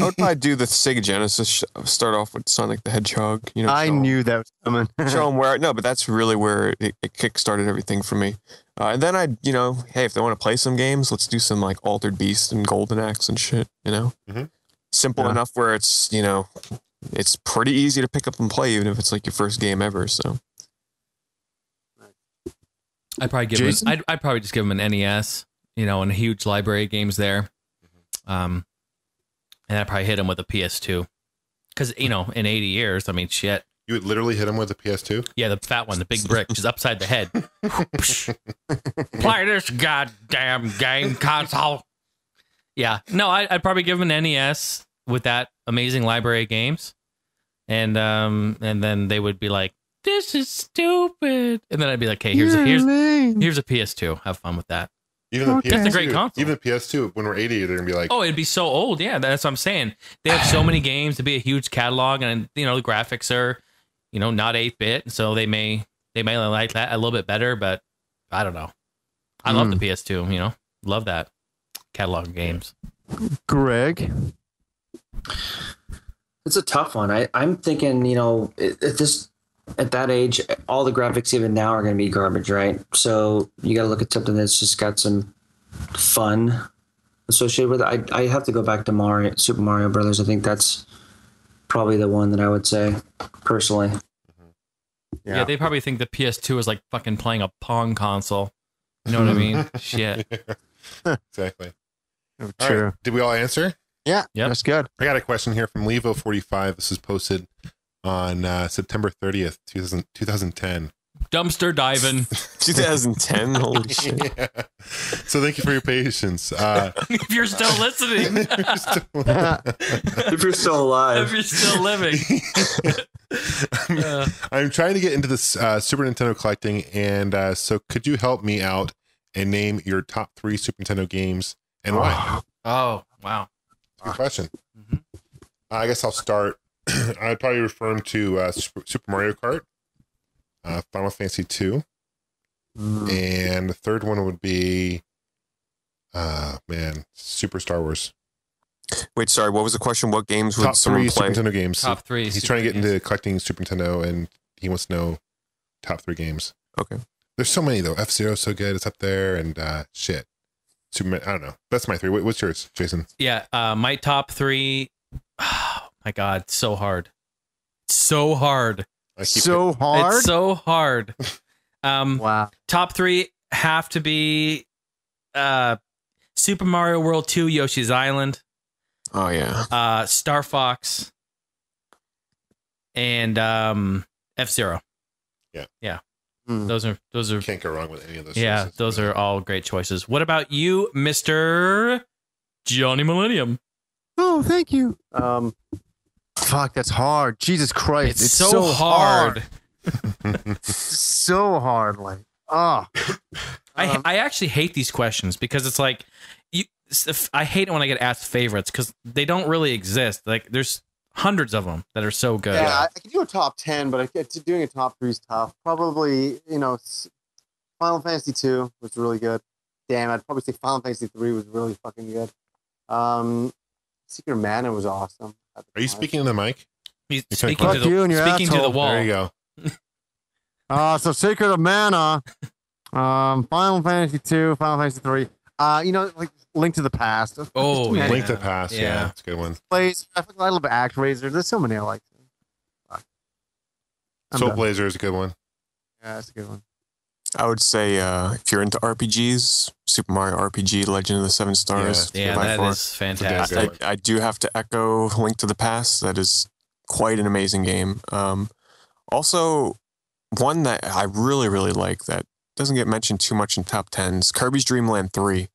I would probably do the Sega Genesis. sh- Start off with Sonic the Hedgehog. You know, I show 'em- knew that was coming. show them where. No, but that's really where it, it kick-started everything for me. Uh, and then I, you know, hey, if they want to play some games, let's do some like Altered Beast and Golden Axe and shit. You know, Mhm. simple Yeah. enough where it's you know, it's pretty easy to pick up and play, even if it's like your first game ever. So I'd probably give Jason? him. I'd, I'd probably just give him an NES. You know, and a huge library of games there. Um, and I'd probably hit him with a PS2. Because you know, in 80 years, I mean, shit. You would literally hit him with a PS2. Yeah, the fat one, the big brick, just upside the head. Play this goddamn game console. Yeah, no, I, I'd probably give him an NES with that amazing library of games, and um, and then they would be like, "This is stupid," and then I'd be like, "Hey, here's a, here's here's a PS2. Have fun with that." Even the PS2, That's a great console. Even the PS2, when we're 80, they're gonna be like, Oh, it'd be so old. Yeah, that's what I'm saying. They have so many games to be a huge catalog, and you know the graphics are, you know, not eight bit, so they may they may like that a little bit better. But I don't know. I love the hmm. PS2. You know, love that catalog of games. Greg. It's a tough one. I, I'm thinking, you know, at at this at that age, all the graphics even now are going to be garbage, right? So you got to look at something that's just got some fun associated with it. I I have to go back to Mario, Super Mario Brothers. I think that's probably the one that I would say personally. Mm-hmm. Yeah. they probably think the PS2 is like fucking playing a Pong console. You know what I mean? Shit. exactly. Oh, all right. True. Did we all answer? Yeah, Yep. that's good. I got a question here from Levo45. This is posted on uh, September 30th, 2000, 2010. Dumpster diving. 2010. Holy shit. Yeah. So thank you for your patience. Uh, if you're still listening, if you're still if alive, if you're still living. Uh, I'm trying to get into this uh, Super Nintendo collecting, and uh, so could you help me out and name your top three Super Nintendo games and why? oh wow. Good question. Mhm. I guess I'll start. I'd probably refer him to uh, Super, Super Mario Kart, uh, Final Fantasy two, Mm. and the third one would be, uh, man, Super Star Wars. Wait, sorry. What was the question? What games would Top someone three play? Super Nintendo games. Top three. He's Super trying to get games. into collecting Super Nintendo, and he wants to know top three games. Okay. There's so many though. F Zero so good. It's up there, and uh, shit. Super. I don't know. That's my three. What- What's yours, Jason? Yeah, uh, my top three. Oh my god, so hard, so hard, I keep So hard. it's so hard. Um, wow. top three have to be uh, Super Mario World Two, Yoshi's Island, Oh yeah. uh, Star Fox, and um, F Zero. Yeah. yeah. Hmm. Those are those are can't go wrong with any of those. yeah, choices. those are all great choices. What about you, Mister Johnny Millennium? Oh, thank you. Um, fuck, that's hard. Jesus Christ, It's, so, hard. so hard. Like, oh, I Um, I actually hate these questions because it's like you. I hate it when I get asked favorites because they don't really exist. Like there's hundreds of them that are so good. yeah, I, I could do a top ten, but I, doing a top three is tough. Probably, you know, Final Fantasy two was really good. Damn, I'd probably say Final Fantasy three was really fucking good. Um, Secret of Mana was awesome. At the Are you speaking to the mic? He's You're speaking to Fuck the you and your speaking to the wall. There you go. Uh, so Secret of Mana, um, Final Fantasy two, Final Fantasy three. Uh, you know, like Link to the Past. There's Oh, too yeah. Link to the Past. Yeah. Yeah. that's a good one. Plays. I fucking- I love ActRaiser. There's so many I like. Fuck. I'm Soul done. Blazer is a good one. Yeah, that's a good one. I would say uh, if you're into RPGs, Super Mario RPG, Legend of the Seven Stars. Yeah, by that far. is fantastic. one. I, I do have to echo Link to the Past. That is quite an amazing game. Um, also, one that I really, really like that doesn't get mentioned too much in top tens Kirby's Dream Land 3.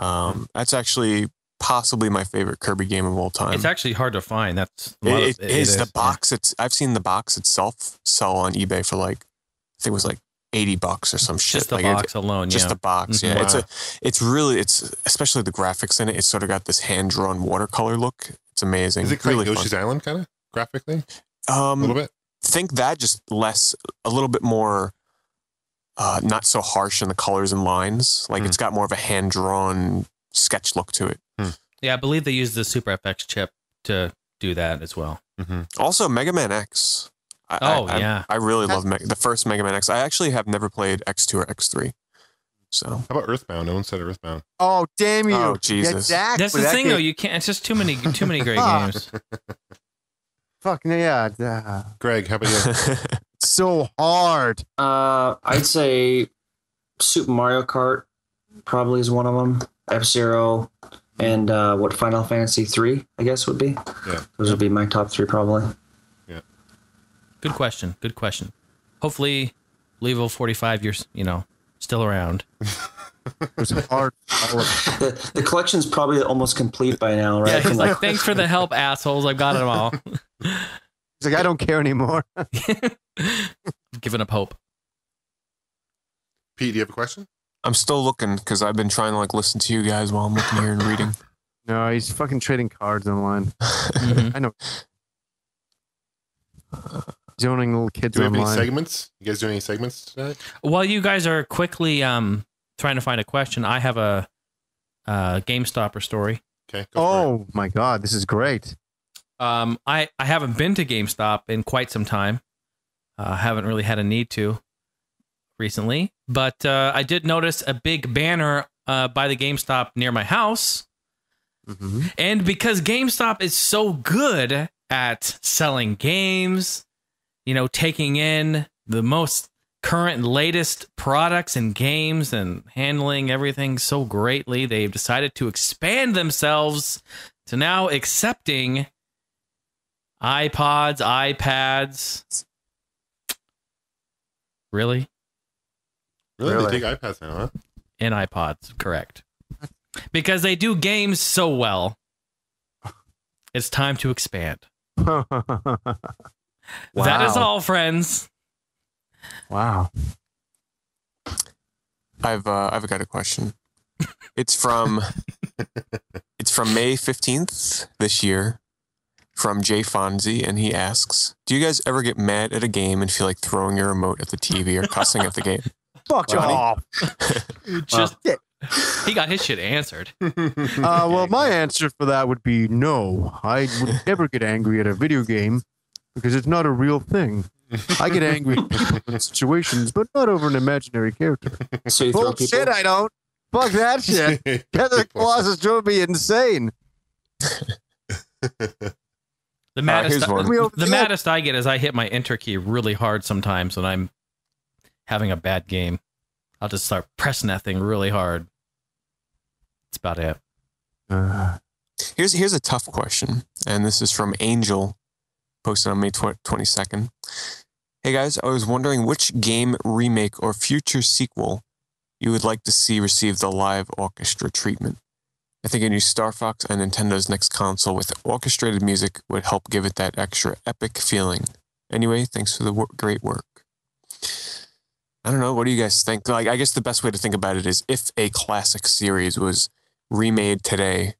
Um, that's actually possibly my favorite Kirby game of all time. It's actually hard to find. That's a lot of- It, it is the yeah. box. It's I've seen the box itself sell on eBay for like I think it was like eighty bucks or some shit. Just the like it- box alone. just yeah. the box. Mhm. Yeah, it's a it's really it's especially the graphics in it. It's sort of got this hand drawn watercolor look. It's amazing. Is it really like fun. Yoshi's Island kind of graphically? a little Um, bit. think that just less, a little bit more, uh, not so harsh in the colors and lines. Like Hmm. it's got more of a hand drawn sketch look to it. yeah, I believe they used the Super FX chip to do that as well. Mm-hmm. Also, Mega Man X. I, Oh, I, I- yeah. I, really love Me- the first Mega Man X. I actually have never played X2 or X3. So How about Earthbound? No one said Earthbound. Oh damn you! Oh, Jesus. Yeah, Dak, That's the that thing, game- though. You can't. It's just too many, too many great games. Fucking yeah, uh, Greg, how about you? so hard. uh, I'd say Super Mario Kart probably is one of them. F Zero, and uh, what Final Fantasy three, I guess would be. Yeah. Those would be my top three probably. Good question. Good question. Hopefully, Levo 45 years, you know, still around. There's hard. all of- The, the collection's probably almost complete by now, right? Yeah, he's like, thanks for the help, assholes. I've got them all. He's like, I don't care anymore. Giving up hope. Pete, do you have a question? I'm still looking because I've been trying to like listen to you guys while I'm looking here and reading. No, he's fucking trading cards online. Mhm. I know. Zoning little kids Do we have any segments? You guys doing any segments tonight? While you guys are quickly um trying to find a question, I have a uh GameStopper story. Okay. Go. Oh my god, this is great. Um, I I haven't been to GameStop in quite some time. Uh, haven't really had a need to recently, but uh, I did notice a big banner uh, by the GameStop near my house. Mm-hmm. And because GameStop is so good at selling games, you know, taking in the most current latest products and games and handling everything so greatly, they've decided to expand themselves to now accepting iPods, iPads. Really? Really? Really? They take iPads now, huh? And iPods, correct. Because they do games so well. It's time to expand. That is all, friends. Wow. I've uh, I've got a question. It's from it's from May fifteenth this year, from Jay Fonzie, and he asks, "Do you guys ever get mad at a game and feel like throwing your remote at the TV or cussing at the game?" Fuck Johnny. off. Just he got his shit answered. Uh, well, my answer for that would be no. I would never get angry at a video game because it's not a real thing. I get angry in situations, but not over an imaginary character. so you throw Bullshit, people. I don't. Fuck that shit. Heather Colossus drove me insane. The maddest, here's one. Me over the the maddest I get is I hit my enter key really hard sometimes when I'm having a bad game. I'll just start pressing that thing really hard. That's about it. Uh, Here's here's a tough question, and this is from Angel, posted on May twenty second. Hey guys, I was wondering which game remake or future sequel you would like to see receive the live orchestra treatment. I think a new Star Fox on Nintendo's next console with orchestrated music would help give it that extra epic feeling. Anyway, thanks for the wor- great work. I don't know. What do you guys think? Like, I guess the best way to think about it is if a classic series was remade today,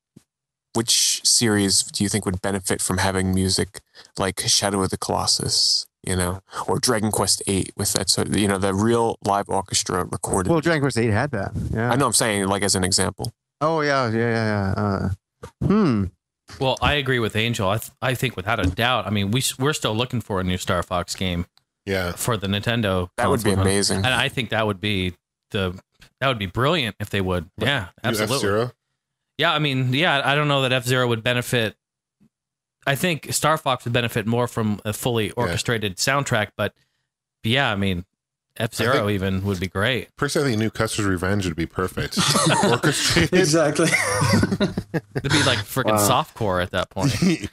which series do you think would benefit from having music like Shadow of the Colossus, you know, or Dragon Quest VIII with that sort of, you know, the real live orchestra recorded? well, Dragon Quest 8 had that. Yeah. I know I'm saying like as an example. Oh, yeah, yeah, yeah. yeah. Uh, hmm. Well, I agree with Angel. I, th- I think without a doubt. I mean, we we're still looking for a new Star Fox game yeah. for the Nintendo. That would be console. amazing. and I think that would be the that would be brilliant if they would. Yeah, absolutely. F-Zero. Yeah, I mean, yeah, I don't know that F Zero would benefit. I think Star Fox would benefit more from a fully orchestrated soundtrack, but yeah, I mean, F Zero even would be great. Personally, I think New Custer's Revenge would be perfect. Orchestrated. Exactly. It'd be like freaking Wow. softcore at that point.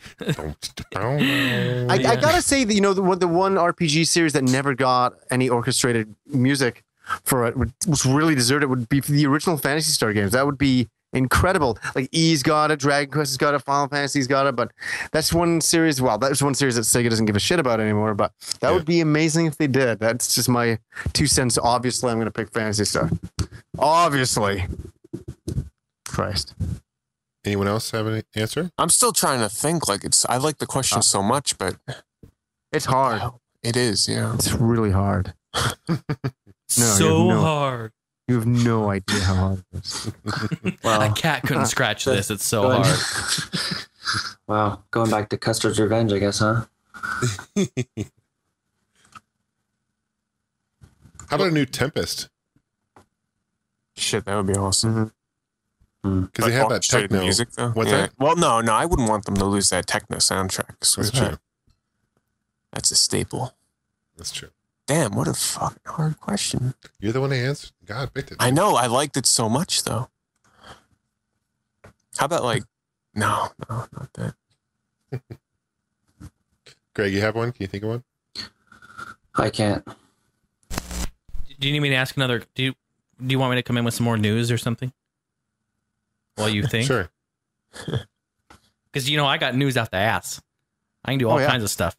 I, I Yeah. gotta say that you know the one the one RPG series that never got any orchestrated music for it was really deserved. It would be the original Phantasy Star games. That would be incredible. Like E's got it, Dragon Quest has got it, Final Fantasy's got it, but that's one series. Well, that's one series that Sega doesn't give a shit about anymore. But that Yeah. would be amazing if they did. That's just my two cents. Obviously, I'm gonna pick Phantasy Star. Obviously, Christ. Anyone else have an answer? I'm still trying to think. Like it's, I like the question uh, so much, but It's hard. it is, yeah. It's really hard. No, so no- hard. You have no idea how hard it is. A cat couldn't scratch this. It's so Go hard. wow. Going back to Custer's Revenge, I guess, huh? How about a new Tempest? Shit, that would be awesome. Mm-hmm. Hmm. Because they have that orchestrated techno music though. What's yeah. that? Well, no, no, I wouldn't want them to lose that techno soundtrack. That's Switch true. That's a staple. That's true. Damn, what a fucking hard question. You're the one who answered. God picked it. I know. I liked it so much though. How about like, no, no, not that. Greg, you have one? Can you think of one? I can't. Do you need me to ask another? Do you do you want me to come in with some more news or something? While you think, Sure. because you know I got news out the ass. I can do oh, all Oh, yeah. kinds of stuff.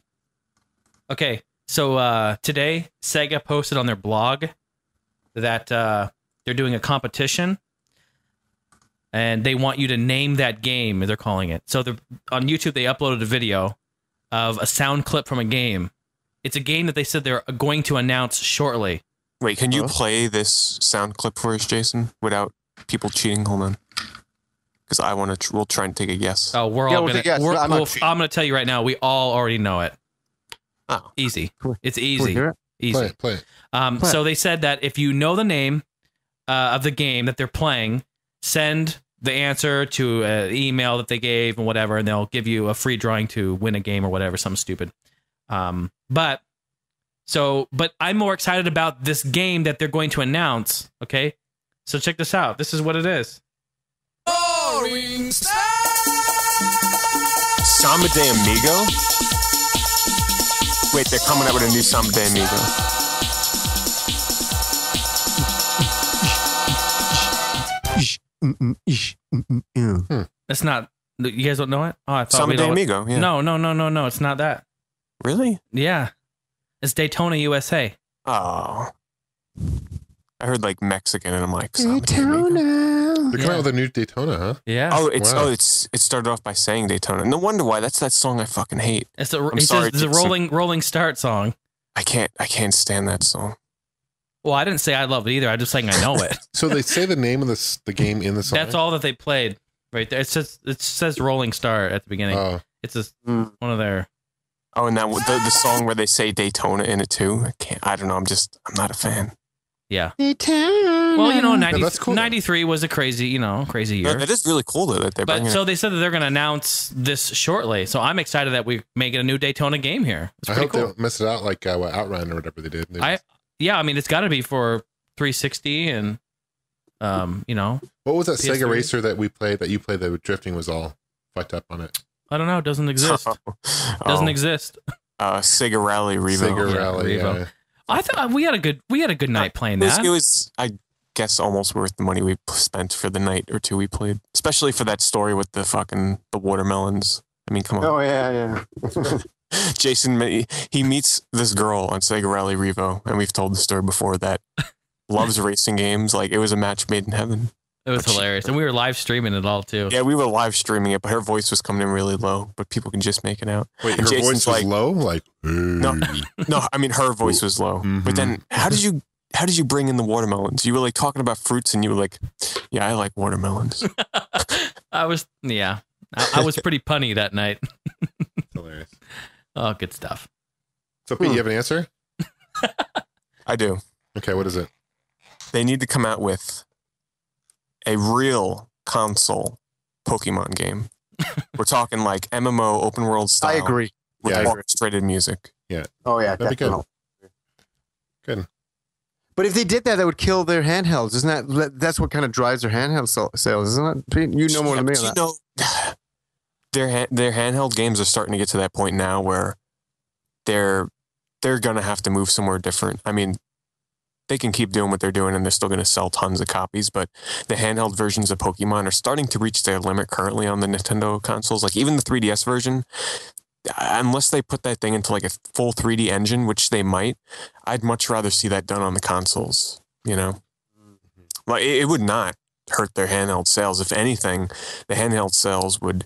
Okay, so uh, today Sega posted on their blog that uh, they're doing a competition, and they want you to name that game. They're calling it. So they're, on YouTube they uploaded a video of a sound clip from a game. It's a game that they said they're going to announce shortly. Wait, can you play this sound clip for us, Jason, without people cheating? Hold on. Because I want to. Tr- we'll try and take a guess. Oh, we're Yeah, all we'll gonna. take- yes, we're, I'm not well, cheating. I'm gonna tell you right now. We all already know it. Oh. Easy. Cool. It's easy. hear? Easy. Play it. Play it. Um, Play it. so they said that if you know the name uh, of the game that they're playing, send the answer to an email that they gave and whatever, and they'll give you a free drawing to win a game or whatever, something stupid. Um, but so, but I'm more excited about this game that they're going to announce. Okay, so check this out. This is what it is. Samba de Amigo? Wait, they're coming out with a new Samba de Amigo. Mm, mm, ish, mm, mm, mm. It's not. You guys don't know it? Oh, I thought Samba we de it. Amigo, yeah. No, no, no, no, no. It's not that. Really? Yeah, it's Daytona USA. Oh. I heard like Mexican, and I'm like, Samba de Amigo? They're coming Yeah. out with a new Daytona, huh? Yeah. Oh, it's Wow. oh, it's it started off by saying Daytona. No wonder why. That's that song I fucking hate. It's a, I'm he sorry, says it's a Jason. rolling rolling start song. I can't I can't stand that song. Well, I didn't say I love it either. I'm just saying I know it. So they say the name of this the game in the song. That's all that they played right there. It says it says rolling start at the beginning. Oh, it's just Mm. one of their. Oh, and that the, the song where they say Daytona in it too. I can't. I don't know. I'm just I'm not a fan. Yeah. Well, you know, 90, that's cool, though. 93 was a crazy, you know, crazy year. It is really cool though that they're But so it. they said that they're going to announce this shortly. So I'm excited that we're making a new Daytona game here. It's I pretty hope cool. they don't mess it out like uh, what Outrun or whatever they did. They- I- Yeah, I mean, it's got to be for 360 and, um, you know, what was that Sega PS3? Racer that we played that you played that drifting was all fucked up on it? I don't know. It doesn't exist. Doesn't oh, exist. uh, Sega Rally Revo. Sega Yeah, Rally. Revo. Yeah. I thought we had a good we had a good night playing It was, that. it was, I guess, almost worth the money we spent for the night or two we played, especially for that story with the fucking the watermelons. I mean, come on. Oh yeah, yeah. Jason, he meets this girl on Sega Rally Revo, and we've told the story before that loves racing games. Like it was a match made in heaven. It was hilarious, and we were live streaming it all too. Yeah, we were live streaming it, but her voice was coming in really low, but people can just make it out. Wait, And her Jason's voice was like- low. Like No, no, I mean her voice was low. But then, mm-hmm. how did you how did you bring in the watermelons? You were like talking about fruits, and you were like, "Yeah, I like watermelons." I was yeah, I, I was pretty punny that night. hilarious. Oh, good stuff. So Pete, hmm. you have an answer? I do. Okay, what is it? They need to come out with a real console Pokemon game. We're talking like MMO open world style. I agree. With Yeah, I agree. orchestrated music. Oh yeah, That'd be good. Good. But if they did that, that would kill their handhelds, isn't that? That's what kind of drives their handheld sales, isn't it? You know more Yeah, than me you know, their their handheld games are starting to get to that point now where they're they're gonna have to move somewhere different. I mean, they can keep doing what they're doing and they're still gonna sell tons of copies, but the handheld versions of Pokemon are starting to reach their limit currently on the Nintendo consoles. Like even the 3DS version, unless they put that thing into like a full 3D engine, which they might, I'd much rather see that done on the consoles. You know, like it, it would not hurt their handheld sales. If anything, the handheld sales would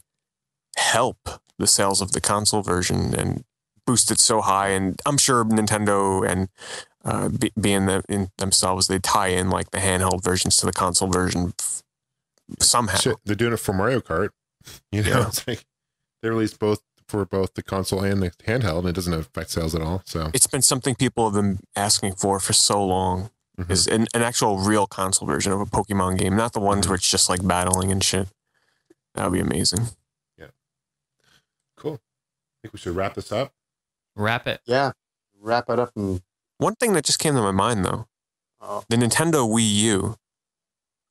help the sales of the console version and boost it so high. And I'm sure Nintendo and uh, be, being the, in themselves, they tie in like the handheld versions to the console version f- somehow. Shit, they're doing it for Mario Kart. You know, Yeah. it's like they released both for both the console and the handheld, and it doesn't affect sales at all. So It's been something people have been asking for for so long. Mhm. Is an, an actual real console version of a Pokemon game, not the ones where it's just like battling and shit. That would be amazing. Yeah. Cool. I think we should wrap this up. Wrap it. Yeah, wrap it up and One thing that just came to my mind though, Oh. the Nintendo Wii U.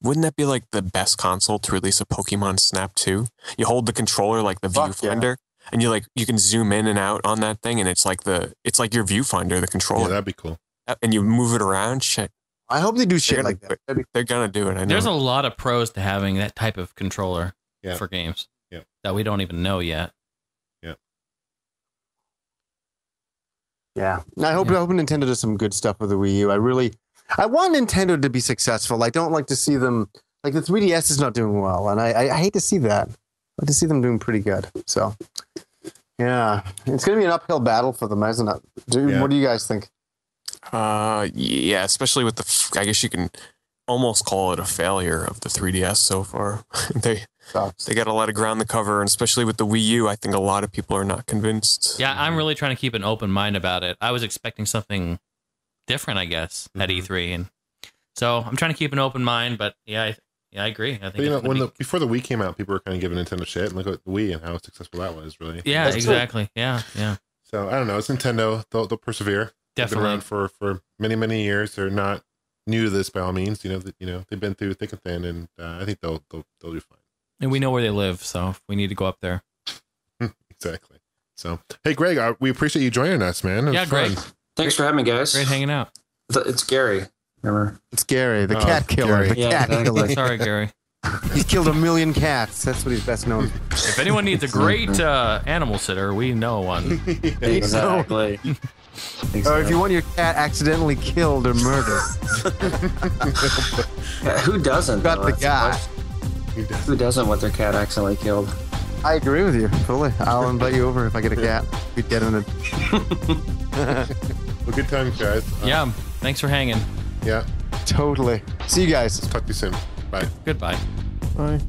Wouldn't that be like the best console to release a Pokemon Snap 2? You hold the controller like the Fuck yeah. viewfinder, and you like you can zoom in and out on that thing, and it's like the it's like your viewfinder, the controller. Yeah, controller, that'd be cool. and you move it around. Shit, I hope they do shit They're gonna- like that. Be- they're gonna do it. I know. There's a lot of pros to having that type of controller Yeah. for games Yeah. that we don't even know yet. Yeah, I hope Yeah. I hope Nintendo does some good stuff with the Wii U. I really, I want Nintendo to be successful. I don't like to see them like the 3DS is not doing well, and I, I, I hate to see that. I like to see them doing pretty good. So, yeah, it's going to be an uphill battle for them, isn't it? Dude, Yeah. What do you guys think? Uh, yeah, especially with the. I guess you can almost call it a failure of the 3DS so far. they Sucks. they got a lot of ground to cover, and especially with the Wii U, I think a lot of people are not convinced. Yeah, I'm really trying to keep an open mind about it. I was expecting something different, I guess, at Mhm. E3, and so I'm trying to keep an open mind. But yeah, I, yeah, I agree. I think But you know, when be- the before the Wii came out, people were kind of giving Nintendo shit, and look at the Wii and how successful that was. Really. yeah, That's true. exactly. Yeah, yeah, So I don't know. It's Nintendo. They'll, they'll persevere. They've been around for for many many years. They're not new to this by all means. You know. that you know they've been through thick and thin, and uh, I think they'll they'll they'll do fine. And we know where they live, so we need to go up there. Exactly. So hey, Greg, uh, we appreciate you joining us, man. Yeah, Greg. fun. Thanks for having me, guys. Great hanging out. It's Gary. Remember? It's Gary, the Oh, cat killer. Gary. The Yeah, cat killer. Sorry, Gary. He's killed a million cats. That's what he's best known. for. If anyone needs a great uh, animal sitter, we know one. Exactly. Or if you want your cat accidentally killed or murdered, Yeah, who doesn't? got though? the That's guy. question. Who doesn't want their cat accidentally killed? I agree with you fully. I'll invite you over if I get a cat. Be dead in it. well, good times, guys. Uh, Yeah, thanks for hanging. Yeah. Totally. See you guys. Talk to you soon. Bye. Goodbye. Bye.